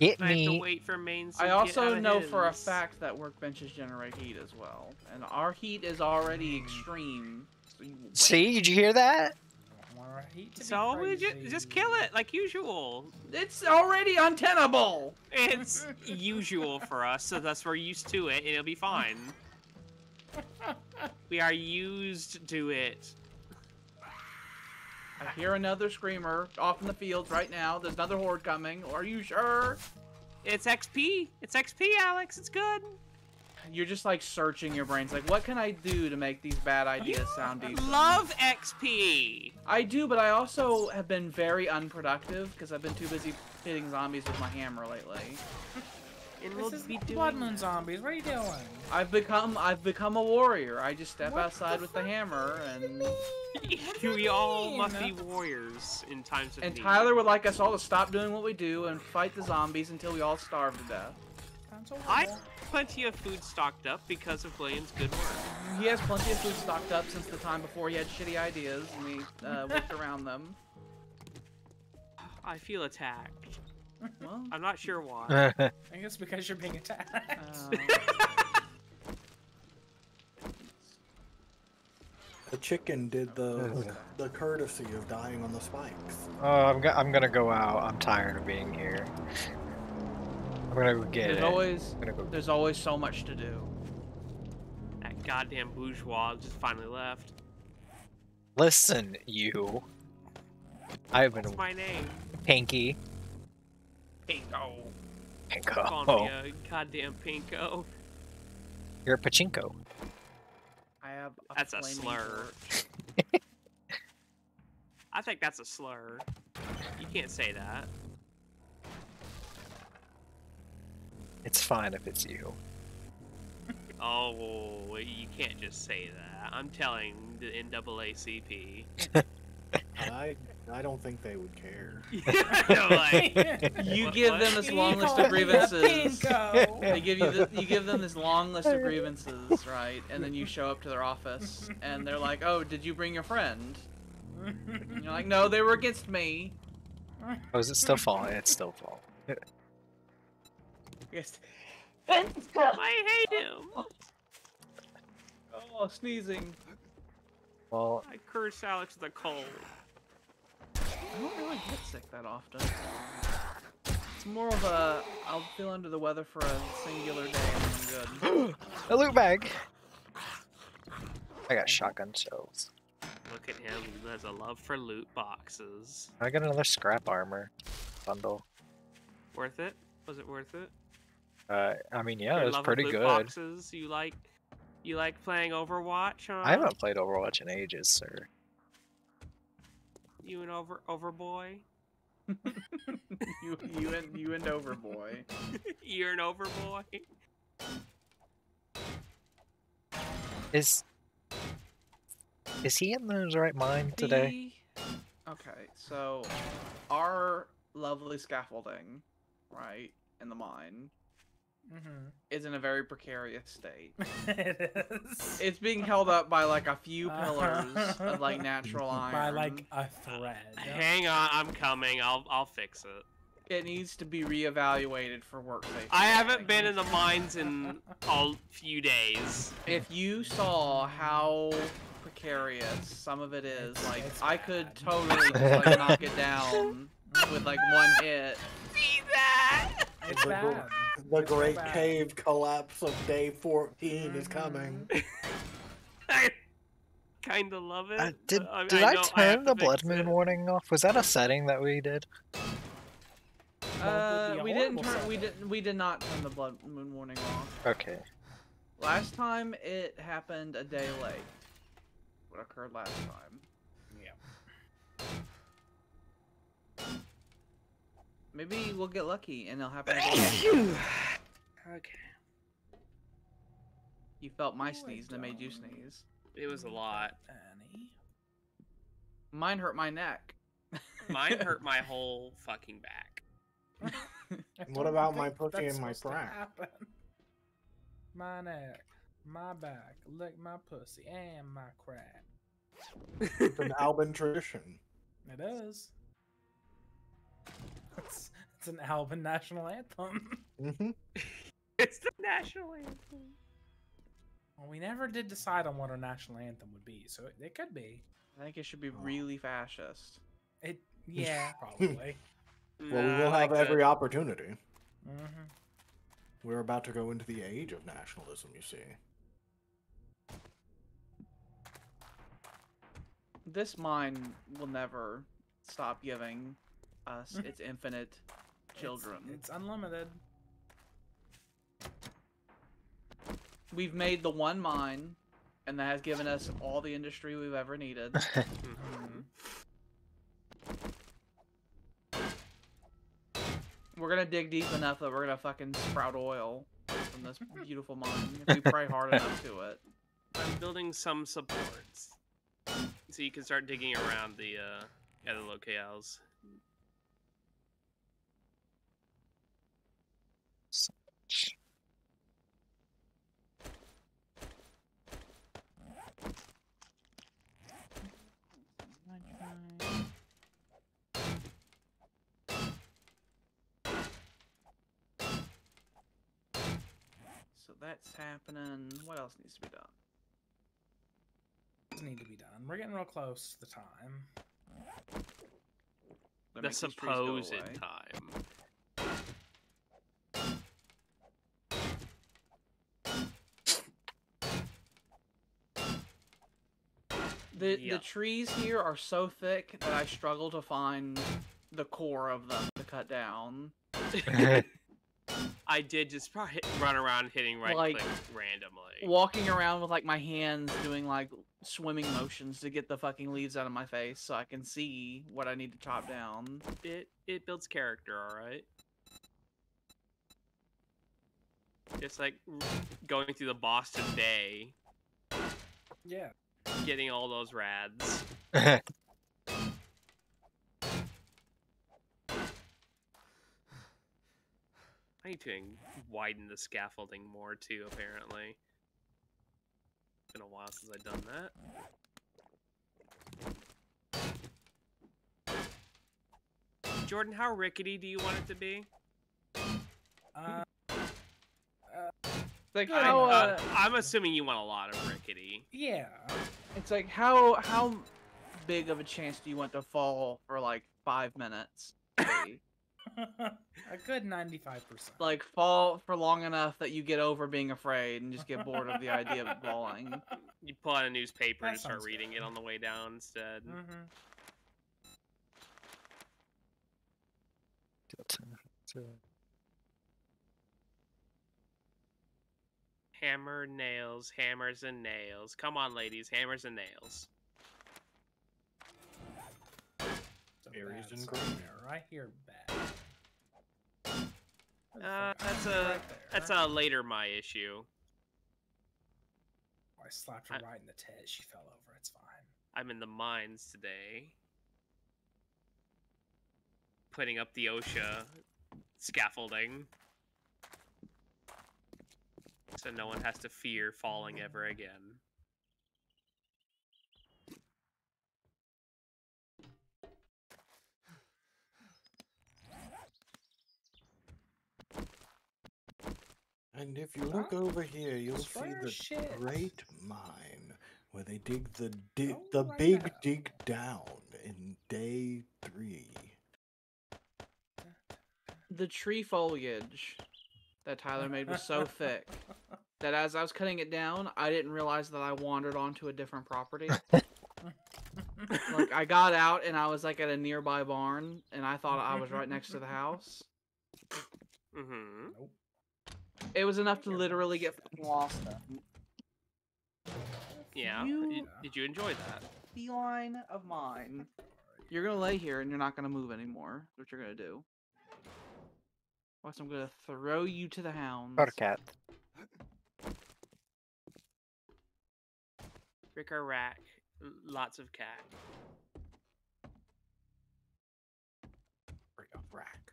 Get I have to me. wait for Maines. I also out of know for a fact that workbenches generate heat as well, and our heat is already hmm. extreme. So you. See, did you hear that? I want our heat to be So we just, just kill it like usual. It's already untenable. It's usual for us, so that's we're used to it, and it'll be fine. We are used to it. I hear another screamer off in the fields right now. There's another horde coming. Are you sure? It's XP. It's XP, Alex. It's good. You're just like searching your brains, like, what can I do to make these bad ideas sound decent? Love XP. I do, but I also have been very unproductive because I've been too busy hitting zombies with my hammer lately. And we'll This is be Blood doing. Moon zombies. What are you doing? I've become I've become a warrior. I just step What outside the with the hammer and we all must be warriors in times of and need. And Tyler would like us all to stop doing what we do and fight the zombies until we all starve to death. I horrible. plenty of food stocked up because of William's good work. He has plenty of food stocked up since the time before he had shitty ideas and we uh, worked around them. I feel attacked. Well, I'm not sure why. I guess because you're being attacked. uh, The chicken did the the courtesy of dying on the spikes. oh, I'm, go- I'm gonna go out. I'm tired of being here. I'm gonna go get there's it. always gonna go. there's always so much to do. that goddamn bourgeois just finally left. Listen, you. I've been What's my name? Pinky. Pinko. Calling Pinko. me a goddamn pinko. You're a pachinko. I have a That's a slur. I think that's a slur. You can't say that. It's fine if it's you. Oh, you can't just say that. I'm telling the NAACP. I I don't think they would care. like, You give them this long list of grievances. They give you the, you give them this long list of grievances, right? And then you show up to their office, and they're like, "Oh, did you bring your friend?" And you're like, "No, they were against me." Oh, is it still falling? It's still falling. Yes. I hate him. Oh, sneezing. Well, I curse Alex the cold. I don't really get sick that often. It's more of a I'll feel under the weather for a singular day and I'm good. a loot bag. I got shotgun shells. Look at him. He has a love for loot boxes. I got another scrap armor bundle. Worth it? Was it worth it? Uh, I mean, yeah, Your it was pretty good. Boxes. You like, you like playing Overwatch? Huh? I haven't played Overwatch in ages, sir. You an over Overboy? you you and you and Overboy. You're an Overboy. Is is he in his right mind today? The- Okay, so our lovely scaffolding, right, in the mine, Mhm. is in a very precarious state. it is. It's being held up by like a few pillars Uh-huh. of like natural iron. By like a thread. Hang on, I'm coming. I'll I'll fix it. it needs to be reevaluated for work safety. I haven't been in the mines in a few days. If you saw how precarious some of it is, like it's I could totally just like knock it down with like one hit. See that? It's the, bad. the It's so great bad. cave collapse of day 14 is Mhm. coming. I kind of love it. Uh, did but I, did I I, turn have the blood moon it. warning off? Was that a setting that we did? Uh, we didn't horrible turn. We didn't. We did not turn the blood moon warning off. Okay. Last time it happened a day late. What occurred last time? Yeah. Maybe we'll get lucky and it'll happen again. Okay. You felt my No, sneeze and it made you sneeze. It was a lot. Annie. Mine hurt my neck. Mine hurt my whole fucking back. I What about my pussy and my supposed crack? My neck, my back, lick my pussy and my crack. It's an Alban tradition. It is. It's, it's an Alban national anthem. hmm It's the national anthem. Well, we never did decide on what our national anthem would be, so it, it could be. I think it should be Oh. really fascist. It, yeah, probably. Well, we will have like every the- opportunity. hmm We're about to go into the age of nationalism, you see. This mine will never stop giving us its infinite children. It's, it's unlimited. We've made the one mine, and that has given us all the industry we've ever needed. Mhm. we're gonna dig deep enough that we're gonna fucking sprout oil from this beautiful mine if we pray hard enough to it. I'm building some supports, so you can start digging around the uh, other locales. That's happening. What else needs to be done? Things need to be done. We're getting real close to the time. to The make these supposed time. The Yeah. the trees here are so thick that I struggle to find the core of them to cut down. I did just pro- hit, run around hitting right Like, click randomly. Walking around with like my hands doing like swimming motions to get the fucking leaves out of my face so I can see what I need to chop down. It it builds character, all right. Just like going through the Boston Bay, Yeah. getting all those rads. I need to widen the scaffolding more too. Apparently, it's been a while since I've done that. Jordan, how rickety do you want it to be? Uh, Like Good how uh, Uh, I'm assuming you want a lot of rickety. yeah. it's like how how big of a chance do you want to fall for like five minutes? Maybe? a good 95%. like fall for long enough that you get over being afraid and just get bored of the idea of falling. You pull out a newspaper That and start sounds reading it on the way down instead. hmm Hammer, nails, hammers, and nails. Come on, ladies, hammers and nails. So Berries bad and somewhere. I hear bad. Where the Uh, that's Ah, a right there. that's a later my issue. I slapped her I- right in the tit. She fell over. It's fine. I'm in the mines today, putting up the OSHA scaffolding, so no one has to fear falling ever again. And if you look over here, you'll see the shit. great mine where they dig the di- Go the right big now. dig down in day three. The tree foliage that Tyler made was so thick that as I was cutting it down, I didn't realize that I wandered onto a different property. like I got out and I was like at a nearby barn and I thought I was right next to the house. Mm-hmm. Nope. It was enough to literally get fucking lost. Yeah. You- Did you enjoy that? Feline of mine. You're gonna lay here and you're not gonna move anymore. That's what you're gonna do. Watch, I'm gonna throw you to the hounds. Or cat. Rick or rack? Lots of cat. Bring up rack.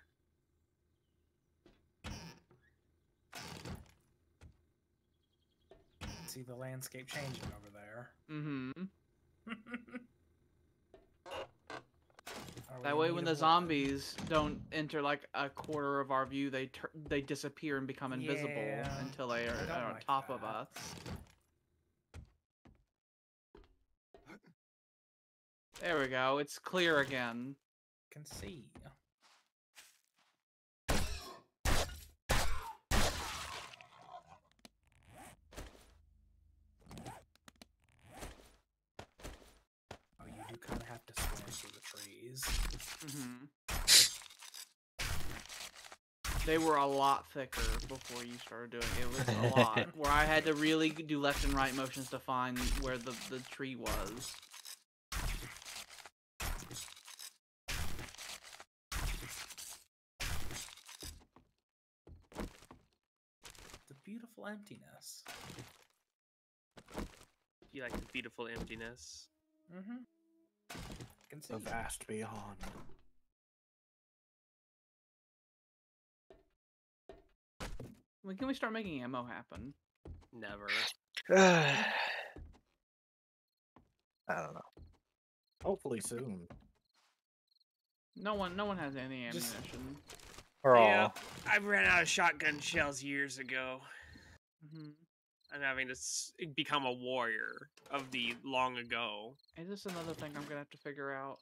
See the landscape changing over there. Mm-hmm. That way, when the zombies don't enter like a quarter of our view, they they disappear and become invisible Yeah, until they are, are on like top of us. There we go. It's clear again. can see. Oh, you do kind of have to storm through the trees. hmm They were a lot thicker before you started doing it. It was a lot where I had to really do left and right motions to find where the the tree was. The beautiful emptiness. You like the beautiful emptiness. Mm-hmm. Can see. The vast beyond. When can we start making ammo happen? Never. I don't know. Hopefully soon. No one, no one has any Just- ammunition. We're Yeah, all I ran out of shotgun shells years ago. hmm I'm having to s- become a warrior of the long ago. Is this another thing I'm gonna have to figure out?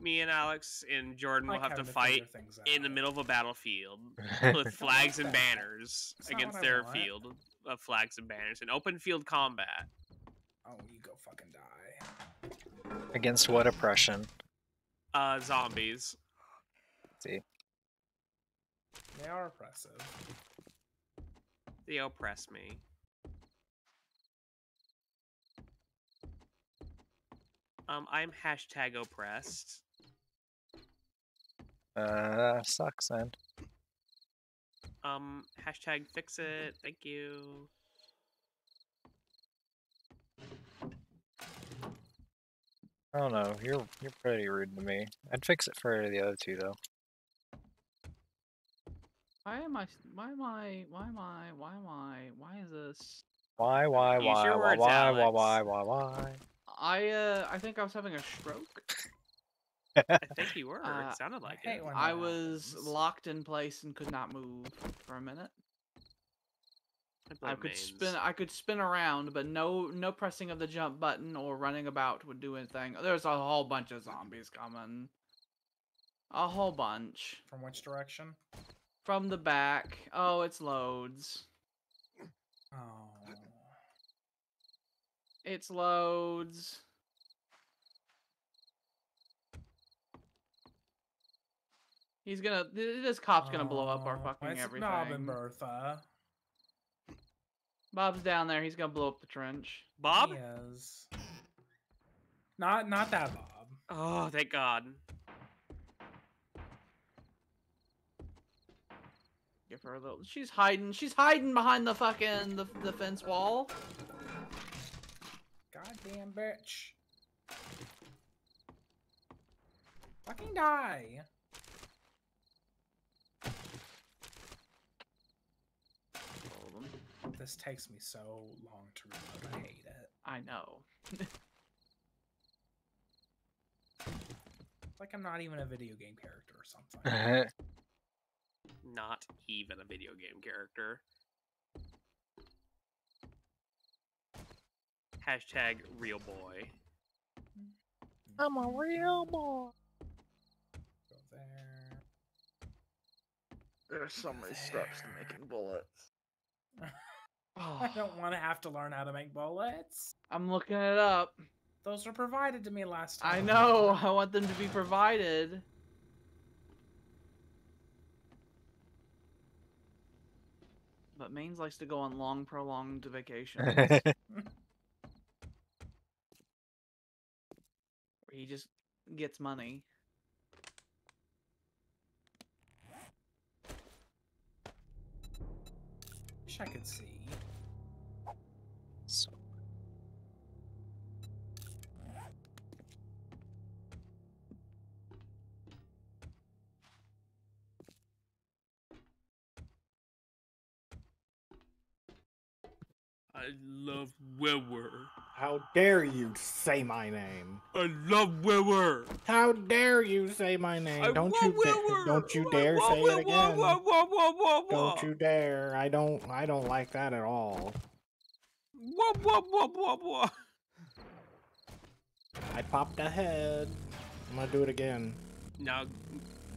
Me and Alex and Jordan will have to fight in the middle of a battlefield with flags and banners That's against their want. field of flags and banners in open field combat. Oh, you go fucking die. Against what oppression? Uh, zombies. See. They are oppressive. They oppress me. Um, I'm hashtag oppressed. Uh, sucks, man. Um, hashtag fix it. Thank you. I don't know. You're you're pretty rude to me. I'd fix it for the other two though. Why am I? s- Why am I? Why am I? Why am I? Why is this? Why, why, why, why, words, why, why, Alex. why, why, why? I uh, I think I was having a stroke. I think you were. Uh, it sounded like hate it. I was happens. locked in place and could not move for a minute. I blame could Maines. spin. I could spin around, but no, no pressing of the jump button or running about would do anything. There's a whole bunch of zombies coming. A whole bunch From which direction? from the back. Oh, it's loads. Oh. It's loads. He's gonna. This cop's gonna blow up our Oh, fucking it's everything. Bob and Bertha. Bob's down there. He's gonna blow up the trench. Bob? He is. Not not that Bob. Oh, thank God. Give her a little. She's hiding. She's hiding behind the fucking the, the fence wall. Goddamn bitch. Fucking die. Hold 'em. This takes me so long to reload. I hate it. I know. It's like I'm not even a video game character or something. Not even a video game character. Hashtag real boy. I'm a real boy. Go there. There's so many steps to making bullets. I don't want to have to learn how to make bullets. I'm looking it up. Those were provided to me last time. I know. I want them to be provided. But Maines likes to go on long, prolonged vacations. he just gets money. Wish I could see. so, I love Wewer. How dare you say my name? I love Wewer. How dare you say my name? I don't you da- don't you dare wah, say it again. Don't you dare. I don't I don't like that at all. I popped a head. I'm gonna do it again. Now,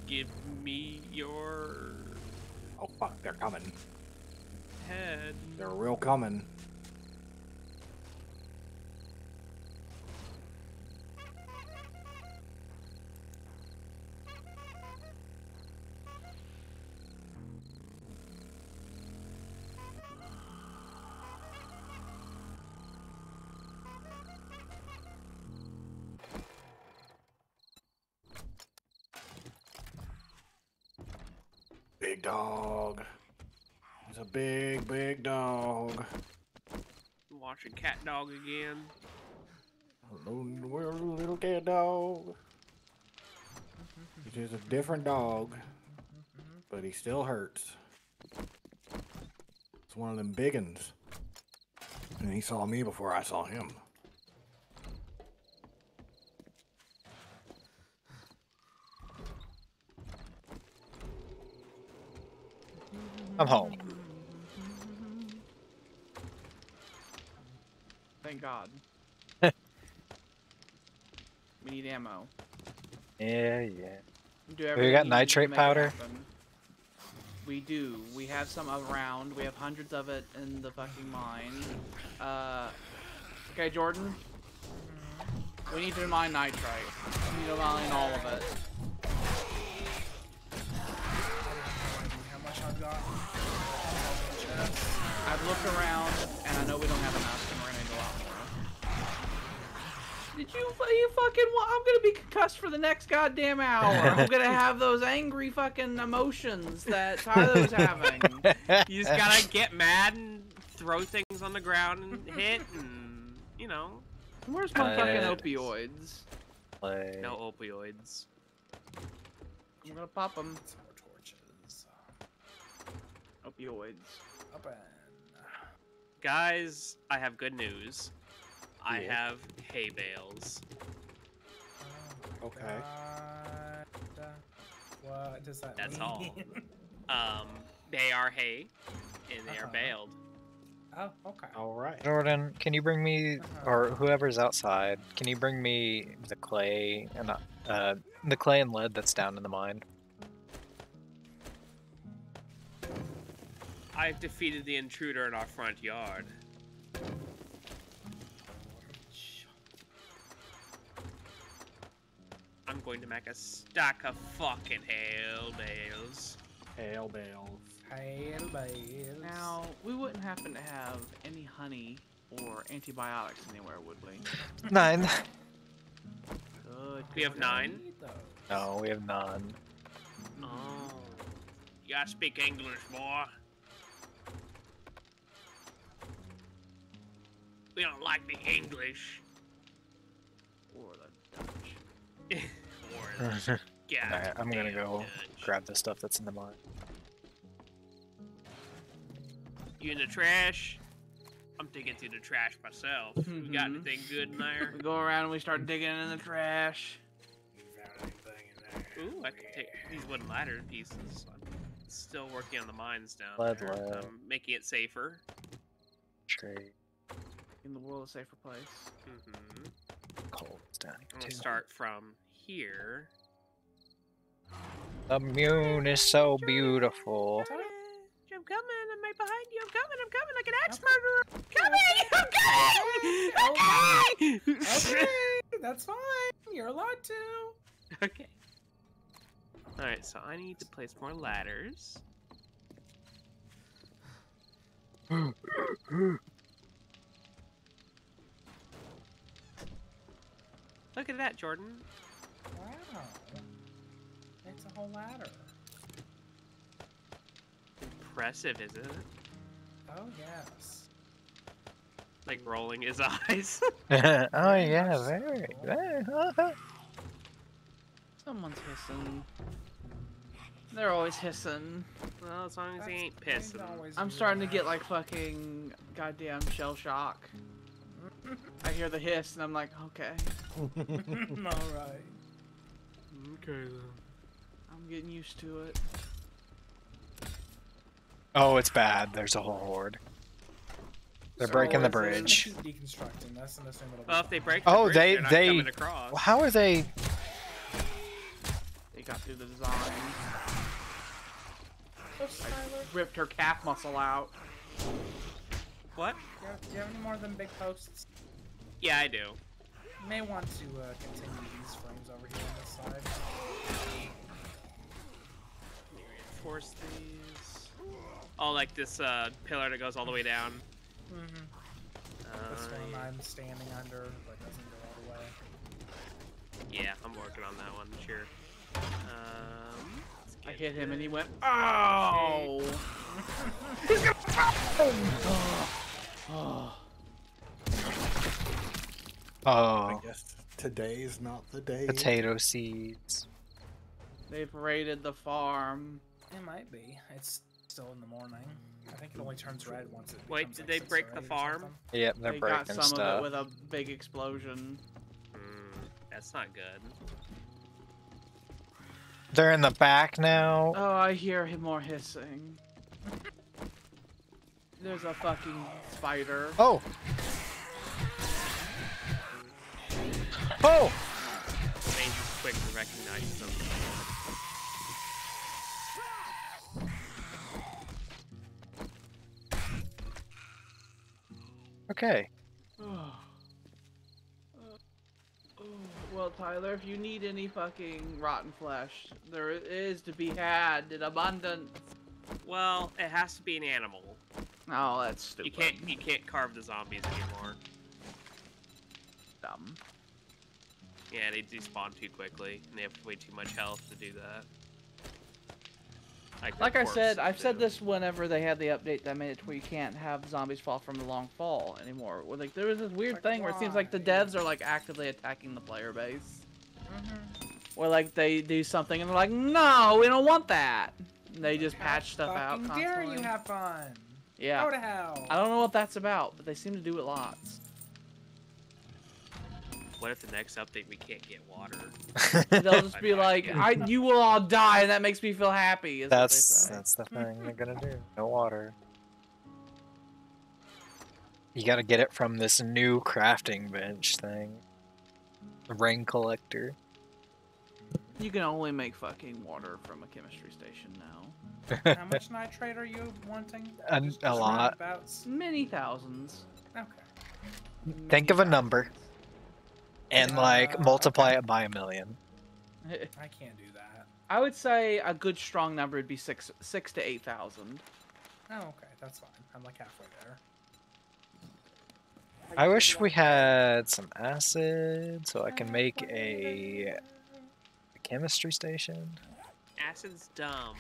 give me your Oh fuck, they're coming. head. They're real coming. Big, big dog. Watching CatDog again. Hello, world, little cat dog. It is a different dog, but he still hurts. It's one of them big uns. And he saw me before I saw him. I'm home. Thank God. we need ammo. Yeah, yeah. Do got everything you nitrate powder? We do. We have some around. We have hundreds of it in the fucking mine. Uh, okay, Jordan. We need to mine nitrate. We need to mine all of it. How much I've got? I've looked around, and I know we don't have enough, and we're gonna need a lot more. Did you, you fucking? wa- I'm gonna be concussed for the next goddamn hour. I'm gonna have those angry fucking emotions that Tyler was having. You just gotta get mad and throw things on the ground and hit, and you know, Where's my fucking opioids? Play. no opioids. I'm gonna pop them. Some more torches. Opioids. Up and. Guys, I have good news. I have hay bales. Okay. God. What does that That's mean? all. Um, they are hay, and they are Uh-huh. baled. oh, okay. All right. Jordan, can you bring me, or whoever's outside, can you bring me the clay and uh, uh, the clay and lead that's down in the mine? I've defeated the intruder in our front yard. I'm going to make a stack of fucking hay bales. Hail bales. Hail bales. Now, we wouldn't happen to have any honey or antibiotics anywhere, would we? Nine. Good. We have nine. No, we have none. Oh. You gotta speak English, boy. We don't like the English. Or the Dutch. or the Alright, I'm gonna go Dutch. grab the stuff that's in the mine. You in the trash? I'm digging through the trash myself. You got Mhm. anything good in there? We go around and we start digging in the trash. You found anything in there? Ooh, I can take these wooden ladder pieces. I'm still working on the mines down Lead, there. lead. I'm making it safer. Trade In the world a safer place. hmm coal is down I'm gonna start from here. The moon is so beautiful. I'm coming. I'm right behind you. I'm coming. I'm coming like an axe Okay. murderer. I'm coming. I'm coming. Okay, that's fine. You're allowed to. Okay. All right. So I need to place more ladders. Look at that, Jordan. Wow. It's a whole ladder. Impressive, isn't it? Oh, yes. Like rolling his eyes. oh Very yeah, very, so. very. Someone's hissing. They're always hissing. well, as long as he ain't things pissing. I'm starting to get like fucking goddamn shell shock. I hear the hiss and I'm like, okay, Alright. Okay. I'm getting used to it. Oh, it's bad. There's a whole horde. They're So breaking the bridge. Keep deconstructing this and assume it'll Well, if they break the Oh, bridge, they- they're not they- coming across. How are they? They got through the design. Oops, Tyler. Ripped her calf muscle out. What? Do you, have, do you have any more than big posts? Yeah, I do. You may want to uh, continue these frames over here on this side. Reinforce these. Oh, like this uh, pillar that goes all the way down. Mm-hmm. This Uh, one I'm standing under, but doesn't go all the way. yeah, I'm working on that one. Sure. Um, I hit him and he went, oh! oh. I Oh, I guess today's not the day. potato seeds. They've raided the farm. It might be. It's still in the morning. I think it only turns red once it Wait, did like, they six break the farm? Yep, they're they got breaking some of it with a big explosion. Mm, that's not good. They're in the back now. Oh, I hear him more hissing. There's a fucking spider. Oh, Oh! Maze is quick to recognize them. Okay. Oh, well, Tyler, if you need any fucking rotten flesh, there is to be had in abundance. Well, it has to be an animal. Oh, that's stupid. You can't you can't carve the zombies anymore. Dumb. Yeah, they despawn too quickly, and they have way too much health to do that. Like, Like I said, I've said this whenever they had the update that made it to where you can't have zombies fall from the long fall anymore. Where, like there was this weird Like, thing where it seems like the devs are like actively attacking the player base. Mhm. Where like they do something and they're like, no, we don't want that. And they just How patch stuff out fucking dare you have fun? yeah. Go to hell. I don't know what that's about, but they seem to do it lots. What if the next update we can't get water? They'll just be like, I, you will all die, and that makes me feel happy. Is that's that's the thing they're gonna do. No water. You gotta get it from this new crafting bench thing. The ring collector. You can only make fucking water from a chemistry station now. How much nitrate are you wanting? A- a lot. roundabouts? Many thousands. Okay. Think of a number. And like Uh, multiply it by a million. I can't do that. I would say a good strong number would be six, six to eight thousand. Oh, okay, that's fine. I'm like halfway there. I wish we had some acid so I can make a chemistry station. Acid's dumb.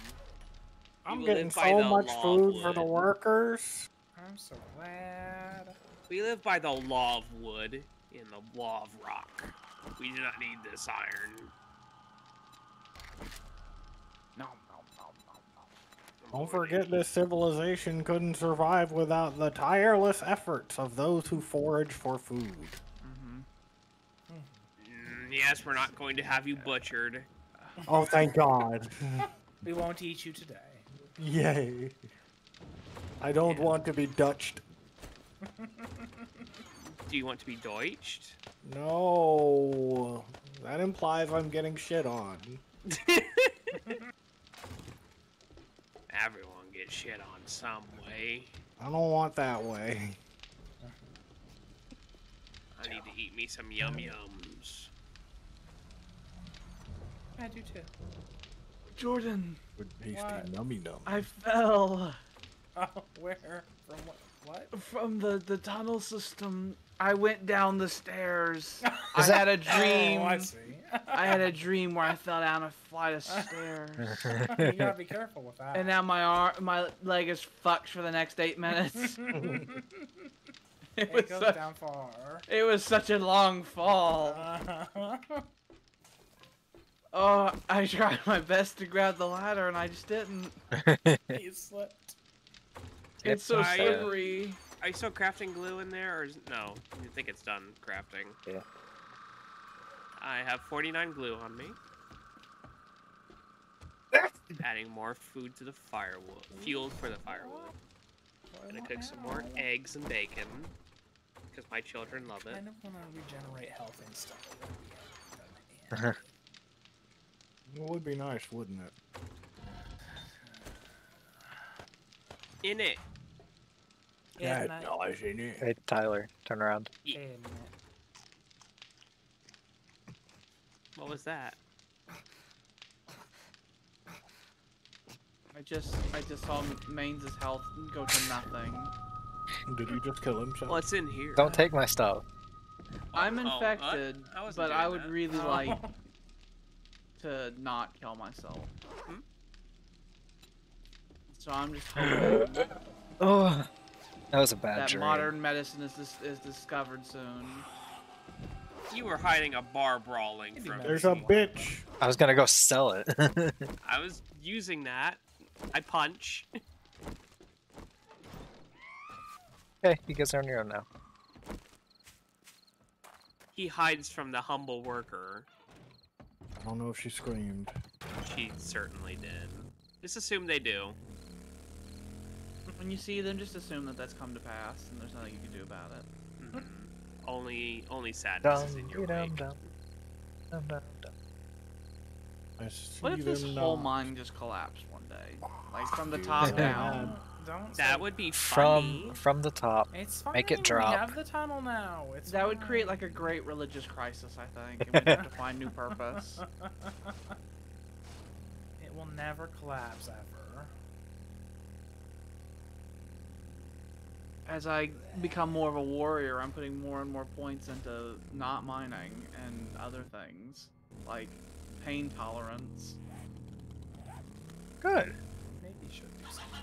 I'm will getting so much law of food for the workers. I'm so glad. We live by the law of wood and the law of rock. We do not need this iron. No, no, no, no, no. Don't forget this civilization couldn't survive without the tireless efforts of those who forage for food. hmm Mm, yes, we're not going to have you butchered. Oh, thank God. We won't eat you today. Yay. I don't Yeah. want to be Dutched. Do you want to be Deutscht? No. That implies I'm getting shit on. Everyone gets shit on some way. I don't want that way. I need to eat me some yum yums. I do too. Jordan, Good tasty What? nummy num. I fell Oh, where? From what? What? from the the tunnel system. I went down the stairs. I had a dream. Oh, I see. I had a dream where I fell down a flight of stairs. you gotta be careful with that. And now my arm, my leg is fucked for the next eight minutes. it, it was goes such, down far. it was such a long fall. Oh, I tried my best to grab the ladder and I just didn't. you slipped. It's so I, uh, slippery. Are you still crafting glue in there, or is no? You think it's done crafting? Yeah. I have 49 glue on me. Adding more food to the firewood, fuel for the firewood. Gonna cook some more eggs and bacon, because my children love it. I it. kind of want to regenerate health and stuff. but we haven't done it yet. It would be nice, wouldn't it? In it. Yeah, Yeah, nice, ain't it? Hey Tyler, turn around. Yeah. Isn't? What was that? I just, I just saw Maines' health go to nothing. Did you just kill himself? What's in here? Don't take my stuff. I'm Oh, what? infected, I but I would that. really Oh. like to not kill myself. Hmm? So I'm just hoping Oh, that was a bad that dream. modern medicine is dis- is discovered soon. You were hiding a bar brawling from not. There's a bitch. I was gonna go sell it. I was using that. I punch. okay, you guys are on your own now. He hides from the humble worker. I don't know if she screamed. She certainly did. Just assume they do. When you see them, just assume that that's come to pass, and there's nothing you can do about it. Mhm. only, only sadness Dum, is in your dum, wake. dum. Dum, dum, dum. I see What if this them whole not. mine just collapsed one day? Like from the top that- down. Don't That would be funny. From from the top. It's fine. make it drop. We have the tunnel now. It's That would create like a great religious crisis, I think, and we'd have to find new purpose. it will never collapse ever. As I become more of a warrior, I'm putting more and more points into not mining and other things, like pain tolerance. Good. Maybe should do something.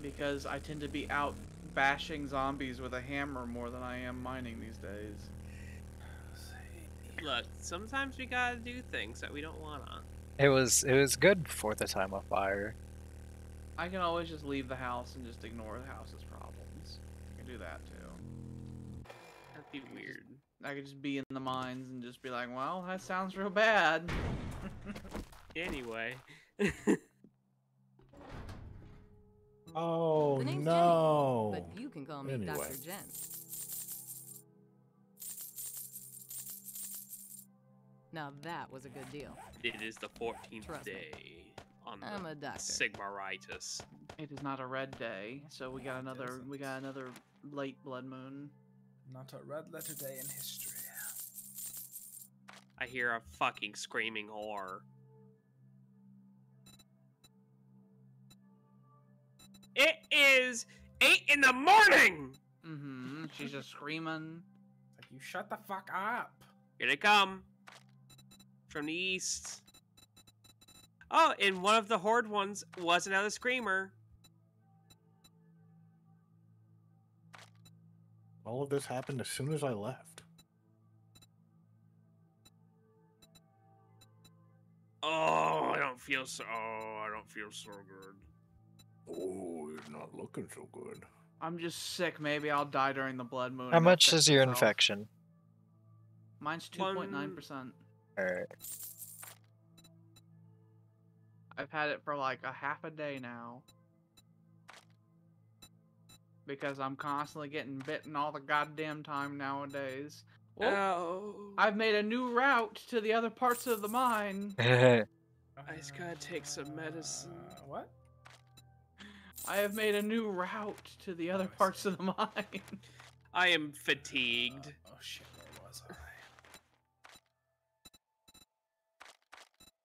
Because I tend to be out bashing zombies with a hammer more than I am mining these days. Look, sometimes we gotta do things that we don't wanna. It was it was good for the time of fire. I can always just leave the house and just ignore the house's problems. I can do that too. That'd be weird. I could just be in the mines and just be like, well, that sounds real bad. Anyway. Oh The name's Jenny, no! But you can call me Anyway. Dr. Jen. Now that was a good deal. it is the 14th Trust me. Day on I'm the a doctor. Sigmaritis. It is not a red day, so we got another we got another late blood moon. Not a red letter day in history. I hear a fucking screaming whore. It is 8 in the morning! Mm-hmm. She's just screaming. It's like you shut the fuck up. Here they come. From the east. Oh, and one of the horde ones was another screamer. All of this happened as soon as I left. Oh, I don't feel so. Oh, I don't feel so good. Oh, you're not looking so good. I'm just sick. Maybe I'll die during the blood moon. How much is your myself. infection? Mine's two One- point nine percent. Alright. I've had it for like a half a day now. Because I'm constantly getting bitten all the goddamn time nowadays. Oh, Oh. I've made a new route to the other parts of the mine. I just gotta take some medicine. Uh, what? I have made a new route to the other parts of the mine. I am fatigued. Oh shit, where was I?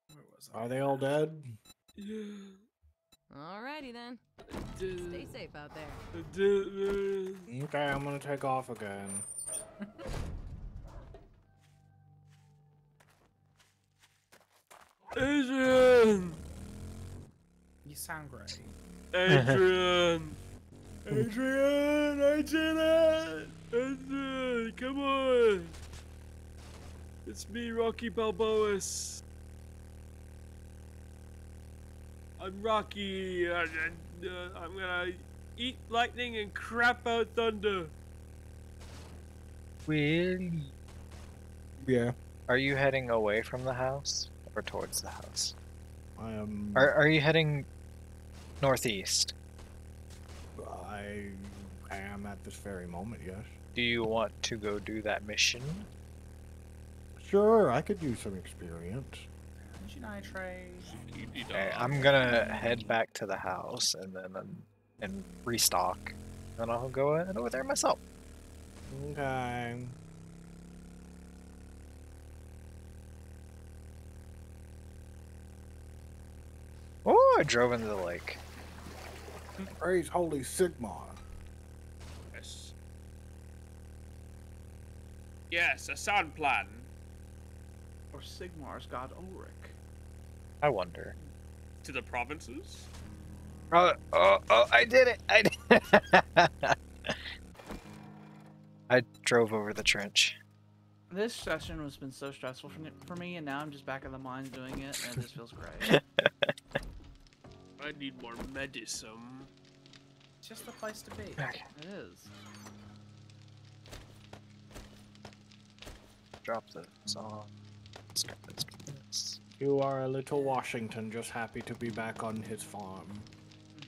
Where was I? Are they all dead? Alrighty then. Stay safe out there. Okay, I'm gonna take off again. Adrian! You sound great. Adrian! Adrian! I did it! Adrian, come on! It's me, Rocky Balboas. I'm Rocky. I, am uh, gonna eat lightning and crap out thunder. Willie. Yeah. Are you heading away from the house or towards the house? I am. Are are you heading northeast? I am at this very moment. Yes. Do you want to go do that mission? Sure, I could use some experience. Energy nitrate. Alright, I'm gonna head back to the house and then um, and restock. And I'll go in over there myself. Okay. Oh, I drove into the lake. Praise Holy Sigmar. Yes. Yes, a sound plan. or Sigmar's god Ulric. I wonder. To the provinces? Oh, oh, oh, I did it! I did I drove over the trench. This session has been so stressful for, me- and now I'm just back in the mines doing it, and this feels great. I need more medicine. It's just the place to be. Okay, it is. drop the song. Let's drop this. This. You are a little Washington, just happy to be back on his farm.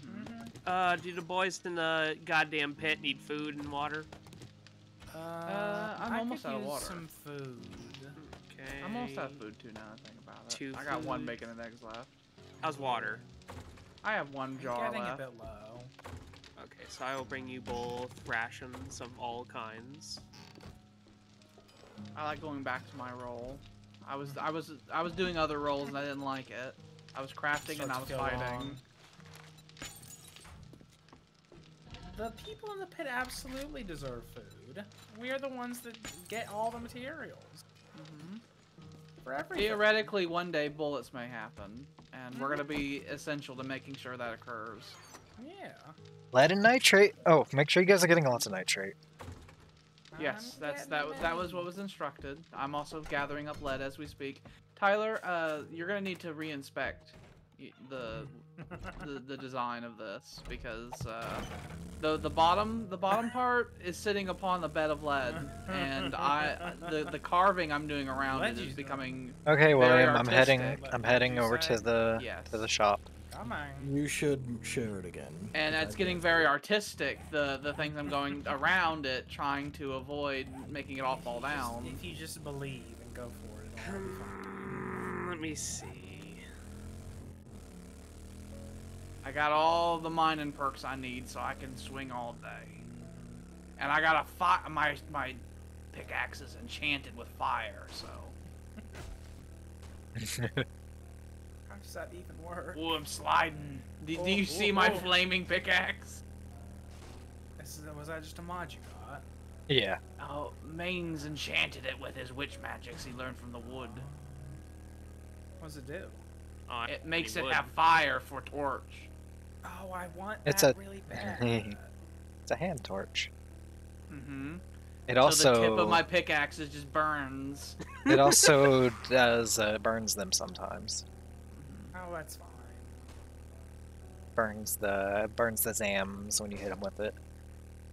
Mhm. Uh, do the boys in the goddamn pit need food and water? Uh, I'm I almost out of use water. Some food. Okay. I'm almost out of food too now I think about it. Two I got one food. bacon and eggs left. How's water? I have one jar Getting left. a bit low. Okay, so I will bring you both rations of all kinds. I like going back to my role. I was I was I was doing other roles and I didn't like it. I was crafting and I was Starts to go fighting. long. The people in the pit absolutely deserve food. We are the ones that get all the materials Mhm. for everything. Theoretically, one day bullets may happen, and we're gonna be essential to making sure that occurs. Yeah. Lead and nitrate. Oh, make sure you guys are getting lots of nitrate. Yes, I'm that's that. getting was- That was what was instructed. I'm also gathering up lead as we speak. Tyler, uh, you're gonna need to re-inspect the the, the design of this because uh, the the bottom the bottom part is sitting upon the bed of lead, and I the the carving I'm doing around Lead it is becoming Okay, William, I'm heading. I'm heading over say- to the Yes. to the shop. Come on. You should share it again. And it's I getting very artistic. The the things I'm going around it, trying to avoid making it all fall Just- down. if you just believe and go for it, it'll be fine. Mm, Let me see. I got all the mining perks I need, so I can swing all day. And I got a fi- my my pickaxe is enchanted with fire, so. How does that even work? Ooh, I'm sliding. Do, do Oh, you oh, see my oh. flaming pickaxe? Is, was that just a mod you got? Yeah. Oh, Maines' enchanted it with his witch magics he learned from the wood. What does it do? Oh, I It makes it wood. have fire for torch. Oh, I want It's that a- really bad. It's a hand torch. Mm-hmm. It so also the tip of my pickaxe just burns. it also does uh, burns them sometimes. Oh, that's fine. Burns the burns the zams when you hit them with it.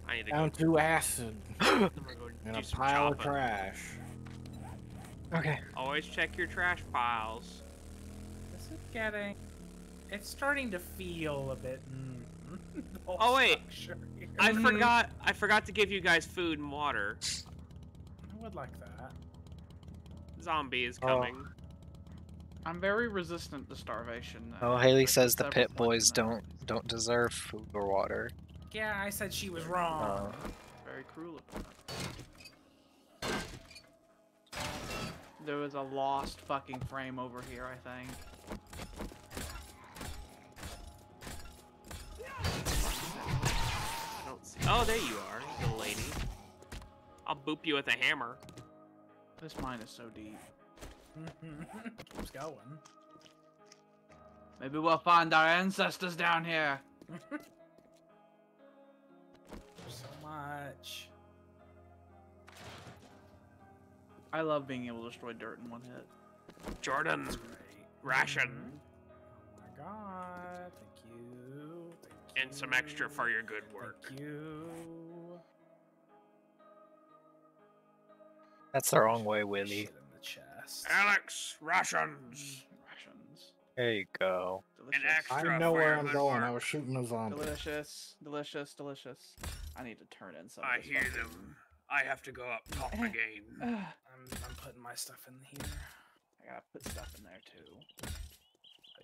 I need to Down go. to acid I'm gonna go and a some pile of trash. Okay. Always check your trash piles. This is getting. It's starting to feel a bit. Mm, Oh, wait. I Mhm. forgot. I forgot to give you guys food and water. I would like that. Zombie is Oh. Coming. I'm very resistant to starvation. Oh, Haley says the pit boys don't don't deserve food or water. Yeah, I said she was wrong. Uh, Very cruel of them. There was a lost fucking frame over here, I think. I don't see. Oh, there you are, little lady. I'll boop you with a hammer. This mine is so deep. Keeps going. Maybe we'll find our ancestors down here. so much. I love being able to destroy dirt in one hit. Jordan, That's great. ration, Oh my god. Thank you. Thank and some extra for your good work. Thank you. that's the wrong way, Willie. Shit in the chest. Alex, rations. Rations. There you go. Delicious. extra- I know where I'm going. work. I was shooting a zombie. Delicious, delicious, delicious. I need to turn in some. I hear fucking- them. I have to go up top again. Ugh, I'm, I'm putting my stuff in here. I gotta put stuff in there too.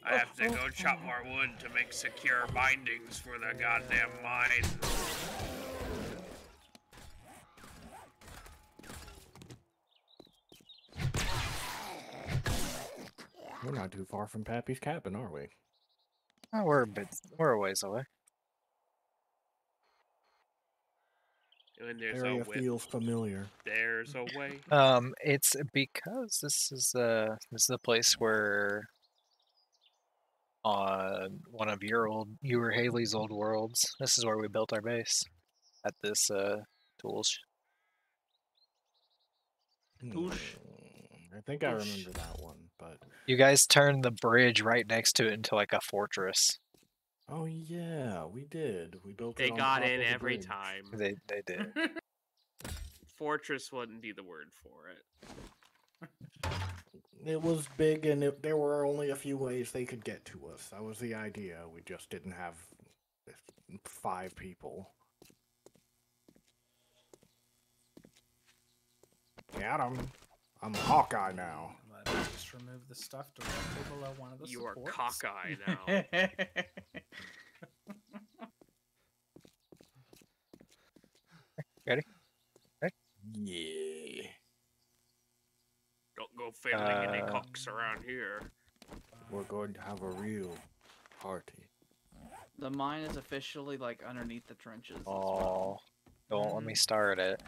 I have to oh, go oh. chop more wood to make secure bindings for the goddamn mine. We're not too far from Pappy's cabin, are we? Oh, we're a bit we're a ways away. And there's Area a way. feels familiar. There's a way. Um, it's because this is uh this is the place where on one of your old you were Haley's old worlds. This is where we built our base at this uh tools. Touche. Hmm, I think I remember that one, but You guys turned the bridge right next to it into like a fortress. oh yeah, we did. We built. They it got top in the every bridge. time. They they did. Fortress wouldn't be the word for it. It was big, and it, there were only a few ways they could get to us. That was the idea. We just didn't have five people. Got 'em. I'm Hawkeye now. Let me just remove the stuff directly below one of the You are supports. cockeye now. Ready? Ready? Yeah. Don't go fiddling any Uh, cocks around here. We're going to have a real party. the mine is officially like underneath the trenches. as Oh, well. don't let me start it.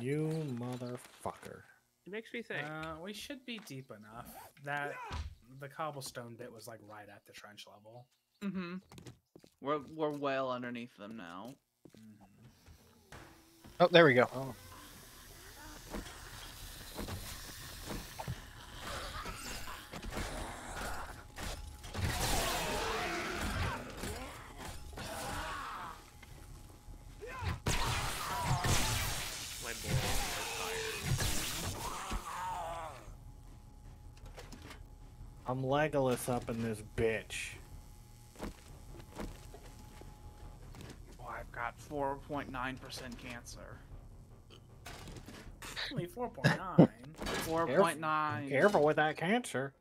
You motherfucker. It makes me think. Uh, we should be deep enough that the cobblestone bit was like right at the trench level. Mm-hmm. We're we're well underneath them now. Oh, there we go. Oh. I'm Legolas up in this bitch. Oh, I've got 4.9% cancer. Only 4.9. 4.9. Careful with that cancer.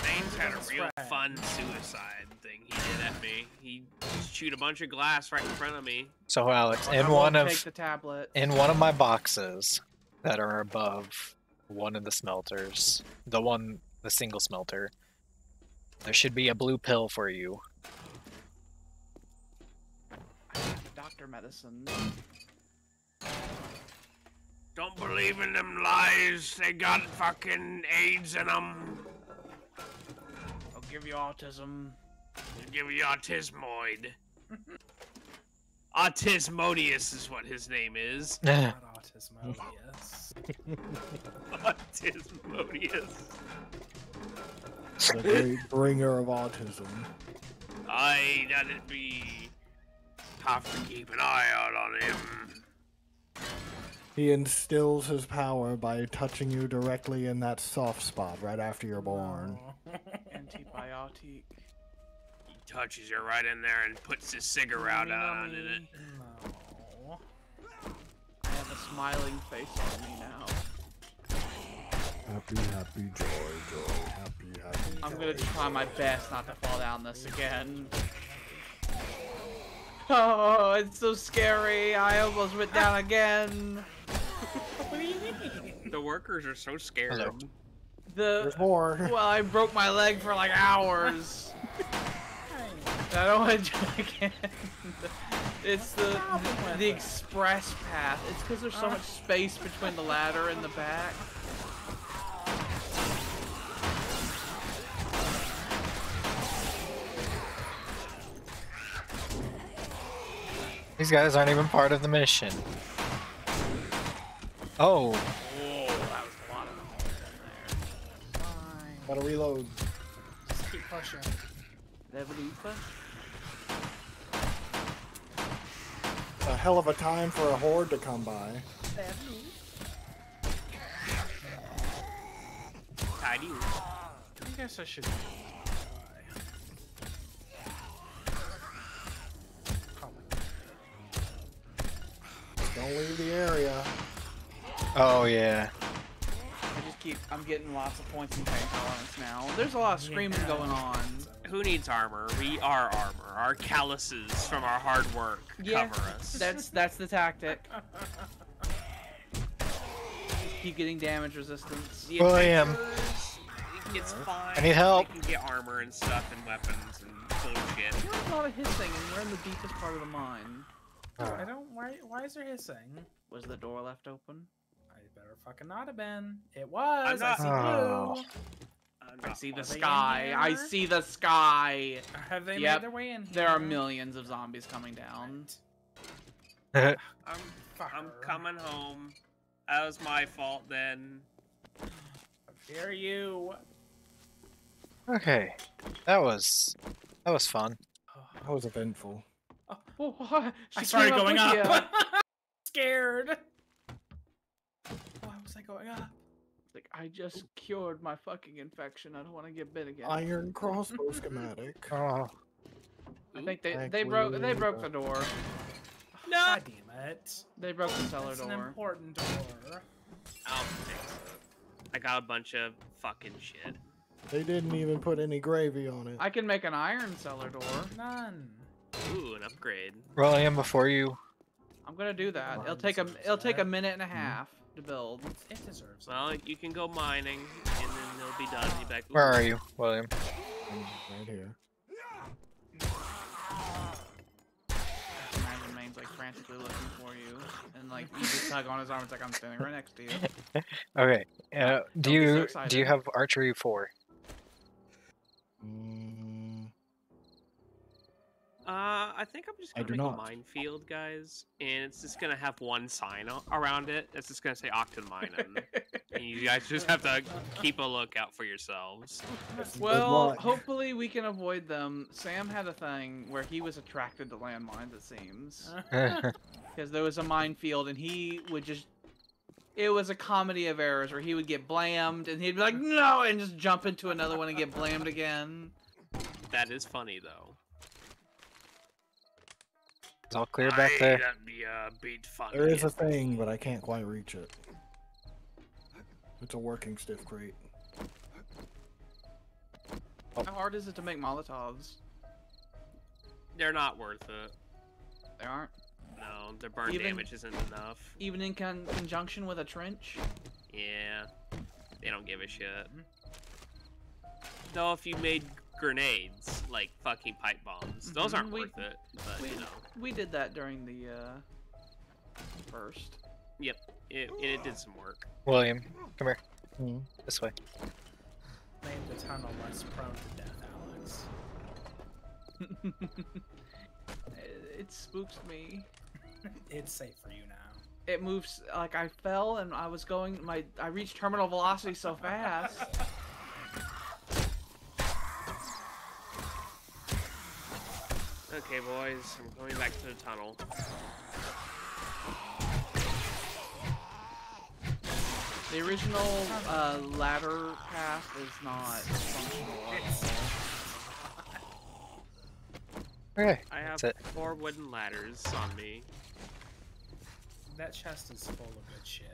Zane's had a real Spread. fun suicide thing he did at me. He just chewed a bunch of glass right in front of me. So Alex, I in won't one take of the tablet. in one of my boxes that are above one of the smelters, the one the single smelter, there should be a blue pill for you. Doctor medicine. Don't believe in them lies. They got fucking AIDS in them. I'll give you autism. I'll give you autismoid. Autismodius is what his name is. Not autismodius. Autismodius. The great bringer of autism. I that'd be have to keep an eye out on him. He instills his power by touching you directly in that soft spot right after you're born. No. Antibiotic. He touches you right in there and puts his cigarette out in it. no. I have a smiling face on me now. Happy, happy, joy, joy, happy, happy. I'm gonna try my best not to fall down this again. Oh, it's so scary. I almost went down again. What do you mean? The workers are so scared. Hello. The There's more. well, I broke my leg for like hours. I don't want to do it again. It's the the express path. It's because there's so uh. much space between the ladder and the back. These guys aren't even part of the mission. Oh, Oh, that was a lot of in there. Fine. Gotta reload. Just keep pushing. Levelupa? A hell of a time for a horde to come by. Tidy. I guess I should. Don't leave the area. oh yeah. I just keep. I'm getting lots of points in pain tolerance now. There's a lot of screaming Yeah. going on. Who needs armor? We are armor. Our calluses from our hard work Yeah, cover us. That's that's the tactic. Keep getting damage resistance. The William. adventurers, It's uh-huh. fine. I need help. They can get armor and stuff and weapons and bullshit. There's a lot of hissing, and we're in the deepest part of the mine. I don't. Why? Why is there hissing? Was the door left open? I better fucking not have been. It was. not- I see Oh. blue. I'm I not see oh. the Are they in sky. I see the sky. Have they Yep, made their way in here? There are millions of zombies coming down. I'm, Fucker. I'm coming home. That was my fault then. How dare you? okay, that was that was fun. That was eventful. Oh, what? I She started going with up. Scared. Why was I going up? Like I just cured my fucking infection. I don't want to get bit again. Iron crossbow schematic. Oh, I think they Thank they broke they broke uh, the door. No. God damn it. They broke the cellar That's an important door. I'll fix it. I got a bunch of fucking shit. They didn't even put any gravy on it. I can make an iron cellar door. None. Ooh, an upgrade. William, before you I'm gonna do that. It'll take a it'll take a minute and a half to build. It deserves it. Well, you can go mining, and then they'll be done. You back. where are you, William? Right here. Imagine Maines' like frantically looking for you, and like you just tug on his arm. It's like I'm standing right next to you. Okay. Uh, do Don't be so you do you have archery four? Mm, Uh, I think I'm just gonna do make a minefield, guys, and it's just gonna have one sign a- around it. It's just gonna say Octon Mining, and you guys just have to keep a lookout for yourselves. well, hopefully we can avoid them. Sam had a thing where he was attracted to landmines. It seems because there was a minefield, and he would just. It was a comedy of errors where he would get blamed, and he'd be like, "No," and just jump into another one and get blamed again. That is funny though. It's all clear back there. Be uh, beat funny. there is a thing, but I can't quite reach it. It's a working stiff crate. How hard is it to make Molotovs? They're not worth it. They aren't. No, their burn Even- damage isn't enough. Even in con- conjunction with a trench. Yeah, they don't give a shit. Though if you made grenades, like fucking pipe bombs, those Mhm, aren't we- worth it. But we- you know, We did that during the uh, first. it, it did some work. William, come here. Hmm. This way. Name the tunnel less prone to death, Alex. it, it spooks me. It's safe for you now. It moves like I fell and I was going. My I reached terminal velocity so fast. Okay, boys, I'm going back to the tunnel. The original uh, ladder path is not functional. at all. Okay. I have That's it. four wooden ladders on me. That chest is full of good shit.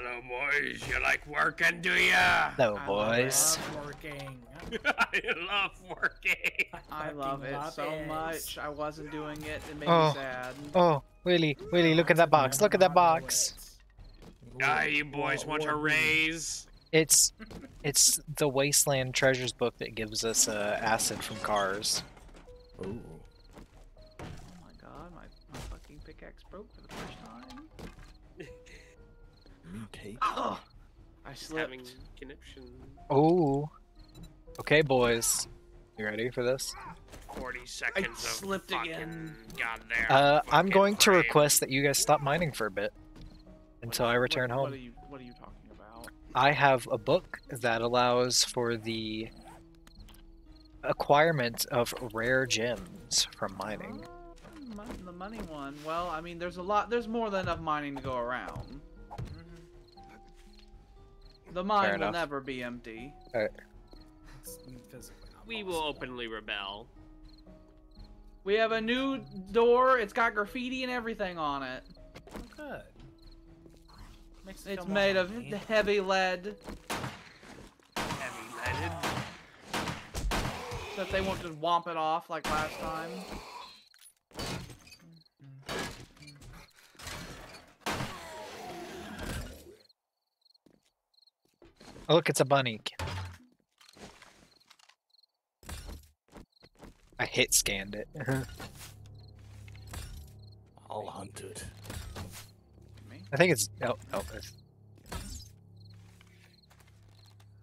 Hello, boys. You like working, do ya? Hello, I love boys. Love working. I love working. I fucking love it so it. much. I wasn't doing it. It made Oh. me sad. Oh, Willie, Willie, look at that box. Look at that box. it. Ah, you boys want a raise? It's it's the Wasteland Treasures book that gives us uh, acid from cars. Ooh. Mutate. Oh, I Having slipped. conniption. Oh. Okay, boys. You ready for this? 40 seconds of slipped fucking again. goddamn Uh, I'm fucking going to request that you guys stop mining for a bit until I return what, home. What are you What are you talking about? I have a book that allows for the acquirement of rare gems from mining. Oh, the money one. Well, I mean, there's a lot. There's more than enough mining to go around. The mine will never be empty. It's We will openly rebel. We have a new door. It's got graffiti and everything on it. Oh, good. Makes it It's made of homey. heavy lead, Heavy leaded. so that they won't just womp it off like last time. Oh, look, it's a bunny. I hit scanned it. Uh-huh. I'll hunt it. Me? I think it's oh oh. It's, I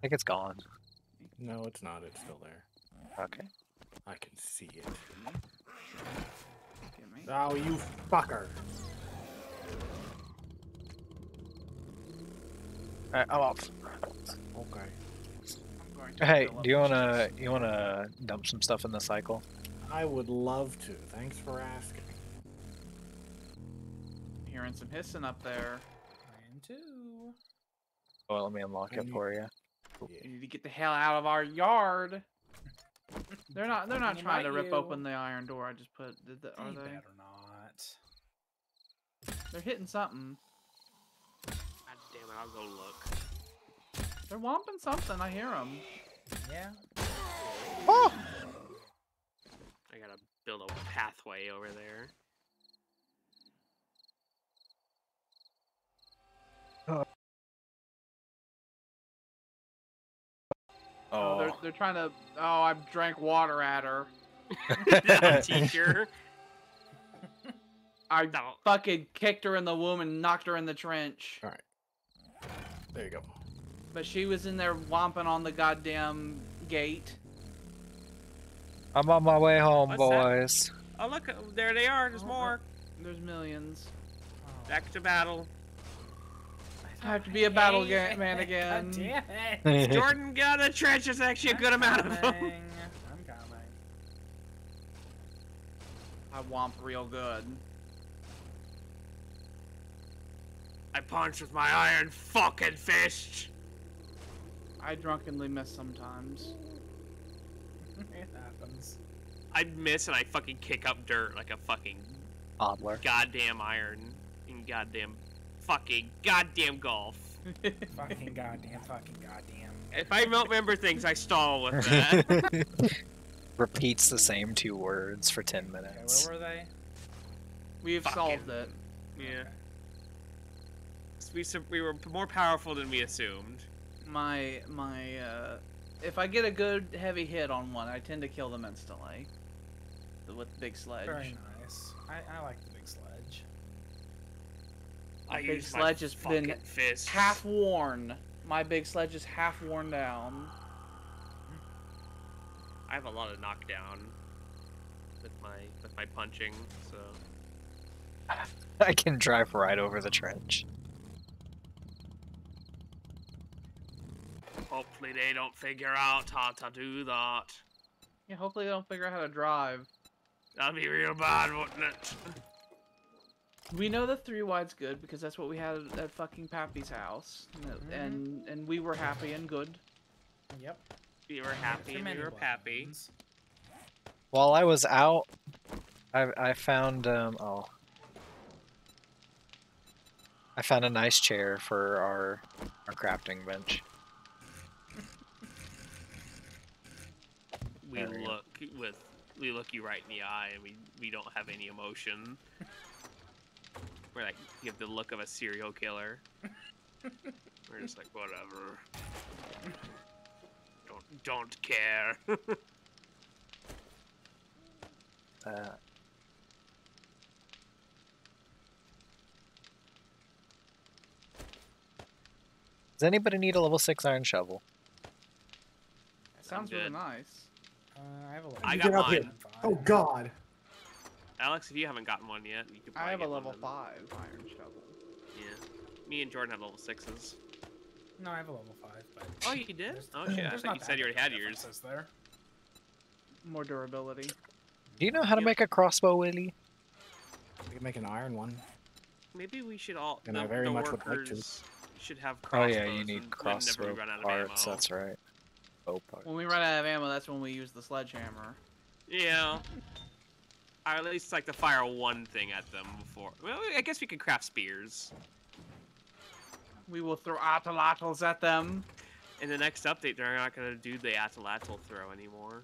think it's gone. No, it's not. It's still there. Okay. I can see it. Oh, you fucker. Alright, I'm off. Okay. I'm going to Hey, do you wanna chest. you wanna dump some stuff in the cycle? I would love to. Thanks for asking. Hearing some hissing up there. I am too. Well, let me unlock it And you- for you. Yeah. You need to get the hell out of our yard. They're not. They're not You trying to rip you. open the iron door. I just put. Did the, are You they? better not. They're hitting something. God damn it, I'll go look. They're whomping something. I hear them. Yeah. Oh! I gotta build a pathway over there. Oh, they're Oh. they're trying to. Oh, I drank water at her. Teacher. I No. fucking kicked her in the womb and knocked her in the trench. All right. There you go. But she was in there whomping on the goddamn gate. I'm on my way home, What's that? boys. Oh look, there they are. There's Oh, more. There's millions. Oh. Back to battle. I have to be a battle Hey, ga- man again. God damn it. Jordan got a trench. There's actually a good I'm amount of them. I'm coming. I whomp real good. I punch with my iron fucking fist. I drunkenly miss sometimes. it happens. I miss and I fucking kick up dirt like a fucking Toddler. goddamn iron in goddamn fucking goddamn golf. Fucking goddamn, fucking goddamn. If I don't remember things, I stall with that. Repeats the same two words for 10 Okay, minutes. where were they? We've Fucking- solved it. yeah. We, we were more powerful than we assumed. My my uh if I get a good heavy hit on one, I tend to kill them instantly. With the big sledge. Very nice. I, I like the big sledge. I big used my sledge has been fucking fist. Half worn. My big sledge is half worn down. I have a lot of knockdown with my with my punching, so I can drive right over the trench. Hopefully they don't figure out how to do that. Yeah, hopefully they don't figure out how to drive. That'd be real bad, wouldn't it? We know the three wide's good because that's what we had at fucking Pappy's house, and, Mhm. and and we were happy and good. Yep. We were happy and we were happy. While I was out, I, I found, um, oh. I found a nice chair for our, our crafting bench. We There look with we look you right in the eye and we we don't have any emotion. We're like you have the look of a serial killer. We're just like whatever. Don't don't care. Uh, does anybody need a level 6 iron shovel? Sounds really nice. Uh, I have a level. I got get up here. mine. Oh God. Alex, if you haven't gotten one yet, you could I have a get one level five iron shovel. Yeah. Me and Jordan have level sixes. No, I have a level five. But Oh, you did? there's- Oh shit! I there's thought you said you already had yours. There. More durability. Do you know how to Yep. make a crossbow, Willie? We can make an iron one. Maybe we should all. And the, I very the much would like to. should have Oh yeah, you need crossbow we run out of parts, that's right. Bow parts. When we run out of ammo, that's when we use the sledgehammer. Yeah. Or at least like to fire one thing at them before. Well, I guess we could craft spears. We will throw atlatls at them. In the next update, they're not gonna do the atlatl throw anymore.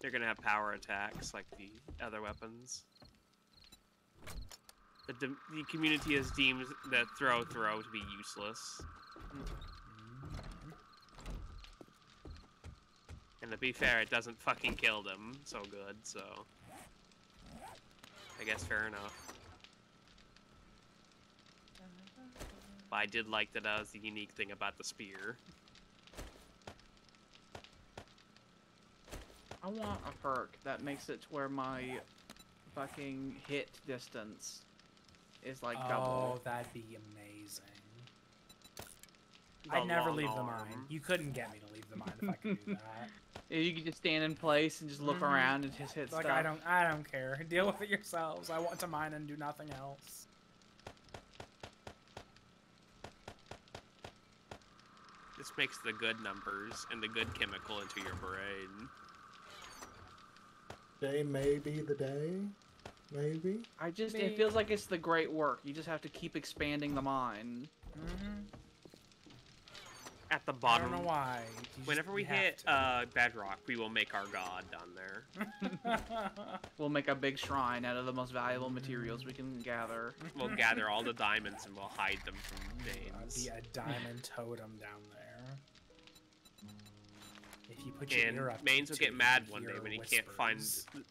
They're gonna have power attacks like the other weapons. The, de- the community has deemed the throw throw to be useless. And to be fair, it doesn't fucking kill them so good, so. I guess fair enough. But I did like that that was the unique thing about the spear. I want a perk that makes it to where my fucking hit distance is like oh, double. that'd be amazing. The I'd never long leave the mine. You couldn't get me to leave the mine if I could do that. If you could just stand in place and just look Mhm. around and just hit It's like stuff. I don't, I don't care. Deal with it yourselves. I want to mine and do nothing else. This makes the good numbers and the good chemical into your brain. Day may be the day. Maybe. I just Me. it feels like it's the great work. You just have to keep expanding the mind. Mhm. At the I bottom, don't know why. you just- whenever we hit to. uh, bedrock, we will make our god down there. We'll make a big shrine out of the most valuable materials we can gather. We'll gather all the diamonds and we'll hide them from Uh, veins. be a diamond totem down there. If you put your ear And up Maines will get mad one day when he can't find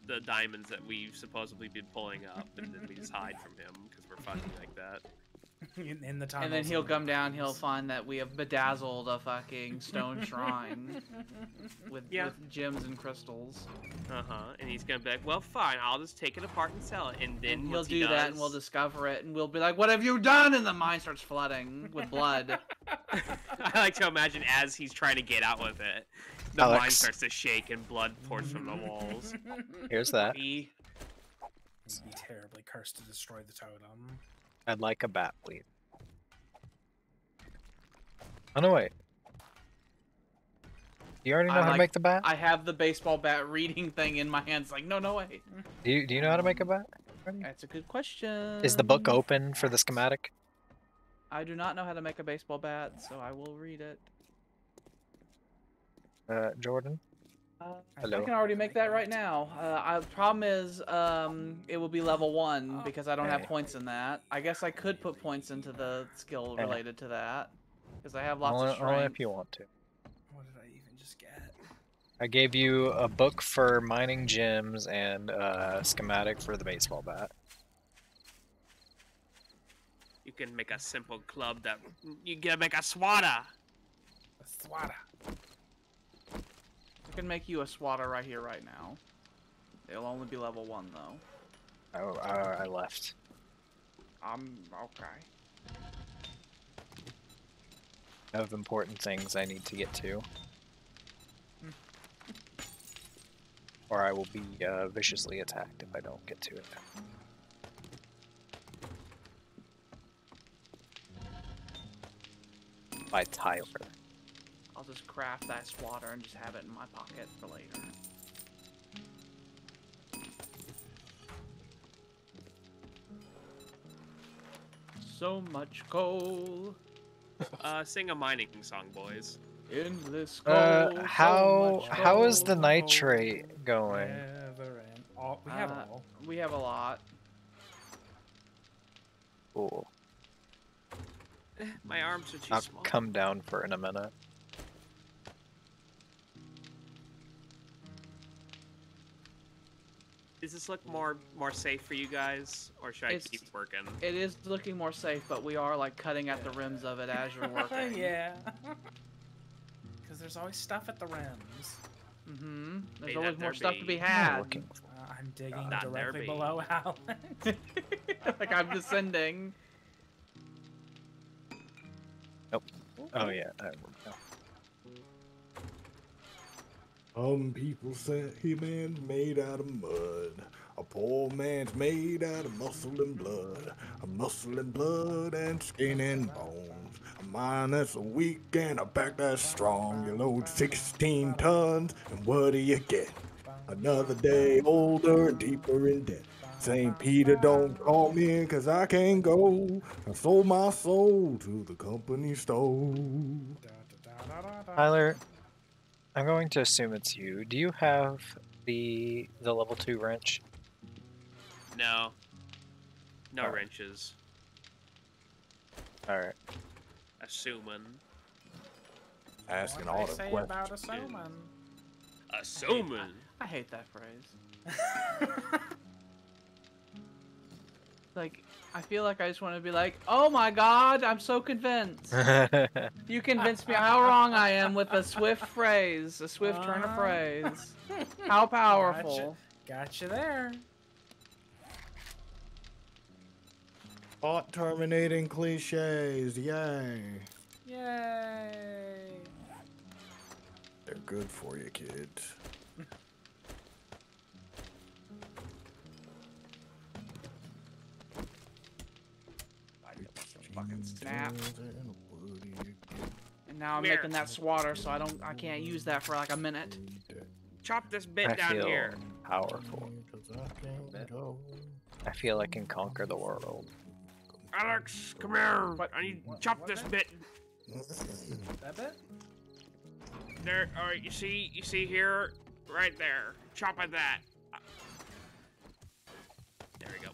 the diamonds that we've supposedly been pulling up, and then we just hide from him because we're funny like that. in, in the tunnels. And then he'll the come down, he'll find that we have bedazzled a fucking stone shrine with, Yeah. with gems and crystals. Uh huh. And he's gonna be like, "Well, fine, I'll just take it apart and sell it." And then And he'll once he do that, and we'll discover it, and we'll be like, "What have you done?" And the mine starts flooding with blood. I like to imagine as he's trying to get out with it, the mine starts to shake and blood pours from the walls. Here's that. He- You'd be terribly cursed to destroy the totem. I'd like a bat, please. Oh no, wait. Do you already I know how to make the bat? I have the baseball bat reading thing in my hands. Like, no, no, wait. Do you, do you know how to make a bat? That's a good question. Is the book open for the schematic? I do not know how to make a baseball bat, so I will read it. Uh, Jordan? Uh, I can already make that right now. Uh, I, the problem is, um, it will be level one because I don't have points in that. I guess I could put points into the skill related to that because I have lots only, of only if you want to. What did I even just get? I gave you a book for mining gems and a schematic for the baseball bat. You can make a simple club that you gotta make a swatter. A thwada. I can make you a swatter right here, right now. It'll only be level one though. Oh, I, I left. I'm okay. I have important things I need to get to. Or I will be uh, viciously attacked if I don't get to it. By Tyler. I'll just craft that swatter and just have it in my pocket for later. So much coal Uh, sing a mining song, boys. in this coal. Uh, so how much how is the coal. nitrate going? Never end. All, we have Uh, all. We have a lot. Cool. My arms are too I'll small. come down for in a minute. Does this look more more safe for you guys, or should I It's- keep working? It is looking more safe, but we are like cutting at the rims of it as you're working. yeah. Because there's always stuff at the rims. Mm-hmm. There's May always more there stuff to be. be What am had. Uh, I'm digging Not directly be. below Alan. like I'm descending. Nope. Oh yeah. I will know. Some people say he man's made out of mud. A poor man's made out of muscle and blood. A muscle and blood and skin and bones. A mind that's weak and a back that's strong. You load 16 tons, and what do you get? Another day older and deeper in debt. St. Peter don't call me 'cause I can't go. I sold my soul to the company store. Tyler, I'm going to assume it's you. Do you have the the level two wrench? No. No Alright. wrenches. All right. Assuming. Asking What all they the say questions. about assuming. Assuming. I hate that phrase. Like, I feel like I just want to be like, oh my god, I'm so convinced. You convinced me how wrong I am with a swift phrase, a swift turn of Uh-huh. phrase. How powerful. Got you there. Thought terminating cliches, yay. Yay. They're good for you, kids. Fucking snap. And what do you get? And now I'm Here. making that swatter, so I don't, I can't use that for like a minute. Chop this bit I down here. powerful. I feel I can conquer the world. Alex, come here. What? I need What- chop what this bit? bit. That bit? There. All right. You see. You see here. Right there. Chop at that. There we go.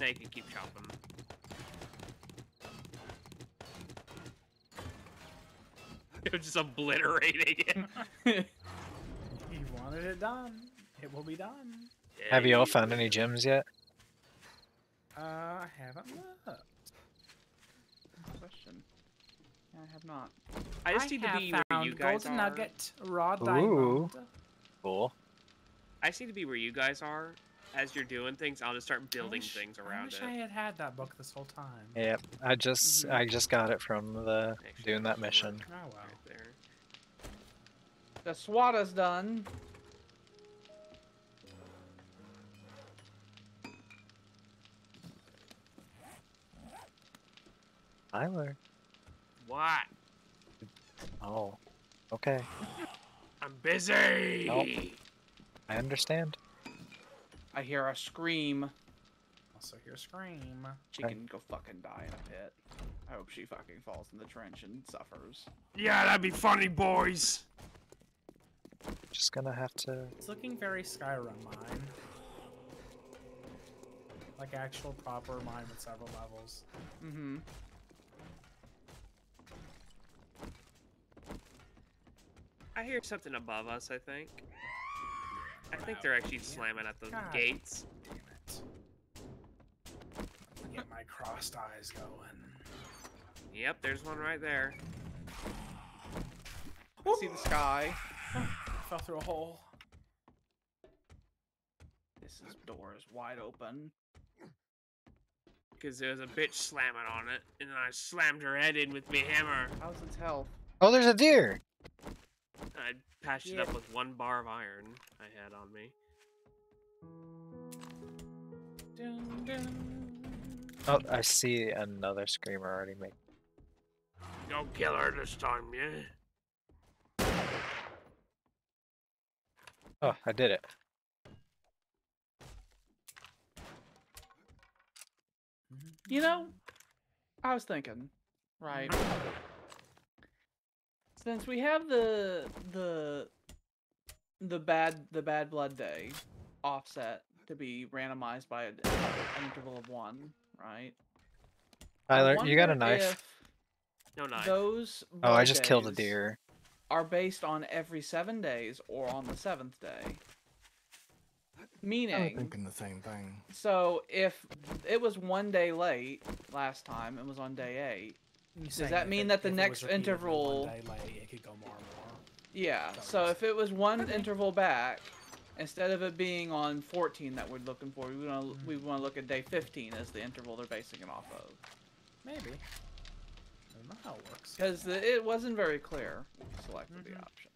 Now you can keep chopping. You're just obliterating it. You wanted it done. It will be done. Have you all found any gems yet? Uh, I haven't looked. Question. I have not. I just need to have be where found you guys golden are. nugget, raw Ooh. diamond. Cool. I just need to be where you guys are. As you're doing things, I'll just start building wish- things around I wish it. I had had that book this whole time. Yep. I just Mhm. I just got it from the Actually, doing that that'd mission. work Oh well. Right there. The swatter's done. Tyler. What? Oh. Okay. I'm busy. Nope. I understand. I hear a scream. Also hear a scream. She can go fucking die in a pit. I hope she fucking falls in the trench and suffers. Yeah, that'd be funny, boys. Just gonna have to. It's looking very Skyrim mine. Like actual proper mine with several levels. Mm-hmm. I hear something above us. I think. I think they're actually Yeah. slamming at the God. gates. Damn it. Get my crossed eyes going. Yep, there's one right there. See the sky. Fell through a hole. This is door is wide open. Because there was a bitch slamming on it, and then I slammed her head in with my hammer. How's its health? Oh, there's a deer. I patched it up with one bar of iron I had on me. Dun, dun. Oh, I see another screamer already made. Don't kill her this time, yeah? Oh, I did it. You know, I was thinking, right? Since we have the the the bad the bad blood day offset to be randomized by an interval of one, right? Tyler, you got a wonder knife? No knife. Those Oh, I just killed a deer. Are based on every seven days or on the seventh day. Meaning. I'm Meaning, thinking the same thing. so if it was one day late last time, it was on day eight. You Does saying that mean it- that the next interval- day late, it could go more and more. Yeah. That So if it was one interval back, instead of it being on 14 that we're looking for, we want to we mm-hmm. want to look at day 15 as the interval they're basing it off of. Maybe. I don't know how it works. Because it wasn't very clear. when we Selected the mm-hmm. option.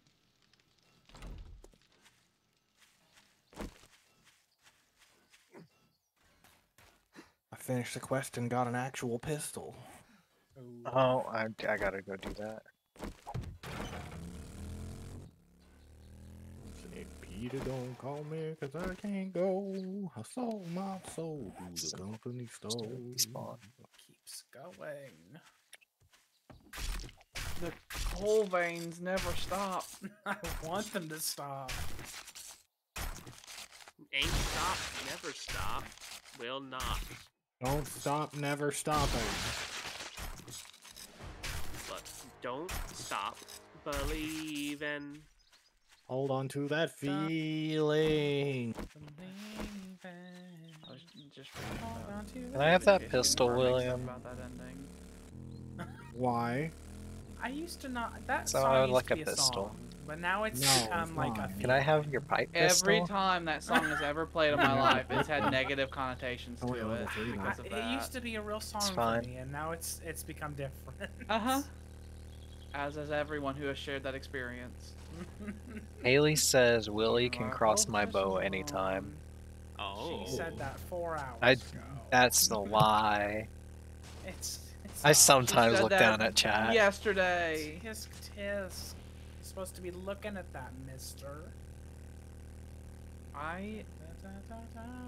I finished the quest and got an actual pistol. Ooh. Oh, I, I gotta go do that. Said, Peter, don't call me 'cause I can't go. I sold my soul to the company store. Respawn. Keeps going. The coal veins never stop. I want them to stop. Ain't stop, never stop, will not. Don't stop, never stopping. But don't stop believing. Hold on to that Stop. feeling. I just Hold on to Can I have that pistol, Carr makes up William? That. Why? I used to not. That So song I would used like to a a pistol. song, but now it's No, become like a. Can I have your pipe pistol? Every time that song has ever played in my life, it's had negative connotations Oh, to it level three now. because I- of it used to be a real song for me, and now it's it's become different. Uh-huh. As has everyone who has shared that experience. Haley says Willie can cross my bow anytime. Oh. She said that four hours I- ago. That's the lie. It's. it's I sometimes look down at chat. Yesterday. Tisk tisk. You're supposed to be looking at that, mister. I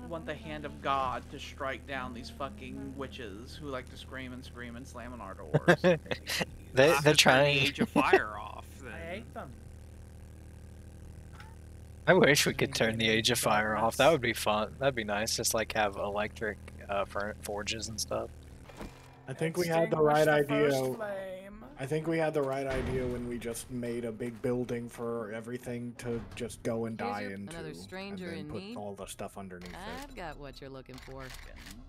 want the hand of God to strike down these fucking witches who like to scream and scream and slam on our doors. they, I'll they're have to turn trying. the Age of Fire off. I hate them. I wish we could turn the Age of Fire off. That would be fun. That'd be nice. Just like have electric uh, for forges and stuff. I think we had the right the idea. flame. I think we had the right idea when we just made a big building for everything to just go and Here's die your- into, another stranger and then in put need. all the stuff underneath it. I've got what you're looking for.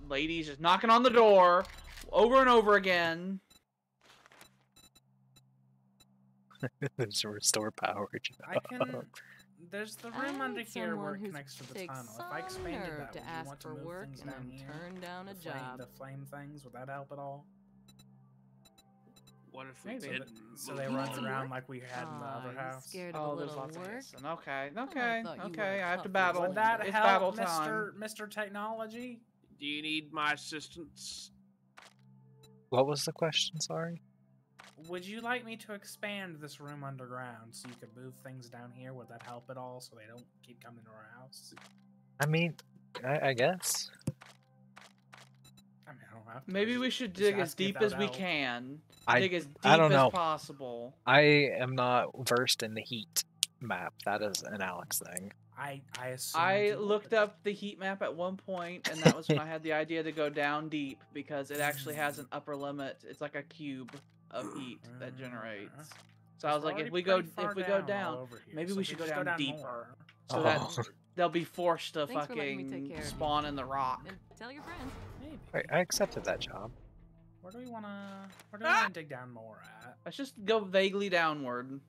Ladies just knocking on the door over and over again. Just restore power. I can. There's the room under here where someone it connects to the tunnel. If I some expanded nerve that, to you ask want to for move work things and down then here? turn down a the flame, job. The flame things would that help at all? What if we Maybe. So, did? that, so they run around work? like we had in the Aw, other you house. scared of a Oh, there's little lots of work? hissing. Okay, oh, okay, thought you okay. I have to tough battle. Would that it's help, battle Mr. time. Mr. Technology? Do you need my assistance? What was the question? Sorry. Would you like me to expand this room underground so you could move things down here? Would that help at all so they don't keep coming to our house? I mean, I, I guess. I mean, I don't have to. Maybe we should dig as deep as would we can. I dig as deep I don't as possible. I am not versed in the heat map. That is an Alex thing. I I assume. I looked up the heat map at one point, and that was when I had the idea to go down deep because it actually has an upper limit. It's like a cube of heat that generates. So I was like, if we go if we go down, maybe we should go down deeper. so that Oh. they'll be forced to Thanks for letting me take fucking care of you. spawn in the rock. And tell your friends. Maybe. Wait, I accepted that job. Where do we wanna? Where do we Ah! wanna dig down more at? Let's just go vaguely downward.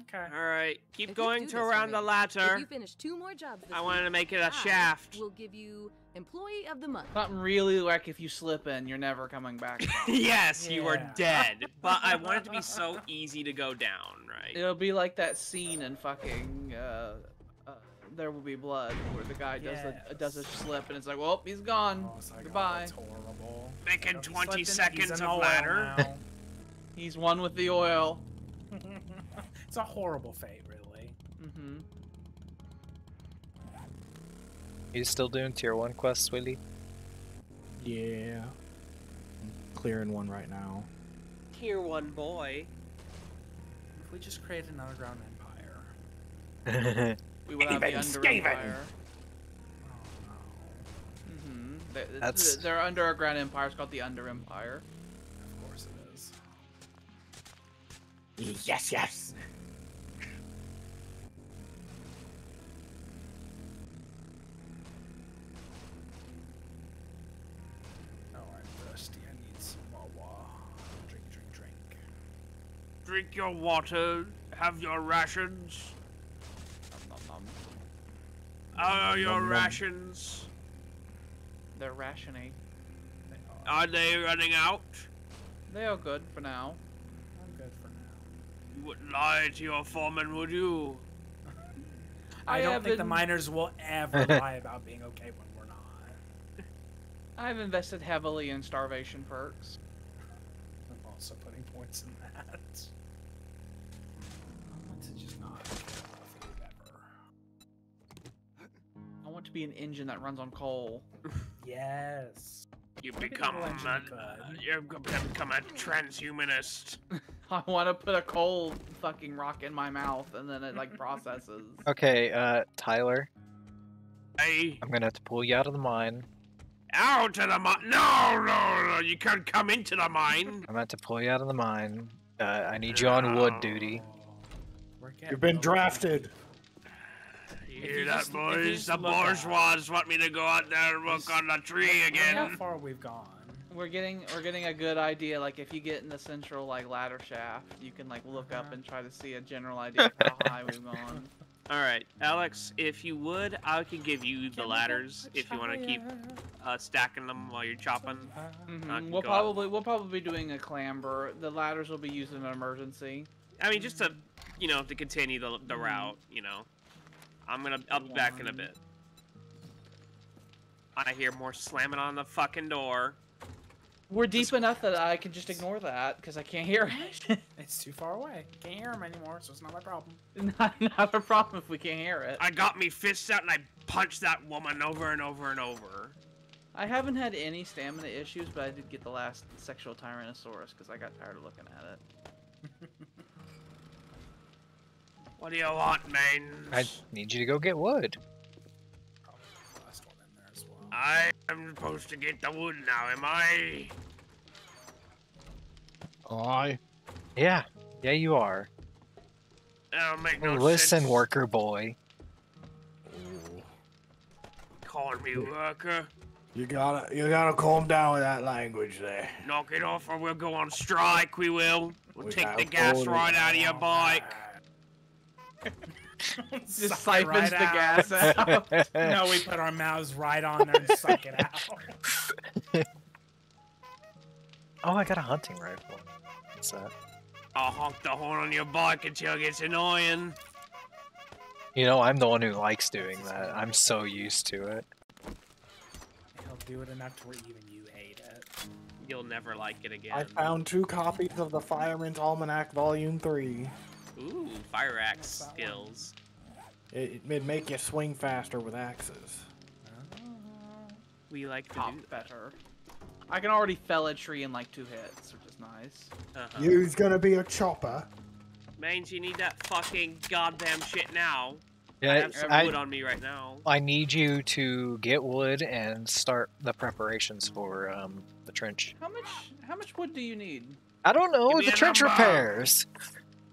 Okay. All right, keep If going to this for around the ladder. If you finish two more jobs this I wanted to make it a I shaft. We'll give you Employee of the Month. Not really like if you slip in, you're never coming back. yes, you are dead. But I want it to be so easy to go down, right? It'll be like that scene in fucking uh, uh, There Will Be Blood where the guy does a does a slip and it's like, well, he's gone. Oh, it's oh, Goodbye. that's horrible. Making Oh, he 20 slipped in- he's seconds in of ladder. He's one with the oil. It's a horrible fate, really. Mm hmm You still doing tier one quests, Willie? Yeah. I'm clearing one right now. Tier 1 boy. If we just create an underground empire. We will have the Skaven, Under Skaven. Empire. Oh hmm They, That's- Their underground empire is called the Under Empire. Of course it is. Yes, yes. Drink your water. Have your rations. Nom, nom, nom. Are your Nom, nom. rations? They're rationing. They are. Are they running out? They are good for now. I'm good for now. You wouldn't lie to your foreman, would you? I, I don't have think the miners will ever lie about being okay when we're not. I've invested heavily in starvation perks. Want to be an engine that runs on coal. Yes. You Maybe the become legend a, could. you become a transhumanist. I want to put a coal fucking rock in my mouth and then it like processes. okay, uh, Tyler, Hey, I'm gonna have to pull you out of the mine. out of the mine! No, no, no! You can't come into the mine. I'm gonna have to pull you out of the mine. Uh, I need you on wood duty. You've been low. drafted. You hear that, just- boys? The look at- bourgeois want me to go out there and work on the tree Look how again. far we've gone. We're getting we're getting a good idea. Like if you get in the central like ladder shaft, you can like look up Uh-huh. and try to see a general idea of how high we've gone. All right, Alex, if you would, I could give you the ladders if you want to keep uh, stacking them while you're chopping. Mhm, We'll go up. probably we'll probably be doing a clamber. The ladders will be used in an emergency. I mean, just to, you know, to continue the, the route, you know. I'm gonna, I'll be back in a bit. I hear more slamming on the fucking door. We're deep enough that I can just ignore that because I can't hear it. It's too far away. Can't hear him anymore, so it's not my problem. not, not a problem if we can't hear it. I got me fists out and I punched that woman over and over and over. I haven't had any stamina issues, but I did get the last sexual Tyrannosaurus because I got tired of looking at it. What do you want, man? I need you to go get wood. Probably the last one in there as well. I am supposed to get the wood now, am I? I. Yeah, yeah, you are. That'll make no Listen, sense. worker boy. Ooh. Calling me worker. You gotta, you gotta calm down with that language there. Knock it off or we'll go on strike, we will. We'll We take the gas right out of your bike. Just Suck siphons right the out. gas out. no, we put our mouths right on there and suck it out. Oh, I got a hunting rifle. What's that? I'll honk the horn on your bike until it gets annoying. You know, I'm the one who likes doing that. I'm so used to it. He'll do it enough to where even you hate it. You'll never like it again. I found two copies of the Fireman's Almanac Volume 3. Ooh, fire axe What's that one? skills. It, it'd make you swing faster with axes. We like to Top do that. better. I can already fell a tree in like two hits, which is nice. Uh-huh. You's gonna be a chopper. Means you need that fucking goddamn shit now. I have some I, wood on me right now. I need you to get wood and start the preparations for um, the trench. How much? How much wood do you need? I don't know, the trench number. repairs.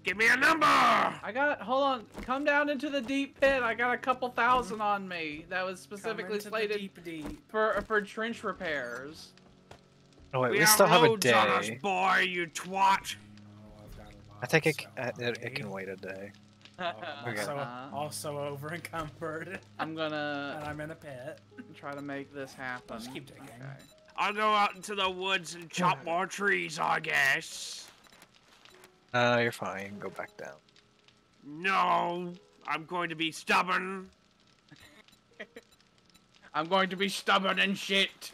Give me a number! I got. Hold on. Come down into the deep pit. I got a couple thousand on me. That was specifically Come into the slated deep, deep. for for trench repairs. Oh wait, we, have still have a loads on us, day. boy, you twat. Oh, I've got a lot I think it, c- uh, it, it can wait a day. Oh, I'm also, Uh-huh. also over encumbered, I'm gonna and I'm in a pit. try to make this happen. Just keep digging. Okay. I'll go out into the woods and chop more trees, I guess. Uh, you're fine. Go back down. No, I'm going to be stubborn. I'm going to be stubborn and shit.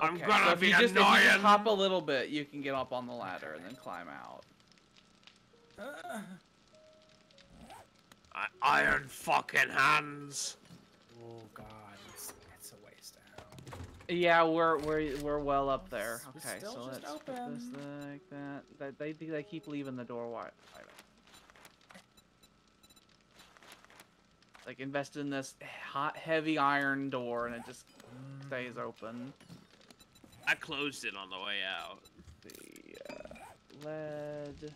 I'm gonna so if be you just, if you just hop a little bit, you can get up on the ladder and then climb out. Uh, I- Iron fucking hands. oh god, Yeah, we're we're we're well up there. Okay, so let's put this like that. That they they keep leaving the door wide. wide open. Like invested in this hot, heavy iron door, and it just stays open. I closed it on the way out. The uh, lead,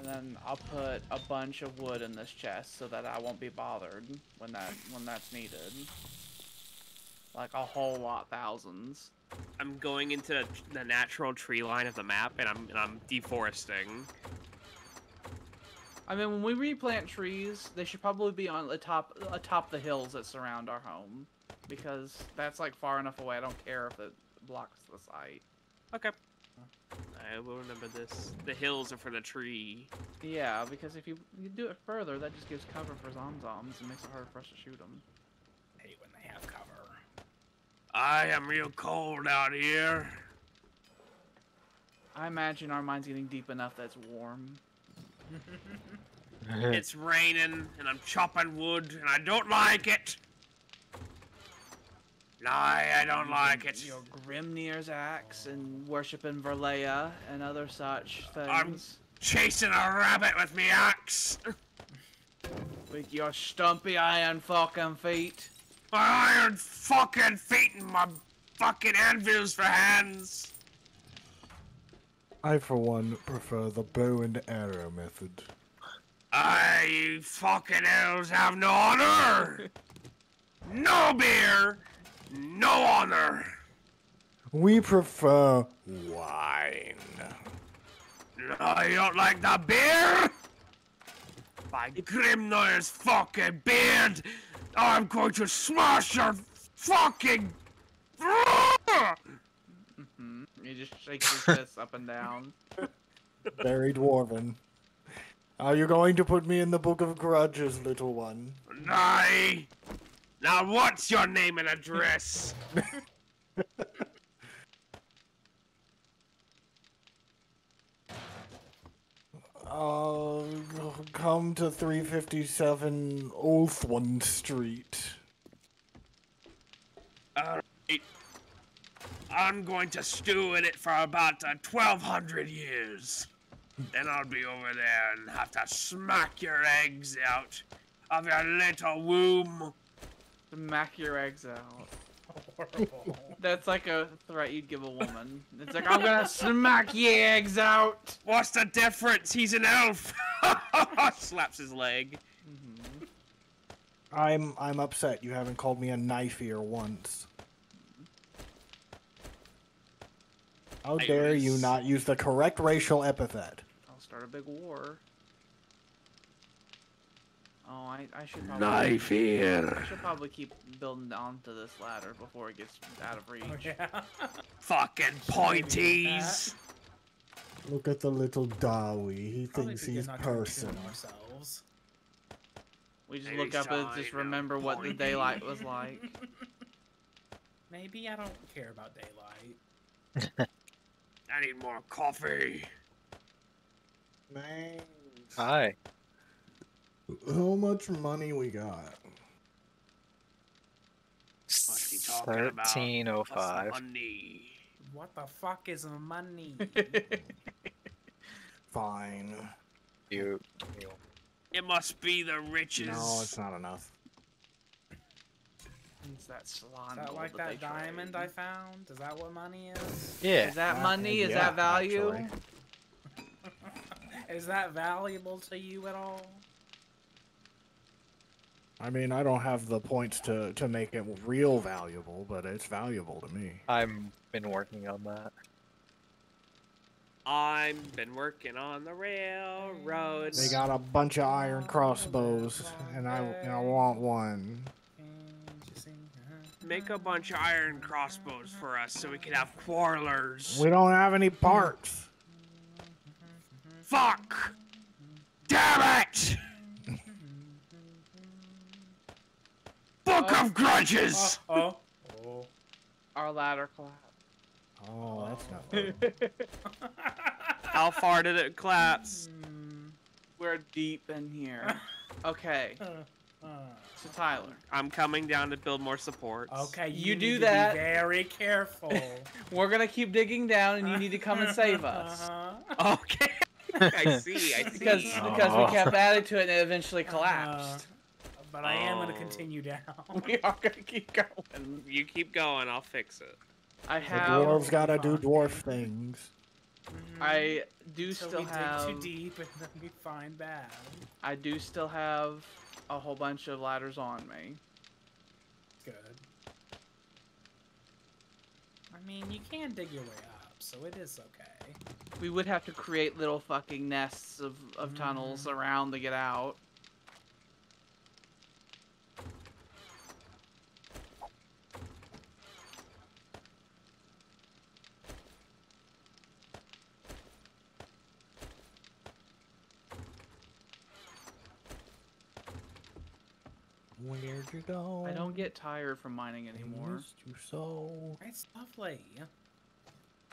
and then I'll put a bunch of wood in this chest so that I won't be bothered when that when that's needed. Like a whole lot, thousands. I'm going into the, the natural tree line of the map, and I'm and I'm deforesting. I mean, when we replant trees, they should probably be on the top atop the hills that surround our home, because that's like far enough away. I don't care if it blocks the site. Okay. I will remember this. The hills are for the tree. Yeah, because if you, you do it further, that just gives cover for zomzoms and makes it harder for us to shoot them. I hate when they have cover. I am real cold out here. I imagine our mine's getting deep enough that it's warm. It's raining, and I'm chopping wood, and I don't like it. No, I don't like it. Your Grimnir's axe and worshiping Valaya and other such things. I'm- Chasing a rabbit with me axe. With your stumpy iron fucking feet. My iron fucking feet and my fucking anvils for hands. I, for one, prefer the bow and arrow method. I, you fucking elves, have no honor. No beer, no honor. We prefer wine. No, you don't like the beer? By Grimnir's fucking beard, I'm going to smash your fucking. hmm You just shake your fists up and down. Very dwarven. Are you going to put me in the Book of Grudges, little one? Nay. Now, what's your name and address? Uh, come to 357 Oathwan Street. Alright. I'm going to stew in it for about uh, 1200 years. Then I'll be over there and have to smack your eggs out of your little womb. Smack your eggs out. That's like a threat you'd give a woman. It's like, I'm gonna smack your eggs out! What's the difference? He's an elf. Slaps his leg. Mm-hmm. I'm I'm upset you haven't called me a knife ear once. How dare you not use the correct racial epithet? I'll start a big war. Oh, I, I should probably I ear. should probably keep building onto this ladder before it gets out of reach. Oh, yeah. Fucking pointies. Look at the little Dawi. He Probably thinks he's not person. ourselves. We just Maybe look up and just remember a what the daylight was like. Maybe I don't care about daylight. I need more coffee. Man. Hi. How much money we got? What's he talking about? Thirteen oh What's the five. money? What the fuck is money? Fine. You. It must be the riches. No, it's not enough. it's that salon Is that like that that diamond trade. I found? Is that what money is? Yeah. Is that Uh, money? Is yeah, that value? Is that valuable to you at all? I mean, I don't have the points to, to make it real valuable, but it's valuable to me. I've been working on that. I've been working on the railroads. They got a bunch of iron crossbows, and I and I want one. Can't you see? Make a bunch of iron crossbows for us so we can have quarrelers. We don't have any parts. Fuck! Damn it! Book of Grudges! Oh, oh. Our ladder collapsed. Oh, that's not good. How far did it collapse? We're deep in here. Okay, Uh, uh. so Tyler, I'm coming down to build more supports. Okay, You you, do to that. Be very careful. we're gonna keep digging down, and you need to come and save us. Uh-huh. Okay. I see, I see. Because because we kept adding to it, and it eventually collapsed. But I am gonna Oh. continue down. We are gonna keep going. You keep going, I'll fix it. I have. The have. dwarves gotta do dwarf things. Mm-hmm. I do so still we dig have. too deep and then we find bad. I do still have a whole bunch of ladders on me. Good. I mean, you can dig your way up, so it is okay. We would have to create little fucking nests of, of tunnels mm-hmm. around to get out. Where'd you go? I don't get tired from mining anymore. missed you so. It's lovely.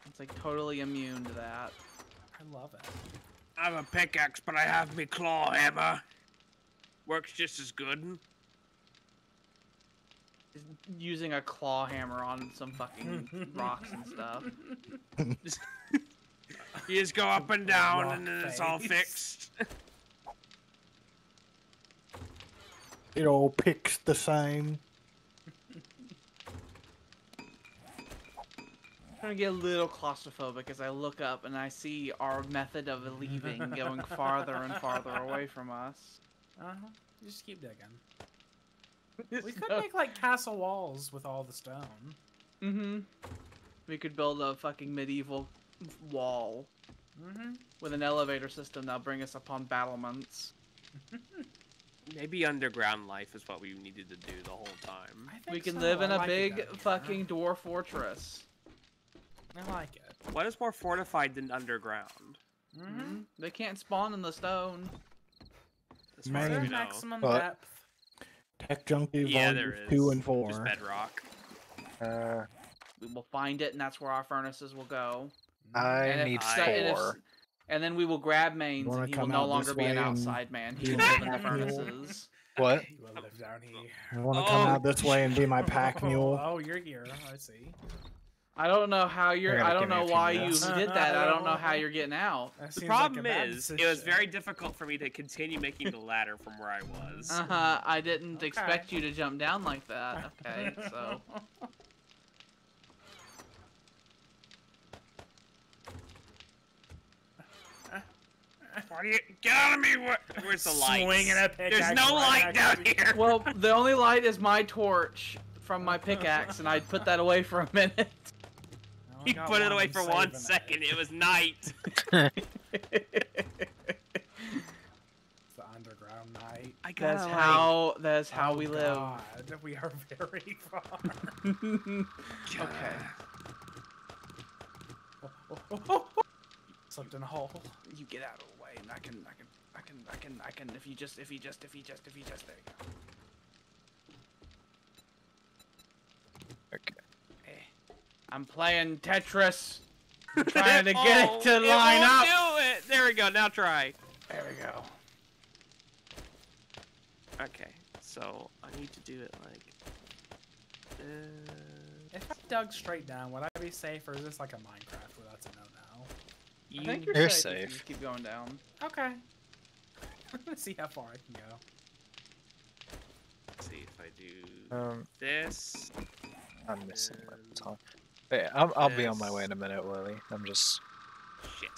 It's like totally immune to that. I love it. I have a pickaxe, but I have me claw hammer. Works just as good. Using a claw hammer on some fucking rocks and stuff. You just go up and down, and then it's all fixed. It all picks the same. I'm trying to get a little claustrophobic as I look up and I see our method of leaving going farther and farther away from us. Uh huh. Just keep digging. We could make like castle walls with all the stone. Mm-hmm. We could build a fucking medieval wall Mm-hmm. with an elevator system that'll bring us upon battlements. Maybe underground life is what we needed to do the whole time. I think We can so. live in a like big down here. fucking dwarf fortress. I like it. What is more fortified than underground? Mm-hmm. Mhm. They can't spawn in the stone. As far as Man. we know. maximum But- depth. Tech Junkie Yeah, Volume there is. Two and Just Four. bedrock. Uh, We will find it, and that's where our furnaces will go. I and if need and if- four. And then we will grab Maines, and he will no longer be an outside man. He will live in the furnaces. What? You will live down here. You want to come Oh. out this way and be my pack mule? Oh, you're here. I see. I don't know how you're. I don't give me a know why you did that. I don't know how you're getting out. That The seems like a problem is, it was very difficult for me to continue making the ladder from where I was. Uh huh. I didn't Okay. expect you to jump down like that. Okay, so. Why do you get out of me? Where, where's the light? Swinging a There's no right light down here. Well, the only light is my torch from my pickaxe, and I put that away for a minute. I only He put it away for one saving it. It was night. It's the underground night. I That's gotta, how. That's how Oh, we live. God, we are very far. okay. Oh, oh. Slipped in a hole. You get out of the way, and I can. I can. I can. I can. I can. If you just. If you just. If you just. If you just. There you go. Okay. Eh. I'm playing Tetris. I'm trying to get Oh, it to it line won't up. Do it. There we go. Now try. There we go. Okay. So I need to do it like. Uh, If I dug straight down, would I be safe, or is this like a Minecraft where that's a no-no? You, I think you're, You're safe. if you keep going down. Okay. Let's see how far I can go. let's see if I do Um, this. I'm missing my time. Hey, I'll, I'll be on my way in a minute, Willie. I'm just Shit.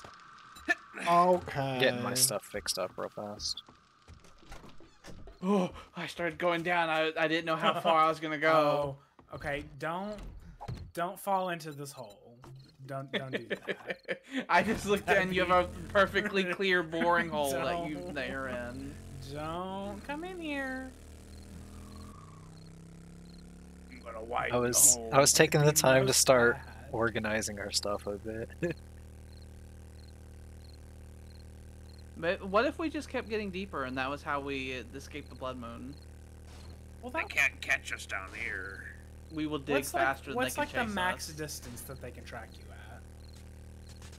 Okay. getting my stuff fixed up real fast. Oh, I started going down. I, I didn't know how far I was gonna go. Oh, okay. Don't don't fall into this hole. Don't don't do that. I just looked That'd and you have a perfectly clear boring hole that you Don't. that you're in. don't come in here. I'm gonna wipe I was the I was taking the time to start bad. organizing our stuff a bit. But what if we just kept getting deeper and that was how we uh, escaped the blood moon? Well, They that, can't catch us down here. We will dig what's faster like, than what's they like can the max us. distance that they can track you at?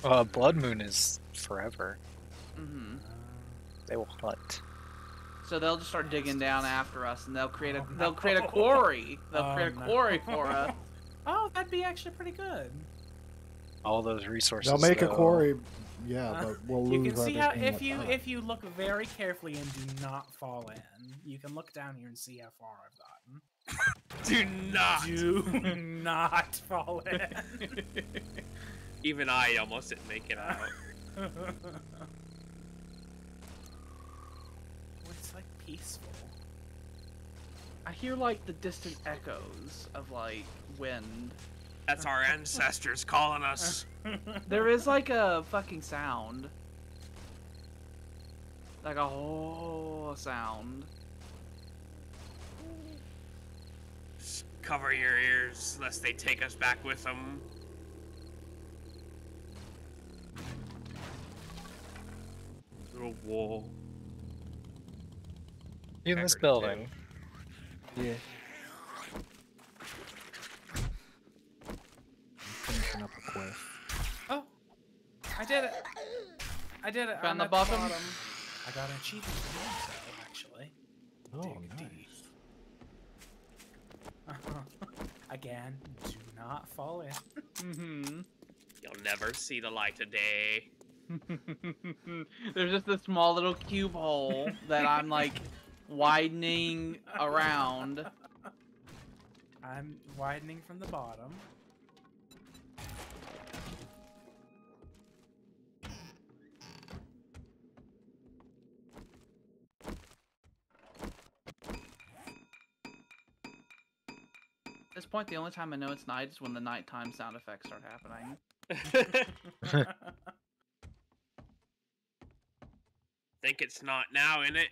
Uh, Blood Moon is forever. hmm They will hunt. So they'll just start digging down after us, and they'll create a Oh, they'll create a quarry. They'll Oh, create a no. quarry for us. Oh, that'd be actually pretty good. All those resources. They'll make a quarry. Yeah, Uh, but we'll lose You can see how if you if you look very carefully and do not fall in, you can look down here and see how far I've gotten. Do not. Do not fall in. Even I almost didn't make it out. it's like peaceful. I hear like the distant echoes of like wind. That's our ancestors calling us. There is like a fucking sound. Like a whole sound. Just cover your ears lest they take us back with them. Little wall. In this Peppered too. building. Yeah. I'm finishing up a quest. Oh, I did it. I did it. Found I'm the at bottom? I got an achievement for doing so, actually. Oh, Dig deep. nice. Again, do not fall in. Mm-hmm. You'll never see the light of day. There's just this small little cube hole that I'm like widening around. I'm widening from the bottom. At this point, the only time I know it's night is when the nighttime sound effects start happening. Think it's not now, innit?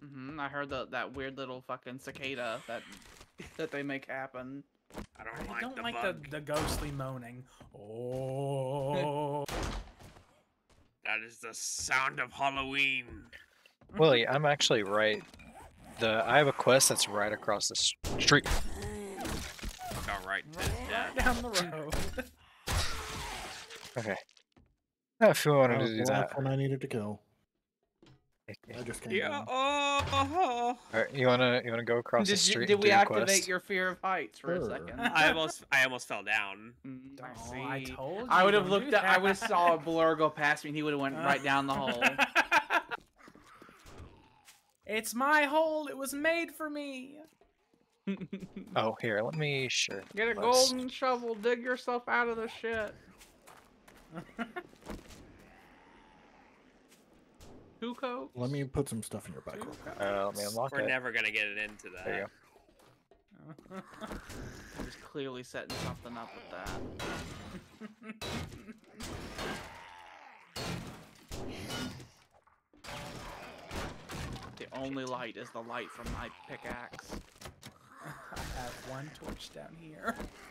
hmm I heard the, that weird little fucking cicada that that they make happen. I don't I like don't the like bug. the, the ghostly moaning. Oh. That is the sound of Halloween. Willie, I'm actually right the I have a quest that's right across the s- street. All right. Right down the road. Okay. If you wanted to was do the that. last one I needed to kill. I just came Yeah. in. Oh. Alright, you wanna you wanna go across the Did, you, street did we activate quest? your fear of heights for Sure. a second? I almost, I almost fell down. Mm, I Oh, I see. told you. I would have looked do at. I would have saw a blur go past me, and he would have went right down the hole. it's my hole. It was made for me. Oh, here, let me sure. Get a quest. golden shovel. Dig yourself out of the shit. Two cokes. Let me put some stuff in your bag. Two real quick. cokes. Uh, let me unlock We're it. never gonna get it into that. There you go. He was clearly setting something up with that. The only light is the light from my pickaxe. I have one torch down here.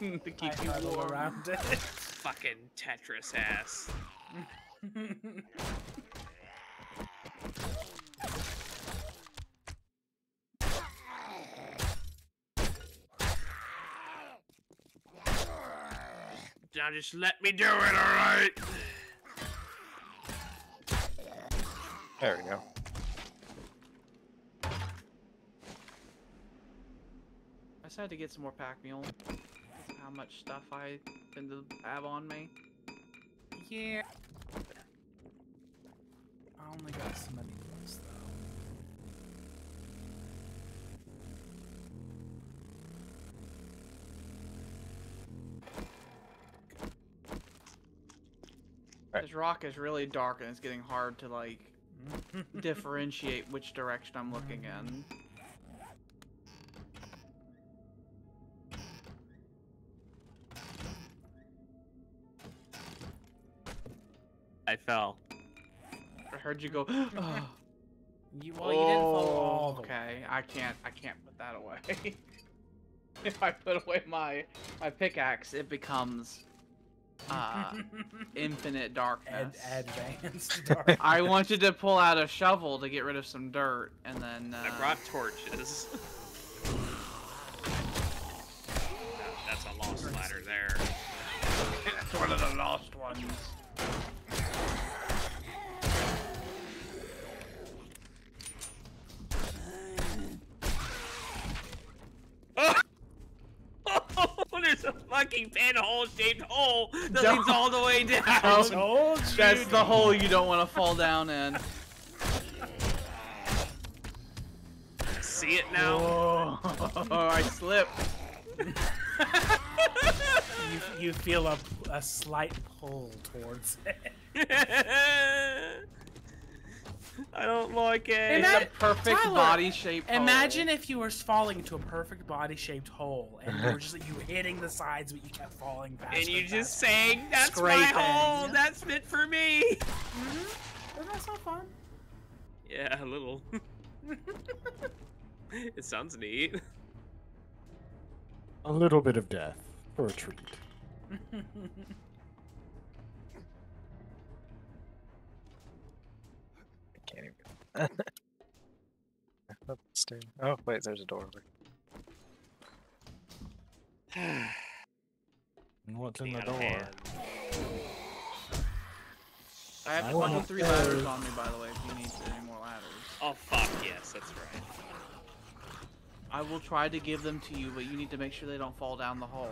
to keep I you huddle warm. around it. Fucking Tetris ass. Now just let me do it, alright? There we go. I just had to get some more pack mule. How much stuff I tend to have on me. yeah. I only got so many of though. Right. This rock is really dark and it's getting hard to like differentiate which direction I'm looking in. I fell. I heard you go. oh, You, well, you didn't follow all okay. I can't. I can't put that away. if I put away my my pickaxe, it becomes uh, infinite Ad- darkness. advanced dark. I wanted to pull out a shovel to get rid of some dirt, and then uh, I brought torches. That's a lost ladder there. It's one of the lost ones. There's a fucking pinhole shaped hole that Don't- leads all the way down. I told you. That's the hole you don't want to fall down in. See it now? Oh, I slipped. You, you feel a, a slight pull towards it. I don't like it. Hey, It's a perfect Tyler, body shape. Imagine if you were falling into a perfect body-shaped hole, and you were just like, you were hitting the sides, but you kept falling faster. and you and just faster. saying, that's Scraping. my hole, that's fit for me. Mm-hmm. But that's not fun. Yeah, a little. it sounds neat. A little bit of death for a treat. Oh wait, there's a door over. And what's in the Out door? I have I 23 ladders on me, by the way, if you need any more ladders. Oh fuck yes, that's right. I will try to give them to you, but you need to make sure they don't fall down the hole.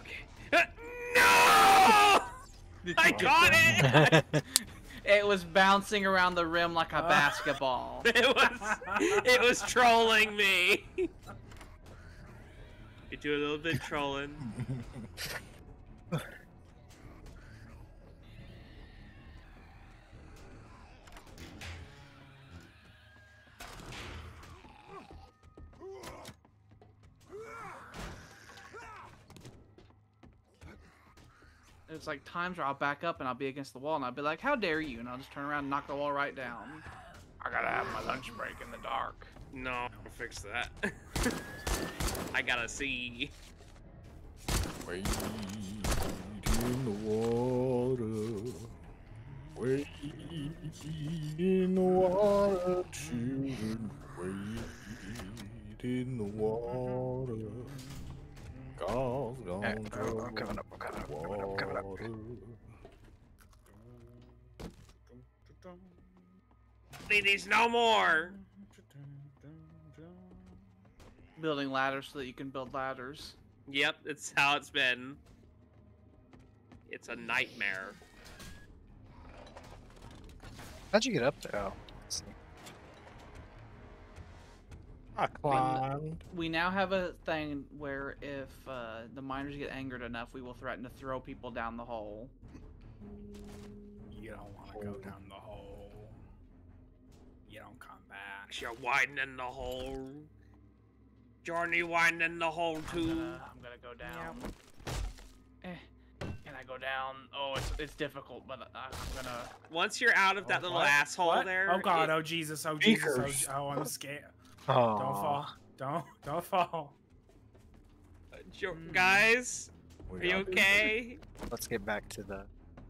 Okay. no! I got it. It was bouncing around the rim like a uh. basketball. It was. It was trolling me. You do a little bit trolling. it's like times where I'll back up and I'll be against the wall and I'll be like, "How dare you!" and I'll just turn around and knock the wall right down. I gotta have my lunch break in the dark. No, I'll fix that. I gotta see. Wait in the water. Wait in the water, children. Wait in the water. God's gone coming up, coming up, I'm coming up. water. Ladies, no more. Building ladders so that you can build ladders. Yep, it's how it's been. It's a nightmare. How'd you get up there? Oh, I climbed. We now have a thing where if uh, the miners get angered enough, we will threaten to throw people down the hole. You don't want to go down the hole. You don't come back. You're widening the hole. Journey widening the hole I'm too. gonna, I'm gonna go down. Eh. Can I go down? Oh, it's it's difficult, but I, I'm gonna. Once you're out of that Oh, little what? asshole What? there. Oh god, it- oh Jesus, oh Jesus, oh, oh I'm scared. Oh, Don't fall. Don't don't fall. Jo- Mm. guys, We are you got this. okay? Let's get back to the.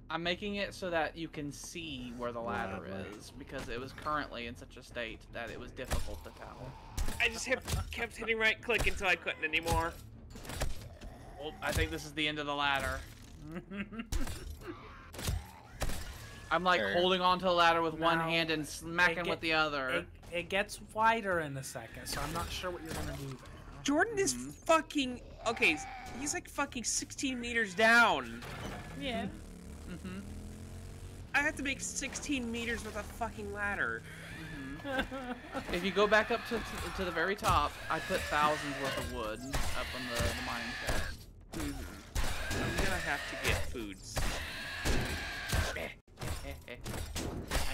I'm making it so that you can see where the ladder Ladder. is because it was currently in such a state that it was difficult to tell. I just hit, kept hitting right click until I couldn't anymore. Well, I think this is the end of the ladder. I'm like Sure. holding onto the ladder with one hand and smacking It with the other. It, it gets wider in a second, so I'm not sure what you're gonna do there. Jordan is Mhm. fucking okay. He's like fucking 16 meters down. Yeah. Mm hmm I have to make 16 meters with a fucking ladder. If you go back up to, to, to the very top, I put thousands worth of wood up on the, the mining shaft. I'm gonna have to get foods.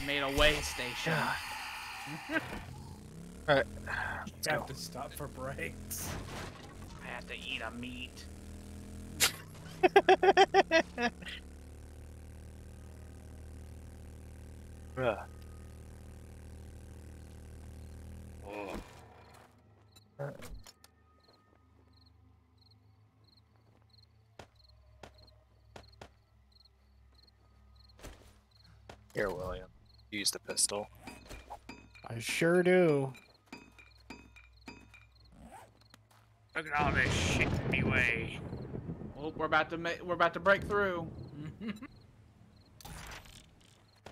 I made a way station. Alright, You have go. to stop for breaks. I have to eat a meat. Ugh. Here, William. Use the pistol. I sure do. Look at all this shit in me way. Well, we're about to ma- we're about to break through.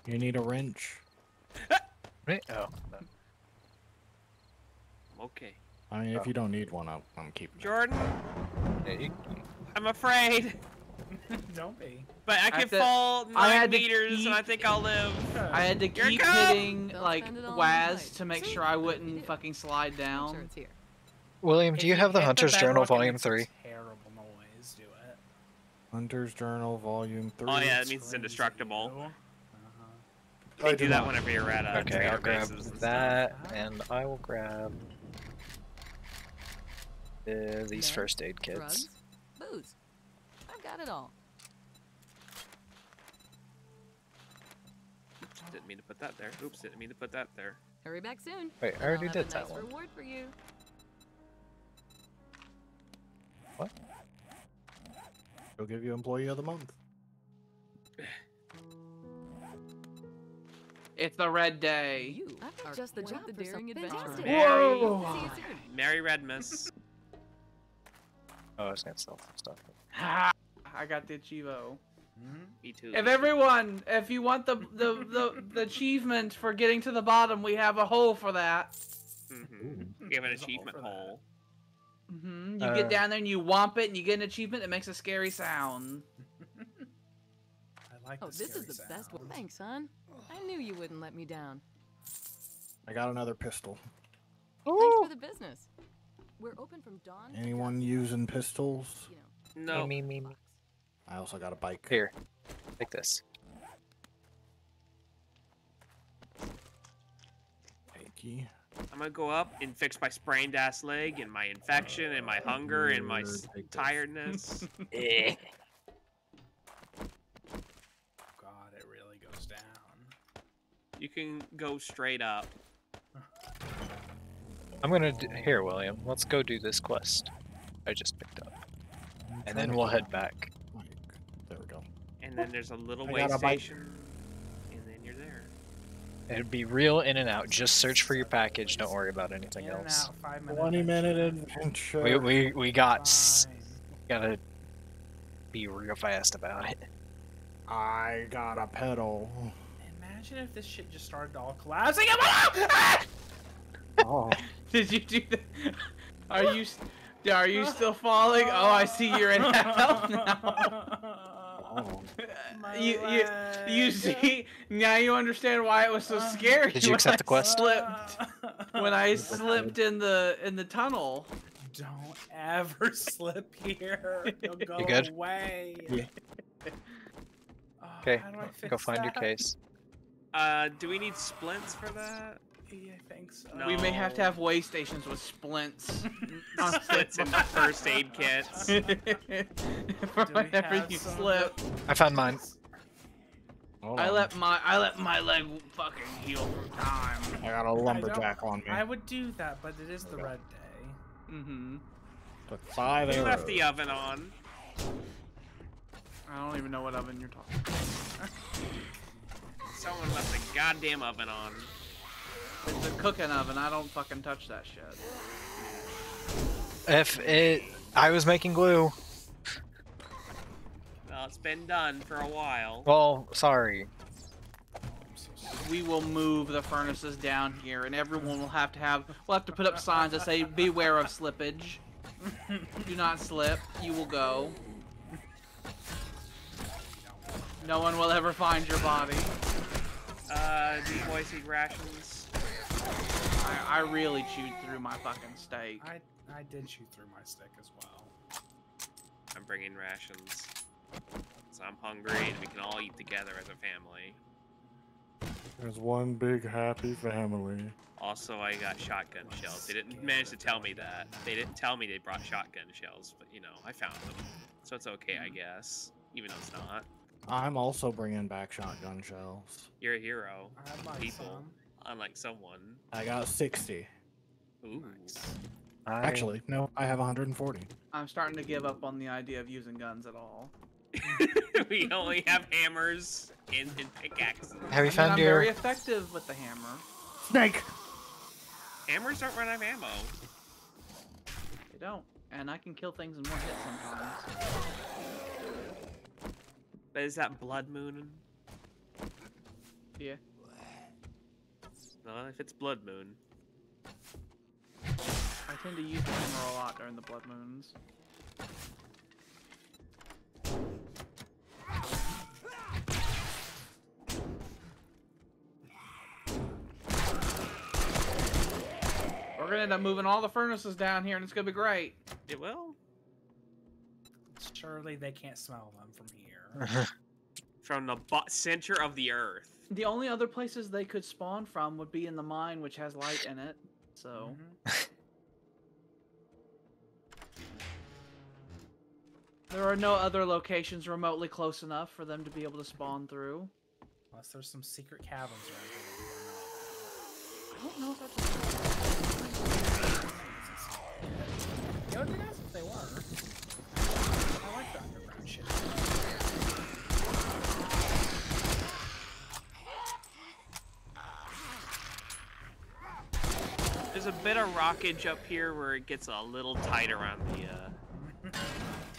You need a wrench. Right? Oh. Okay. I mean, Oh. if you don't need one, I'm, I'm keeping it. Jordan, Yeah, you- I'm afraid, Don't be. but I I can to- fall I nine had to meters and I think I'll live. I had to Here keep hitting Don't like spend it all on Waz to make See? sure I That's what you wouldn't do. fucking slide Make sure down. it's here. William, do you have the hit Hunter's Journal Volume 3? Terrible noise. Do it. Hunter's Journal, Volume 3. Oh yeah, that means it's indestructible. you. Uh-huh. You I do do that not. whenever you're at uh, Okay, I'll grab and that, and I will grab uh, these Meds, first aid kits. Drugs, booze. I've got it all. Stuff. Didn't mean to put that there. Oops, didn't mean to put that there. Hurry back soon. Wait, I already I'll did have a that nice one. reward for you. What? He'll give you Employee of the Month. It's the red day. You I've got are just the job the for some daring adventurer. fantastic- Mary, See you soon. Mary Redmus. Oh, I was gonna sell some stuff. Ha! I got the achievo. Mhm. Me too. If everyone, if you want the the, the the achievement for getting to the bottom, we have a hole for that. hmm We have an There's a hole achievement hole. You Uh, get down there and you womp it, and you get an achievement that makes a scary sound. I like Oh, the this is scary the best one. Thanks, son. I knew you wouldn't let me down. I got another pistol. Thanks for the business. We're open from dawn. to Anyone using pistols? You know, No. Me, me, me. I also got a bike. Here, take this. Thank you. I'm gonna go up and fix my sprained ass leg and my infection and my hunger and my s- Here, take this. tiredness. Eh. God, it really goes down. you can go straight up. I'm gonna d- here, William. Let's go do this quest. I just picked up, and then we'll find head back. my bike. There we go. And then there's a little I way got a bike. station. And then you're there. It'd be real in and out. Just search for your package. Don't worry about anything In else. out, minute 20 minute adventure. adventure. We, we we got Fine. Gotta be real fast about it. I got a pedal. Imagine if this shit just started all collapsing. Ah! Oh, Did you do that? Are you are you still falling? Oh, I see you're in half health now. oh. You you you see now you understand why it was so Uh, scary. Did you accept I the quest? Slipped when I slipped in the in the tunnel. Don't ever slip here. You'll go You good? away. Yeah. Oh, Okay, how I go fix find your case. Uh, do we need splints for that? Yeah, I think so. No. We may have to have way stations with splints. splints Splits and first aid kits. For Do we whenever you some? slip. I found mine. Hold I on. let my I let my leg fucking heal from time. I got a lumberjack on me. I would do that, but it is the red day. Mm-hmm. Took five We arrows. left the oven on. I don't even know what oven you're talking. about. Someone left the goddamn oven on. It's a cooking oven. I don't fucking touch that shit. If it, I was making glue. Well, it's been done for a while. Well, sorry. We will move the furnaces down here, and everyone will have to have. We'll have to put up signs that say "Beware of slippage." Do not slip. You will go. No one will ever find your body. Uh, do you boys eat rations? I, I really chewed through my fucking steak. I I did chew through my stick as well. I'm bringing rations. So I'm hungry and we can all eat together as a family. There's one big happy family. Also, I got shotgun shells. They didn't manage to tell me that. They didn't tell me they brought shotgun shells, but you know, I found them. So it's okay, I mm. guess. Even though it's not. I'm also bringing back shotgun shells. You're a hero. I'd like People. some. Unlike someone. I got 60. Ooh. Nice. I, Actually, no, I have 140. I'm starting to give up on the idea of using guns at all. we only have hammers and, and pickaxes. have you I mean, found I'm your? very effective with the hammer. Snake! Hammers don't run out of ammo. They don't, and I can kill things in one hit sometimes. But is that blood moon? Yeah. No, if it's blood moon. I tend to use the hammer a lot during the blood moons. We're gonna end up moving all the furnaces down here, and it's gonna be great. It will. Surely they can't smell them from here. From the bo- center of the earth. The only other places they could spawn from would be in the mine, which has light in it. So Mhm. there are no other locations remotely close enough for them to be able to spawn through. Unless there's some secret caverns around here. I don't know if that's. It would be nice if they were. I like the underground shit. There's a bit of rockage up here where it gets a little tighter on the. Uh...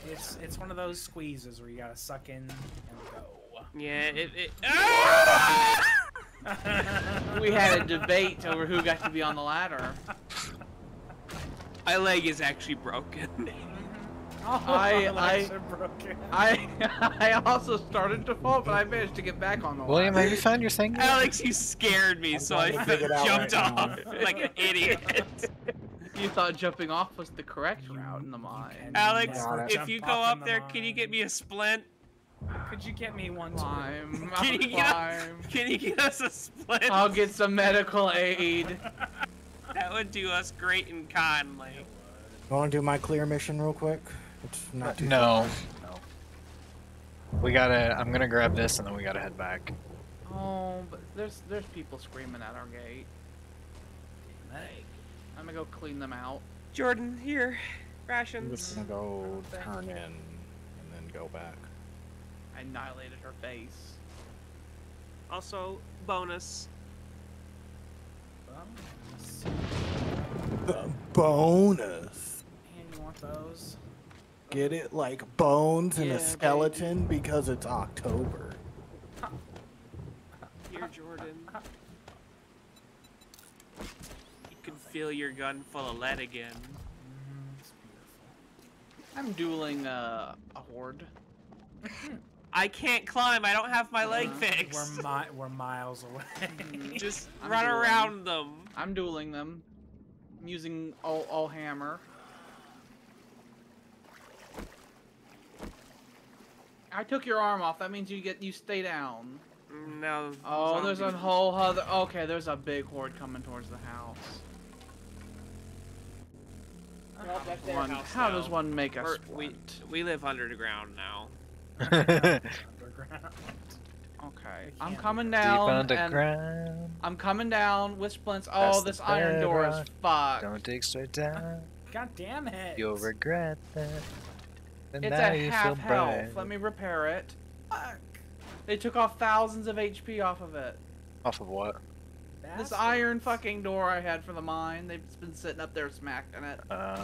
It's it's one of those squeezes where you gotta suck in and go. Yeah, it. it... Ah! We had a debate over who got to be on the ladder. My leg is actually broken. Oh, I- I- I I also started to fall, but I managed to get back on the William, ladder. have you found your thing? yet? Alex, you scared me, I'm so I to figure it out jumped right now. off like an idiot. You thought jumping off was the correct route in the You mine. Alex, never if you go off in up the there, can you get me a splint? Could you get me one? too? Climb, Can you get climb. Can you get us a splint? I'll get some medical aid. That would do us great and kindly. You want to do my clear mission real quick? It's not too No. No. We gotta. I'm gonna grab this and then we gotta head back. Oh, but there's there's people screaming at our gate. Hey. I'm gonna go clean them out. Jordan, here, I'm rations. just gonna go turn in and then go back. I annihilated her face. Also, bonus. The bonus. And you want those? Get it? Like bones and Yeah, a baby. skeleton because it's October. Here, Jordan. You can feel your gun full of lead again. It's beautiful. I'm dueling uh, a horde. I can't climb. I don't have my leg Uh, fixed. We're, mi- we're miles away. Just I'm run dueling. around them. I'm dueling them. I'm using all, all hammer. I took your arm off. That means you get you stay down. No. Oh, there's a whole other. Okay, there's a big horde coming towards the house. Well, One, house how now. does one make a We're- we live underground now. Underground. Okay, I'm coming down. Deep and underground. I'm coming down with splints. Oh, That's this iron door is fucked. Don't dig straight down. God damn it. You'll regret that. And It's now at half health. bright. Let me repair it. Fuck. They took off thousands of HP off of it. Off of what? This Bastards. iron fucking door I had for the mine, they've been sitting up there smacking it. Uh,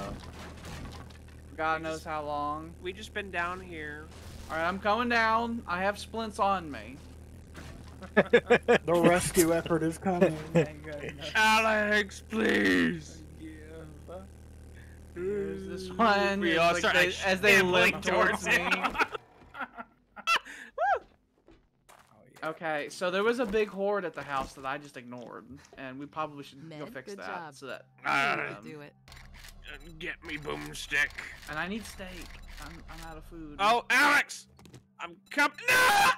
for God knows how long. We just been down here. Alright, I'm coming down. I have splints on me. The rescue effort is coming. Alex, please. There's this one We as, all like, start they, as they limp towards me. him. Oh, yeah. Okay, so there was a big horde at the house that I just ignored, and we probably should go fix good that. job. So that. Um, do it. Get me boomstick. and I need steak. I'm, I'm out of food. Oh, Alex! I'm coming. No!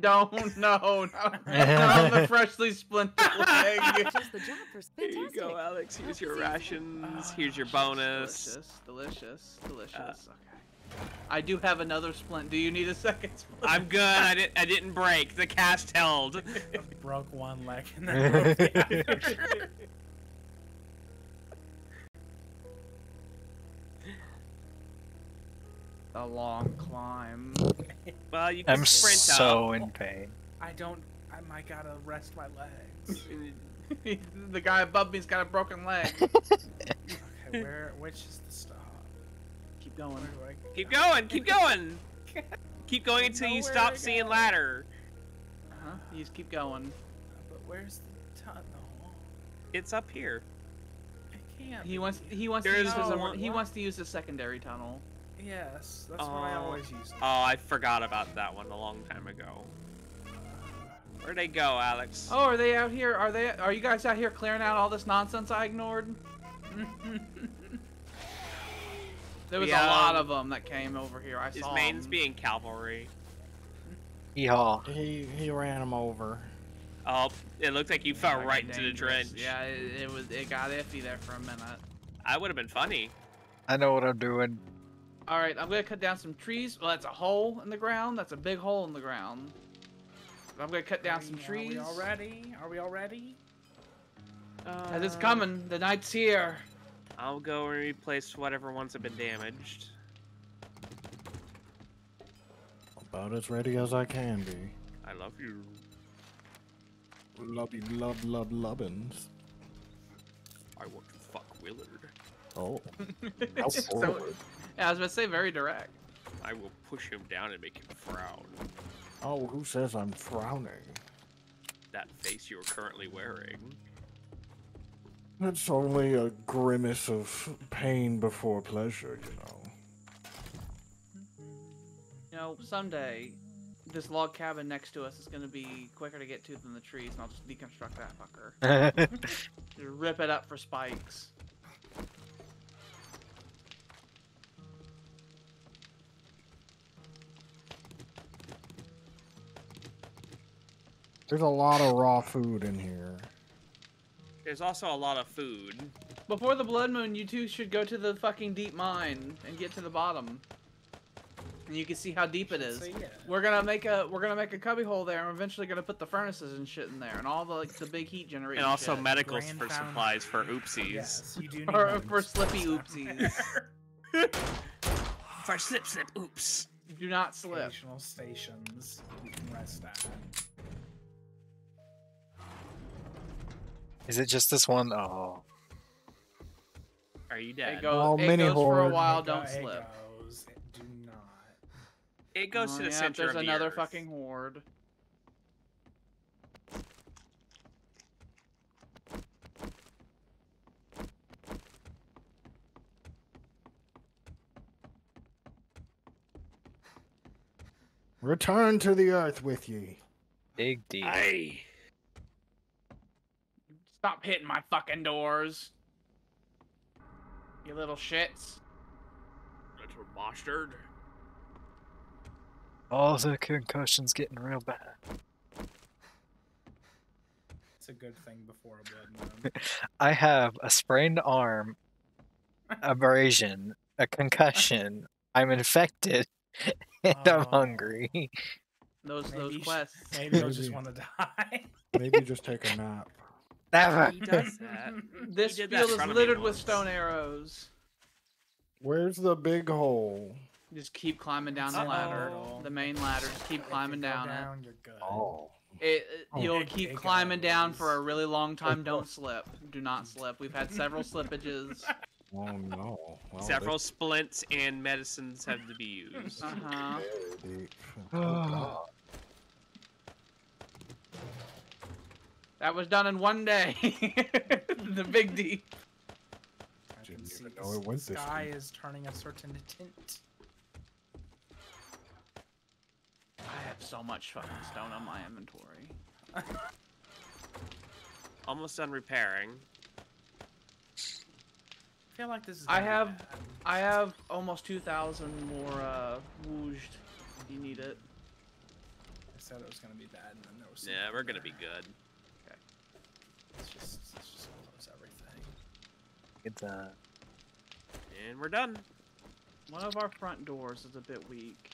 Don't, no, no. Not the freshly splintered leg. Just the job for Here you go, Alex. Here's your rations. Ah, Here's your bonus. Delicious, delicious, delicious. Uh, okay. I do have another splint. Do you need a second splint? I'm good. I didn't. I didn't break. The cast held. I broke one leg and then broke the other. A long climb. Well, you can I'm sprint so in pain. I don't. I might gotta rest my legs. the guy above me's got a broken leg. Okay, where? Which is the stop? Keep going. do Keep going. Keep going. Keep going until you stop to seeing go. ladder. Uh-huh. You just keep going. But where's the tunnel? It's up here. I can't. He wants he wants There to is use his, one- he wants to use the secondary tunnel. Yes, that's what I Oh. always use. Oh, I forgot about that one a long time ago. Where'd they go, Alex? Oh, are they out here? Are they are you guys out here clearing out all this nonsense I ignored? There was Yeah, a lot um, of them that came over here. I His saw Maines 'em. being cavalry. Yeehaw. He he ran him over. Oh, it looked like you fell right got into the trench. Yeah, it, it was. It got iffy there for a minute. I would have been funny. I know what I'm doing. All right, I'm gonna cut down some trees. Well, that's a hole in the ground. That's a big hole in the ground. I'm gonna cut down some Are trees. Are we all ready? Are we all ready? Uh, as it's coming, the night's here. I'll go and replace whatever ones have been damaged. About as ready as I can be. I love you. Love you, love, love, lovin's. I want to fuck Willard. Oh, how So- forward. yeah, I was gonna say very direct. I will push him down and make him frown. Oh, who says I'm frowning? That face you are currently wearing. That's only a grimace of pain before pleasure, you know. You know, someday, this log cabin next to us is gonna be quicker to get to than the trees, and I'll just deconstruct that fucker. Just rip it up for spikes. There's a lot of raw food in here. There's also a lot of food. Before the blood moon, you two should go to the fucking deep mine and get to the bottom. And you can see how deep it is. See ya. We're gonna make a we're gonna make a cubby hole there, and we're eventually gonna put the furnaces and shit in there, and all the like the big heat generating. And also shit. medicals Grand for found- supplies for oopsies. Yes, you do need for, for slippy oopsies. For slip slip oops. Do not slip. Occasional stations you can rest at. Is it just this one? Oh. Are you It dead? goes, Oh, it mini goes for a horde. while. It Don't it slip. goes. It goes Oh, to the oh, yeah, center There's of the another Earth. fucking horde. Return to the earth with ye. Dig deep. Hey. Stop hitting my fucking doors. You little shits. Little bastard. All the concussions getting real bad. It's a good thing before a blood moon. I have a sprained arm, abrasion, a concussion. I'm infected, and I'm Oh. hungry. Those Maybe those quests. Maybe you'll just want to die. Maybe just take a nap. Never. He does that. This did field in is front of me littered with stone arrows. Where's the big hole? Just keep climbing down the Uh-oh. ladder. The main ladder. Just keep If climbing you go down, down, you're good. Oh. it. It, it- Oh. You'll Big- keep big climbing down for a really long time. Don't slip. Do not slip. We've had several slippages. Oh no. Well, Several splints and medicines have to be used. Uh this huh. is very deep. Oh, God. That was done in one day. the big deep. I Didn't see even the know it went this sky deep. is turning a certain tint. I have so much fucking stone on my inventory. Almost done repairing. I feel like this is. I have- bad. I have almost 2,000 more uh, wooged. If you need it. I said it was gonna be bad, and then there was. Yeah, we're gonna there. be good. Let's just, let's just close everything. It's, uh, And we're done. One of our front doors is a bit weak.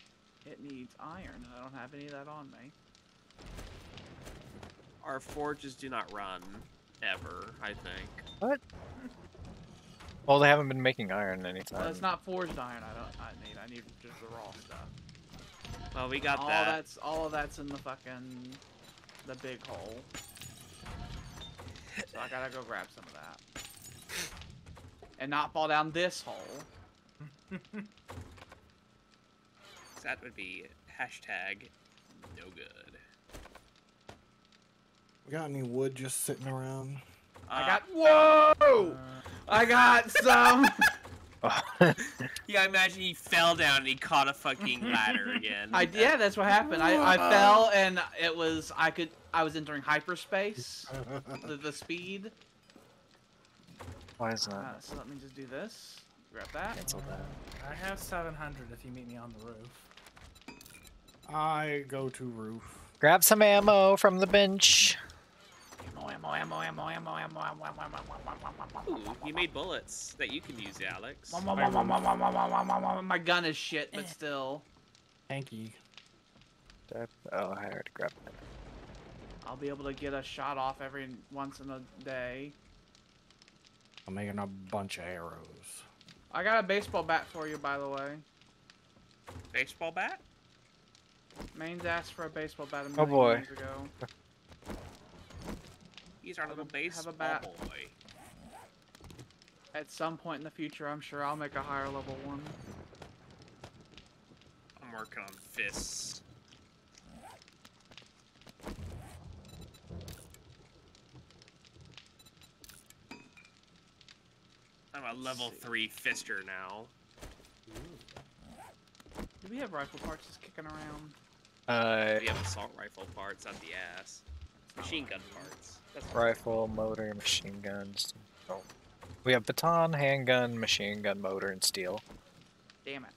It needs iron, and I don't have any of that on me. Our forges do not run ever, I think. What? Well, they haven't been making iron anytime. Well, it's not forged iron. I don't. I need. I need just the raw stuff. Well, we got all that. that's all of that's in the fucking the big hole. So I gotta go grab some of that. And not fall down this hole. That would be hashtag no good. We got any wood just sitting around? I Uh, got whoa! I got some. Yeah, I imagine he fell down and he caught a fucking ladder again. I yeah, that's what happened. I, I fell and it was I could I was entering hyperspace. The, the speed. Why is Uh, that? so let me just do this. Grab that. Cancel that. I have 700 if you meet me on the roof. I go to roof. Grab some ammo from the bench. Ammo, ammo, ammo, ammo, ammo, ammo, ammo, ammo, ammo, ammo, Ooh, you made bullets that you can use, Alex. ammo, ammo, ammo, ammo, ammo, ammo, ammo. My gun is shit, but still. Hanky. Did I- Oh, I already grabbed it. I'll be able to get a shot off every once in a day. I'm making a bunch of arrows. I got a baseball bat for you, by the way. Baseball bat? Maines asked for a baseball bat a Oh, million boy. years ago. He's our Have little have a baseball bat. boy. At some point in the future, I'm sure I'll make a higher level one. I'm working on fists. I'm a level three fister now. Do we have rifle parts just kicking around? Uh, We have assault rifle parts on the ass. Machine gun parts. That's rifle, motor, machine guns. Oh. We have baton, handgun, machine gun, motor, and steel. Damn it.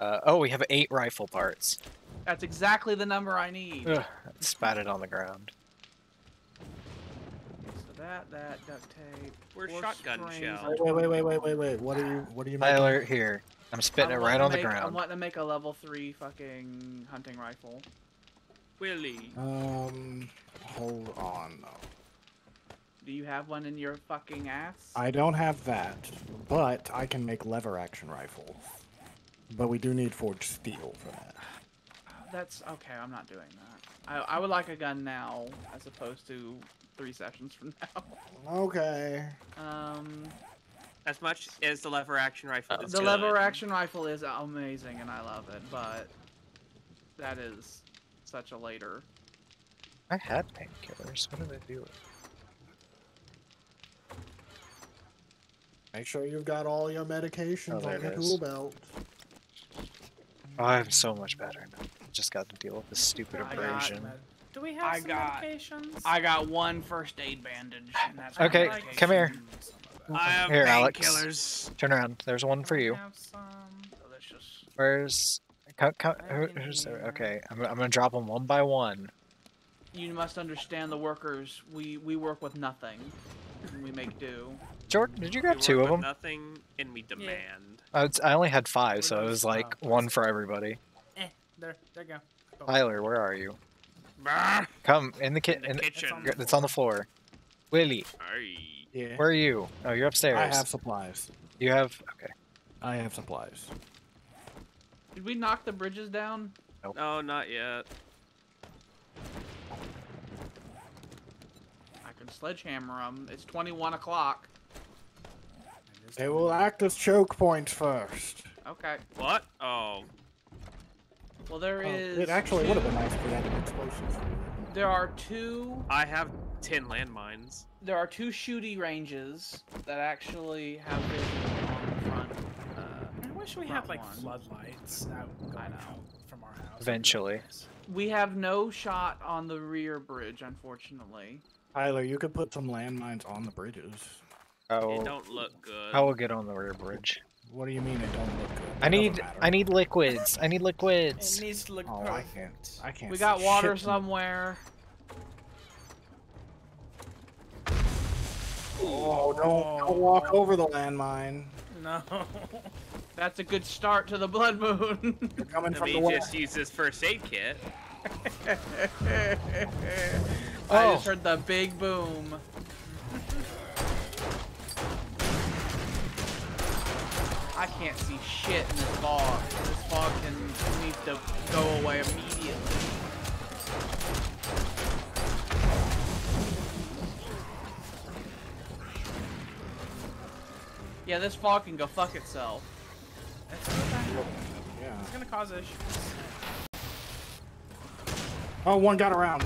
Uh, oh, we have eight rifle parts. That's exactly the number I need. Ugh, spatted on the ground. So that, that, duct tape. We're shotgun springs, shell. Wait, wait, wait, wait, wait, wait, wait. What are you? What are you making? Tyler, here. I'm spitting I'm it right on to the ground. I'm wanting to make a level 3 fucking hunting rifle. Willie. Um, hold on though. Do you have one in your fucking ass? I don't have that, but I can make lever action rifles. But we do need forged steel for that. That's okay, I'm not doing that. I, I would like a gun now, as opposed to three sessions from now. Okay. Um, As much as the lever action rifle is the good, lever action rifle is amazing and I love it, but that is such a later. I had painkillers. What did I do? with- Make sure you've got all your medications Oh, on your tool belt. Oh, I'm so much better now. Just got to deal with this stupid I got- abrasion. Do we have I some got- medications? I got one first aid bandage, and that's Okay, come here. I have Here, Alex. painkillers. Turn around. There's one for I you. have some. Delicious. Where's? Co- co- who- Right in who's there? Okay, I'm, I'm gonna drop them one by one. You must understand the workers. We we work with nothing. We make do. Jordan, did you We grab work two of them? Nothing, and we demand. I, was- I only had five, so it was like one for everybody. Eh, there, there you go. Tyler, where are you? Brr, Come in the in the In kitchen. on the it's on the floor. Willie, Aye. Yeah. where are you? Oh, you're upstairs. I have supplies. You have. Okay. I have supplies. Did we knock the bridges down? No, not yet. I can sledgehammer them. It's 21 o'clock. They will act as choke points first. Okay. What? Oh, Well, there Oh, is. it actually would have been nice if we had an explosive. There are two. I have ten landmines. There are two shooty ranges that actually have vision on the front. Uh, I wish we had like one. floodlights out going know. from our house. Eventually. we have no shot on the rear bridge, unfortunately. Tyler, you could put some landmines on the bridges. Oh, They don't look good. I will get on the rear bridge. What do you mean it don't look good? I It doesn't need. matter. I need liquids. I need It liquids. needs to look Oh, I can't. I can't. We got water shit. somewhere. Oh, don't, oh. don't walk over the landmine. No. That's a good start to the blood moon. They're coming Let from me the west. just use this first aid kit. Oh. I Oh. just heard the big boom. I can't see shit in this fog. This fog can needs to go away immediately. Yeah, this fog can go fuck itself. Yeah. It's gonna cause issues. Oh, one got around.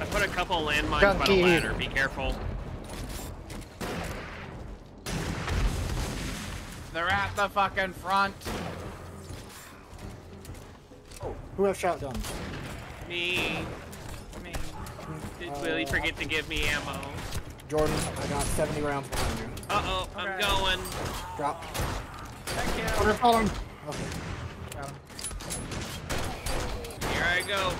I put a couple landmines by the ladder. Be careful. They're at the fucking front. Oh, who has shotguns? Me. Me. Did Willie forget to give me ammo? Jordan, I got 70 rounds behind you. Uh oh, I'm going. Drop. Thank you. Jordan, follow him. Okay. Got him. Here I go.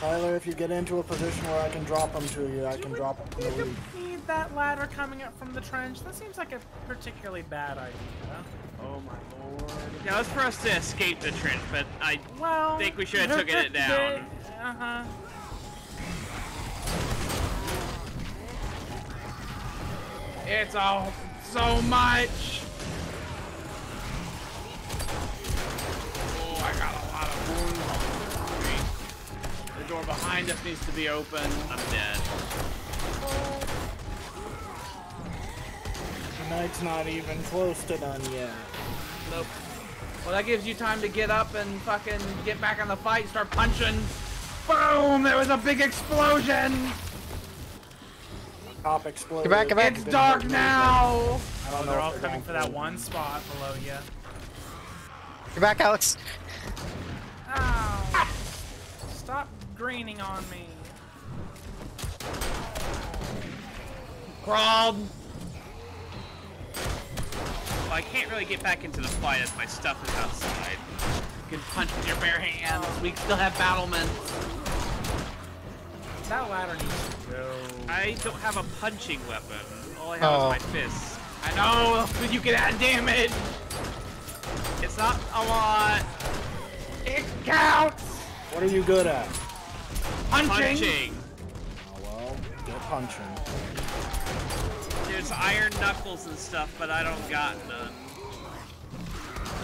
Tyler, if you get into a position where I can drop them to you, I Do can we drop them from the need to roof. need that ladder coming up from the trench? That seems like a particularly bad idea. Oh my lord. That was for us to escape the trench, but I Well, think we should have taken it down. Uh huh. It's all so much. Oh, I got a lot of wounds on me. The door behind us needs to be open. I'm dead. The night's not even close to done yet. Nope. Well, that gives you time to get up and fucking get back on the fight and start punching. Boom! There was a big explosion. Top exploded. Get back, get back. It's dark now. I don't Oh, know they're all they're coming for that one spot below you. You're back, Alex. Ow! Stop greening on me. Crawled. Well, I can't really get back into the fight as my stuff is outside. You can punch with your bare hands. We still have battlements. That ladder needs to go. I don't have a punching weapon. All I have Oh. is my fists. I know, but you can add damage. It's not a lot. It counts. What are you good at? Punching. Punching. Oh well, get punching. There's iron knuckles and stuff, but I don't got none.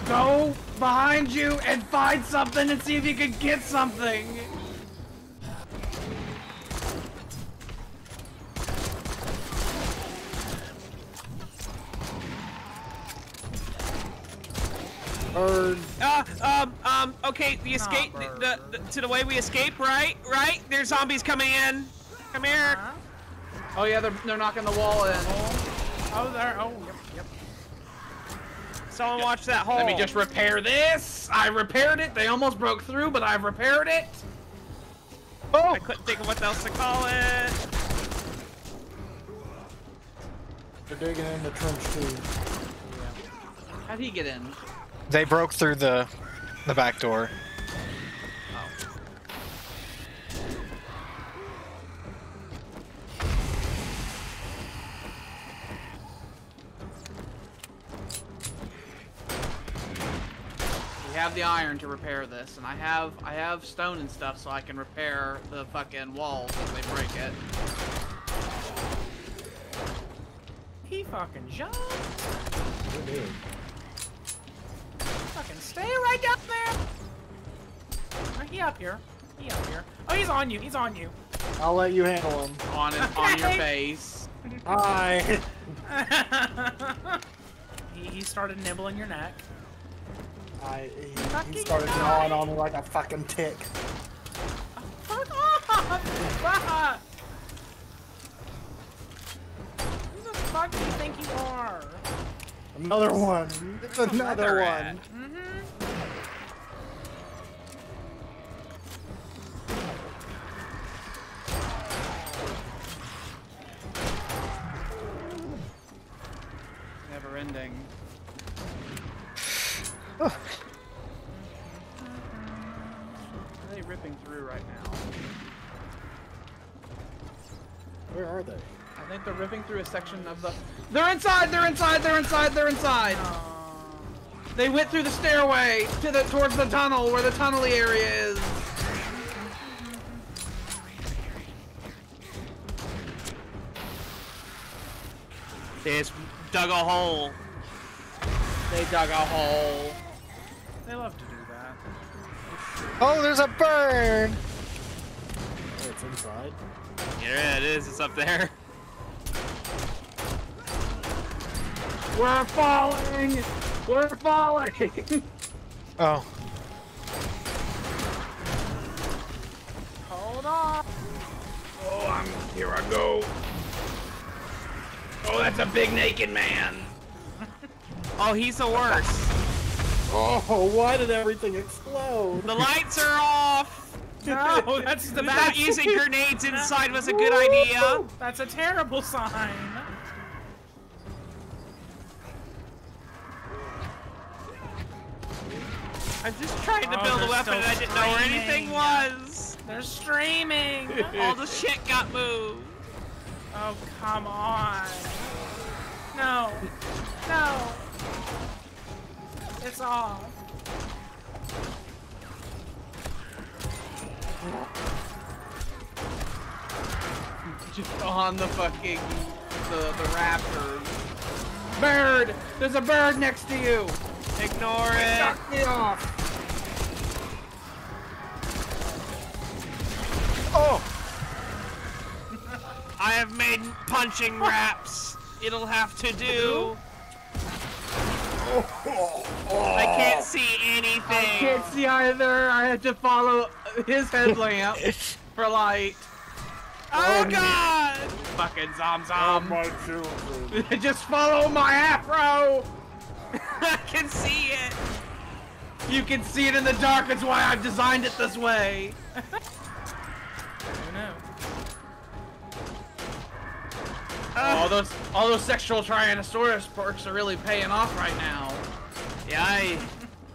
Go behind you and find something and see if you can get something. Bird. Uh, um, um, okay, the escape, the, the, the- to the way we escape, right? Right? There's zombies coming in. Come here. Huh? Oh yeah, they're they're knocking the wall in. Oh, there. Oh, yep, yep. Someone watch that hole. Let me just repair this. I repaired it. They almost broke through, but I've repaired it. Oh! I couldn't think of what else to call it. They're digging in the trench too. How'd he get in? They broke through the the back door. We have the iron to repair this, and I have I have stone and stuff, so I can repair the fucking walls if they break it. He fucking jumped. They did. Fucking stay right down there. Oh, he up here. He up here. Oh, he's on you. He's on you. I'll let you handle him. On it, on your Okay. face. Hi. he, he started nibbling your neck. I, he, he started die. gnawing on me like a fucking tick. Fuck off! Fuck! Who the fuck do you think you are? Another one. It's another one. Mm-hmm. Never ending. Oh, Are they ripping through right now? Where are they? I think they're ripping through a section of the. They're inside. They're inside. They're inside. They're inside. They went through the stairway to the towards the tunnel where the tunnely area is. They just dug a hole. They dug a hole. They love to do that. Oh, there's a bird! Oh, it's inside. Yeah, it is. It's up there. We're falling. We're falling. Oh, Hold on. oh, I'm here. I go. Oh, that's a big naked man. Oh, he's the worst. Oh, why did everything explode? The lights are off. No, that's the We bad. thought using grenades inside was a good idea. That's a terrible sign. I'm just trying to Oh, build a weapon and I didn't know where anything was. They're streaming. All the shit got moved. Oh, come on. No. No. It's off. Just on the fucking the the raptors. Bird! There's a bird next to you. Ignore it. Knock me off. oh! I have made punching wraps. It'll have to do. I can't see anything. I can't see either. I had to follow his headlamp for light. Oh, oh god! Fucking zom Oh, zom. my children. Just follow my afro. I can see it. You can see it in the dark. It's why I've designed it this way. Who knew? Oh, all those all those sexual Tyrannosaurus perks are really paying off right now. Yeah, I.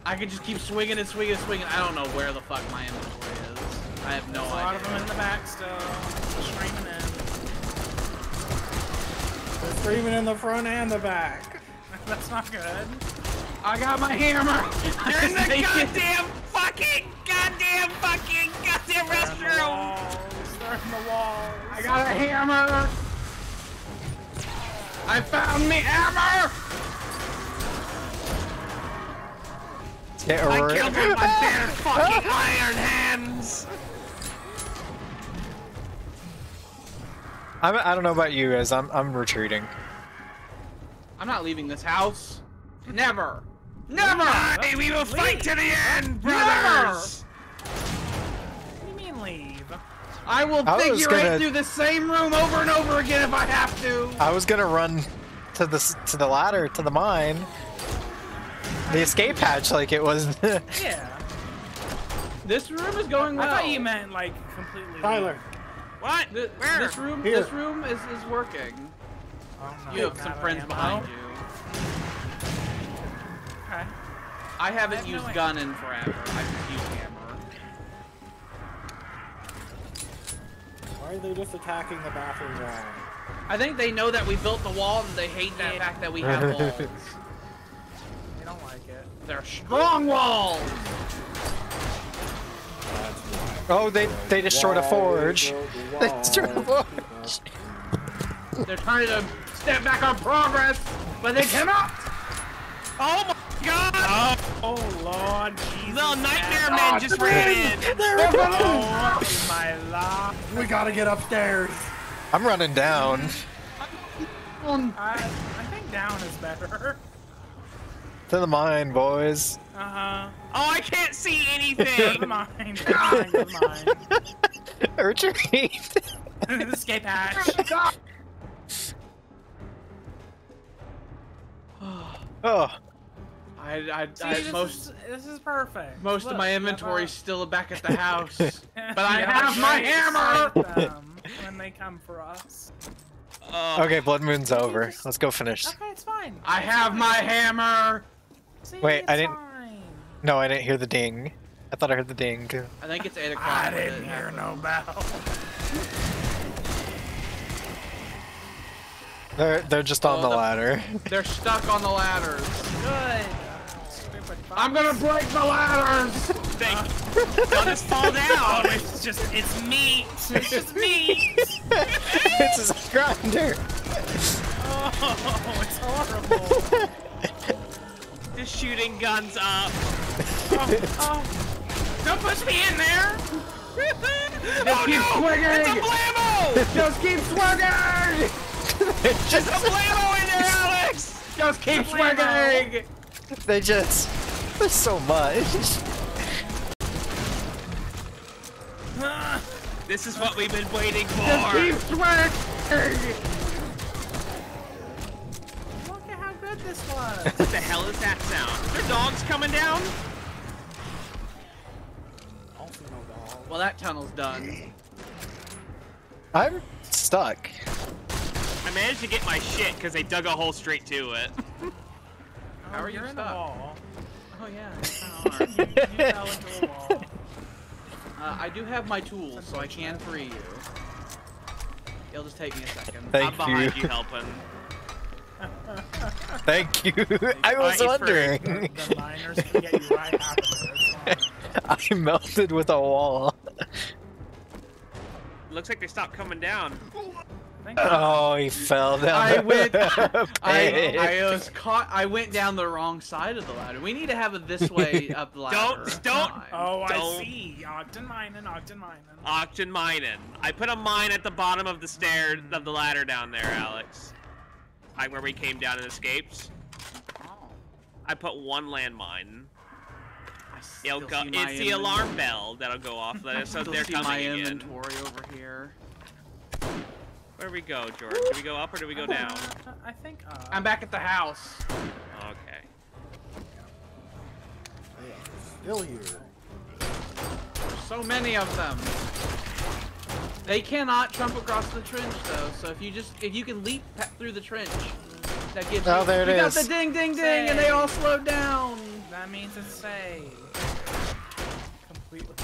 I can just keep swinging and swinging and swinging. I don't know where the fuck my inventory is. I have no idea. A lot idea. of them in the back still. Streaming in. They're screaming in the front and the back. That's not good. I got my hammer. You're in the goddamn fucking goddamn fucking goddamn They're restroom. walls. They're in the walls. I got a hammer. I found me hammer! Get I killed him with my bare fucking iron hands! I'm, I don't know about you guys. I'm I'm retreating. I'm not leaving this house. Never. Never! Hey, we will fight to the end, brothers! What do you mean leave? I will I figure gonna- it through the same room over and over again if I have to. I was gonna run to the to the ladder to the mine. The escape hatch, like it was. Yeah. This room is going well. I thought you meant like completely. Tyler, What? Th- Where? This room, Here. this room is, is working. Oh, no, You have some friends ammo. behind you. Okay. I haven't have used idea. gun in forever. I just used hammer. why are they just attacking the bathroom wall? I think they know that we built the wall and they hate that Yeah. fact that we have walls. They don't like it. They're strong walls. That's why. oh, they they destroyed a forge. They destroyed a forge. They're trying to step back on progress, but they cannot. Oh my god! Oh oh Lord Jesus. The Nightmare oh, God. Men just ran in! Oh my lord. We gotta get upstairs. I'm running down. I, I think down is better. To the mine, boys. Uh huh. Oh, I can't see anything! mind. Good mind. Good mind. Retreat. Escape hatch. Oh, I, I, See, I this, most is, this is perfect. most Look, of my you inventory is still back at the house. but I you have my hammer. them when they come for us. Oh, okay. Blood Moon's over. Let's go finish. Okay, it's fine. I It's have fine. my hammer. See, Wait, I didn't- Fine. No, I didn't hear the ding. I thought I heard the ding. I think it's eight o'clock. I didn't hear happened. no bell. They're they're just on Oh, the the- ladder. They're stuck on the ladders. Good. I'm gonna break the ladders. thank They'll just fall Oh, down! it's just it's meat. It's just meat. it's a grinder. Oh, it's horrible. Just shooting guns up. Oh, oh. Don't push me in there. oh keep no! swinging! It's a blammo! Just keep swinging. It's a blammo in there, Alex! Just keep Blammo. swinging. They just there's so much. This is what we've been waiting for! Just keep for! Swinging. Look at how good this was. What the hell is that sound? Are there dogs coming down? Also no dog. Well, that tunnel's done. I'm stuck. I managed to get my shit because they dug a hole straight to it. How are you You're in the stuck? wall. Oh yeah, it's kinda hard. You, you fell into a wall. Uh, I do have my tools, so I can free you. It'll just take me a second. Thank I'm behind you. you helping. Thank you. I was Alright, you're free. wondering. The miners can get you right out of there. It's fine. I melted with a wall. Looks like they stopped coming down. Oh, he fell down. I went. I. I was caught. I went down the wrong side of the ladder. We need to have it this way up the ladder. Don't- don't- Fine. Oh, I Don't- see. Ogden mining, Ogden mining. Auction mining. I put a mine at the bottom of the stairs of the ladder down there, Alex. Like where we came down and escaped. Oh, I put one landmine. It'll go, see my it's the inven- alarm bell that'll go off there, so they're see coming my again. inventory over here. Where do we go, George? Do we go up or do we go down? Uh, I think. Uh, I'm back at the house. Okay. They are still here. There's so many of them. They cannot jump across the trench though. So if you just if you can leap through the trench, that gives Oh, you. there it you got the ding ding ding, and they all slowed down. That means it's safe. Completely.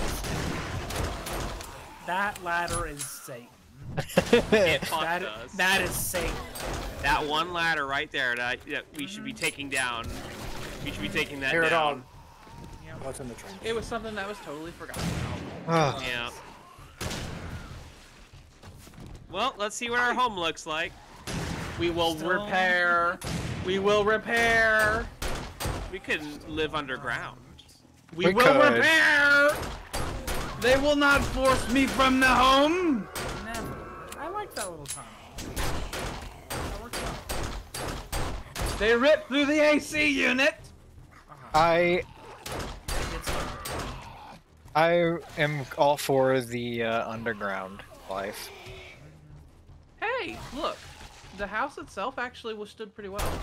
That ladder is safe. It fucked That, us. that is safe. That one ladder right there that, that we should be mm-hmm. taking down. We should be mm-hmm. taking that Tear it down. on. What's in the trench? It was something that was totally forgotten. Oh, Yeah. Well, let's see what our home looks like. We will Still- repair. We will repair. We could live underground. We, We will could. repair. They will not force me from the home. Never. I like that little tunnel. That works out. They ripped through the AC unit. I It gets. I am all for the uh, underground life. Hey, look. The house itself actually stood pretty well.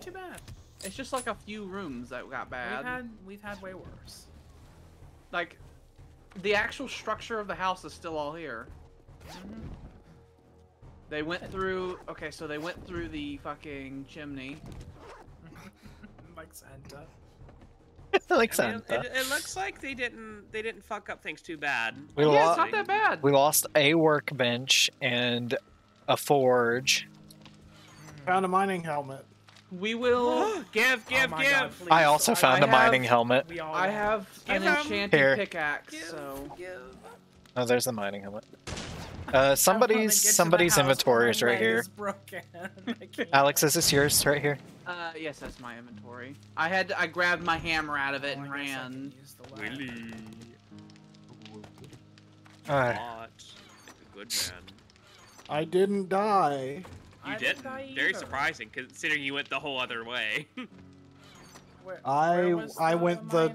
Too bad. It's just like a few rooms that got bad. We've had we've had way worse. Like, the actual structure of the house is still all here. Mm-hmm. They went through. Okay, so they went through the fucking chimney. like Santa. like I mean, Santa. it, it looks like they didn't they didn't fuck up things too bad. We, yeah, lo- it's not that bad. we lost a workbench and a forge. Found a mining helmet. We will. give, give, oh give. God. I also I- found I a mining helmet. I have Give an 'em. enchanted Here. pickaxe, Give, so give. Oh, there's the mining helmet. Uh, I wanna get somebody's somebody's inventory is right leg here. is broken. I can't. Alex, is this yours right here? uh, yes, that's my inventory. I had I grabbed my hammer out of it Oh, and I guess I can ran. use the ladder. Really? Alright. Not like a good man. I didn't die. I You didn't didn't. die Very surprising, considering you went the whole other way. Where- I- where was I went the-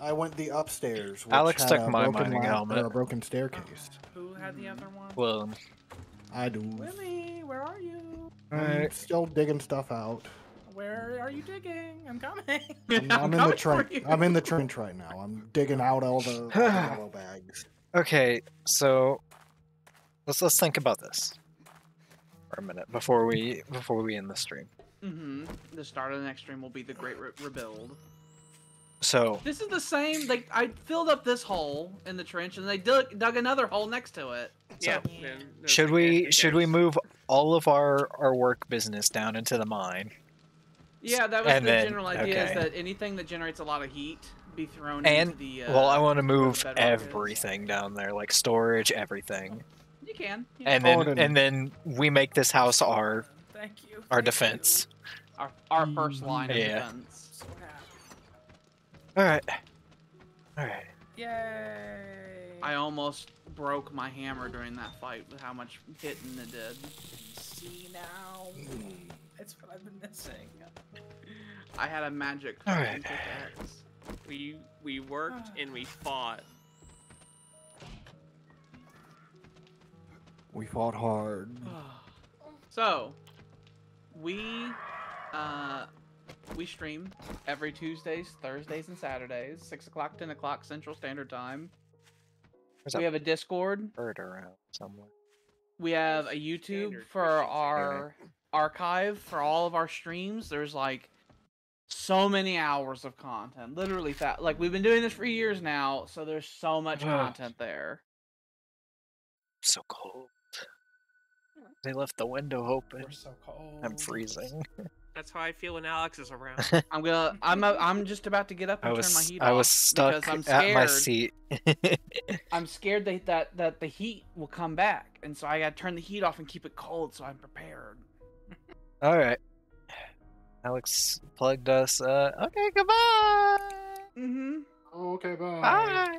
I went the upstairs. Which Alex had took a my broken mining la- helmet. or a broken staircase. Who had the other one? Well, I do. Willie, where are you? I'm alright. still digging stuff out. Where are you digging? I'm coming. I'm, I'm in the coming for trench. I'm in the trench right now. I'm digging out all the, all the yellow bags. Okay, so let's let's think about this for a minute before we before we end the stream. Mm-hmm. The start of the next stream will be the Great Re- Rebuild. So This is the same. Like I filled up this hole in the trench, and they dug, dug another hole next to it. yeah. So, then there's should we should we move all of our our work business down into the mine? Yeah, that was And the then- general idea. Is that anything that generates a lot of heat be thrown And into the. Uh, well, I want to move bedrock is. everything down there, like storage, everything, You can. yeah. and Oh, then then- and then we make this house our Thank you. our thank defense. our, our first line of Yeah. defense. You. So happy. All right, all right. Yay. I almost broke my hammer during that fight with how much hitting it did. see now. It's what I've been missing. I had a magic Alright. pickaxe. We we worked and we fought. We fought hard. so, we uh, we stream every Tuesdays, Thursdays, and Saturdays, six o'clock, ten o'clock Central Standard Time. There's We a have a Discord. bird around somewhere. We have a YouTube Standard for Christian our archive for all of our streams. There's like so many hours of content. Literally, fa- like we've been doing this for years now, so there's so much Ugh. content there. So cold. They left the window open. We're so cold. I'm freezing. That's how I feel when Alex is around. I'm gonna. I'm. A, I'm just about to get up I and was turn my heat I off was stuck because I'm at my scared. seat. I'm scared that, that that the heat will come back, and so I gotta turn the heat off and keep it cold so I'm prepared. All right. Alex plugged us. Uh, okay, goodbye. Mm-hmm. Okay, bye. Bye.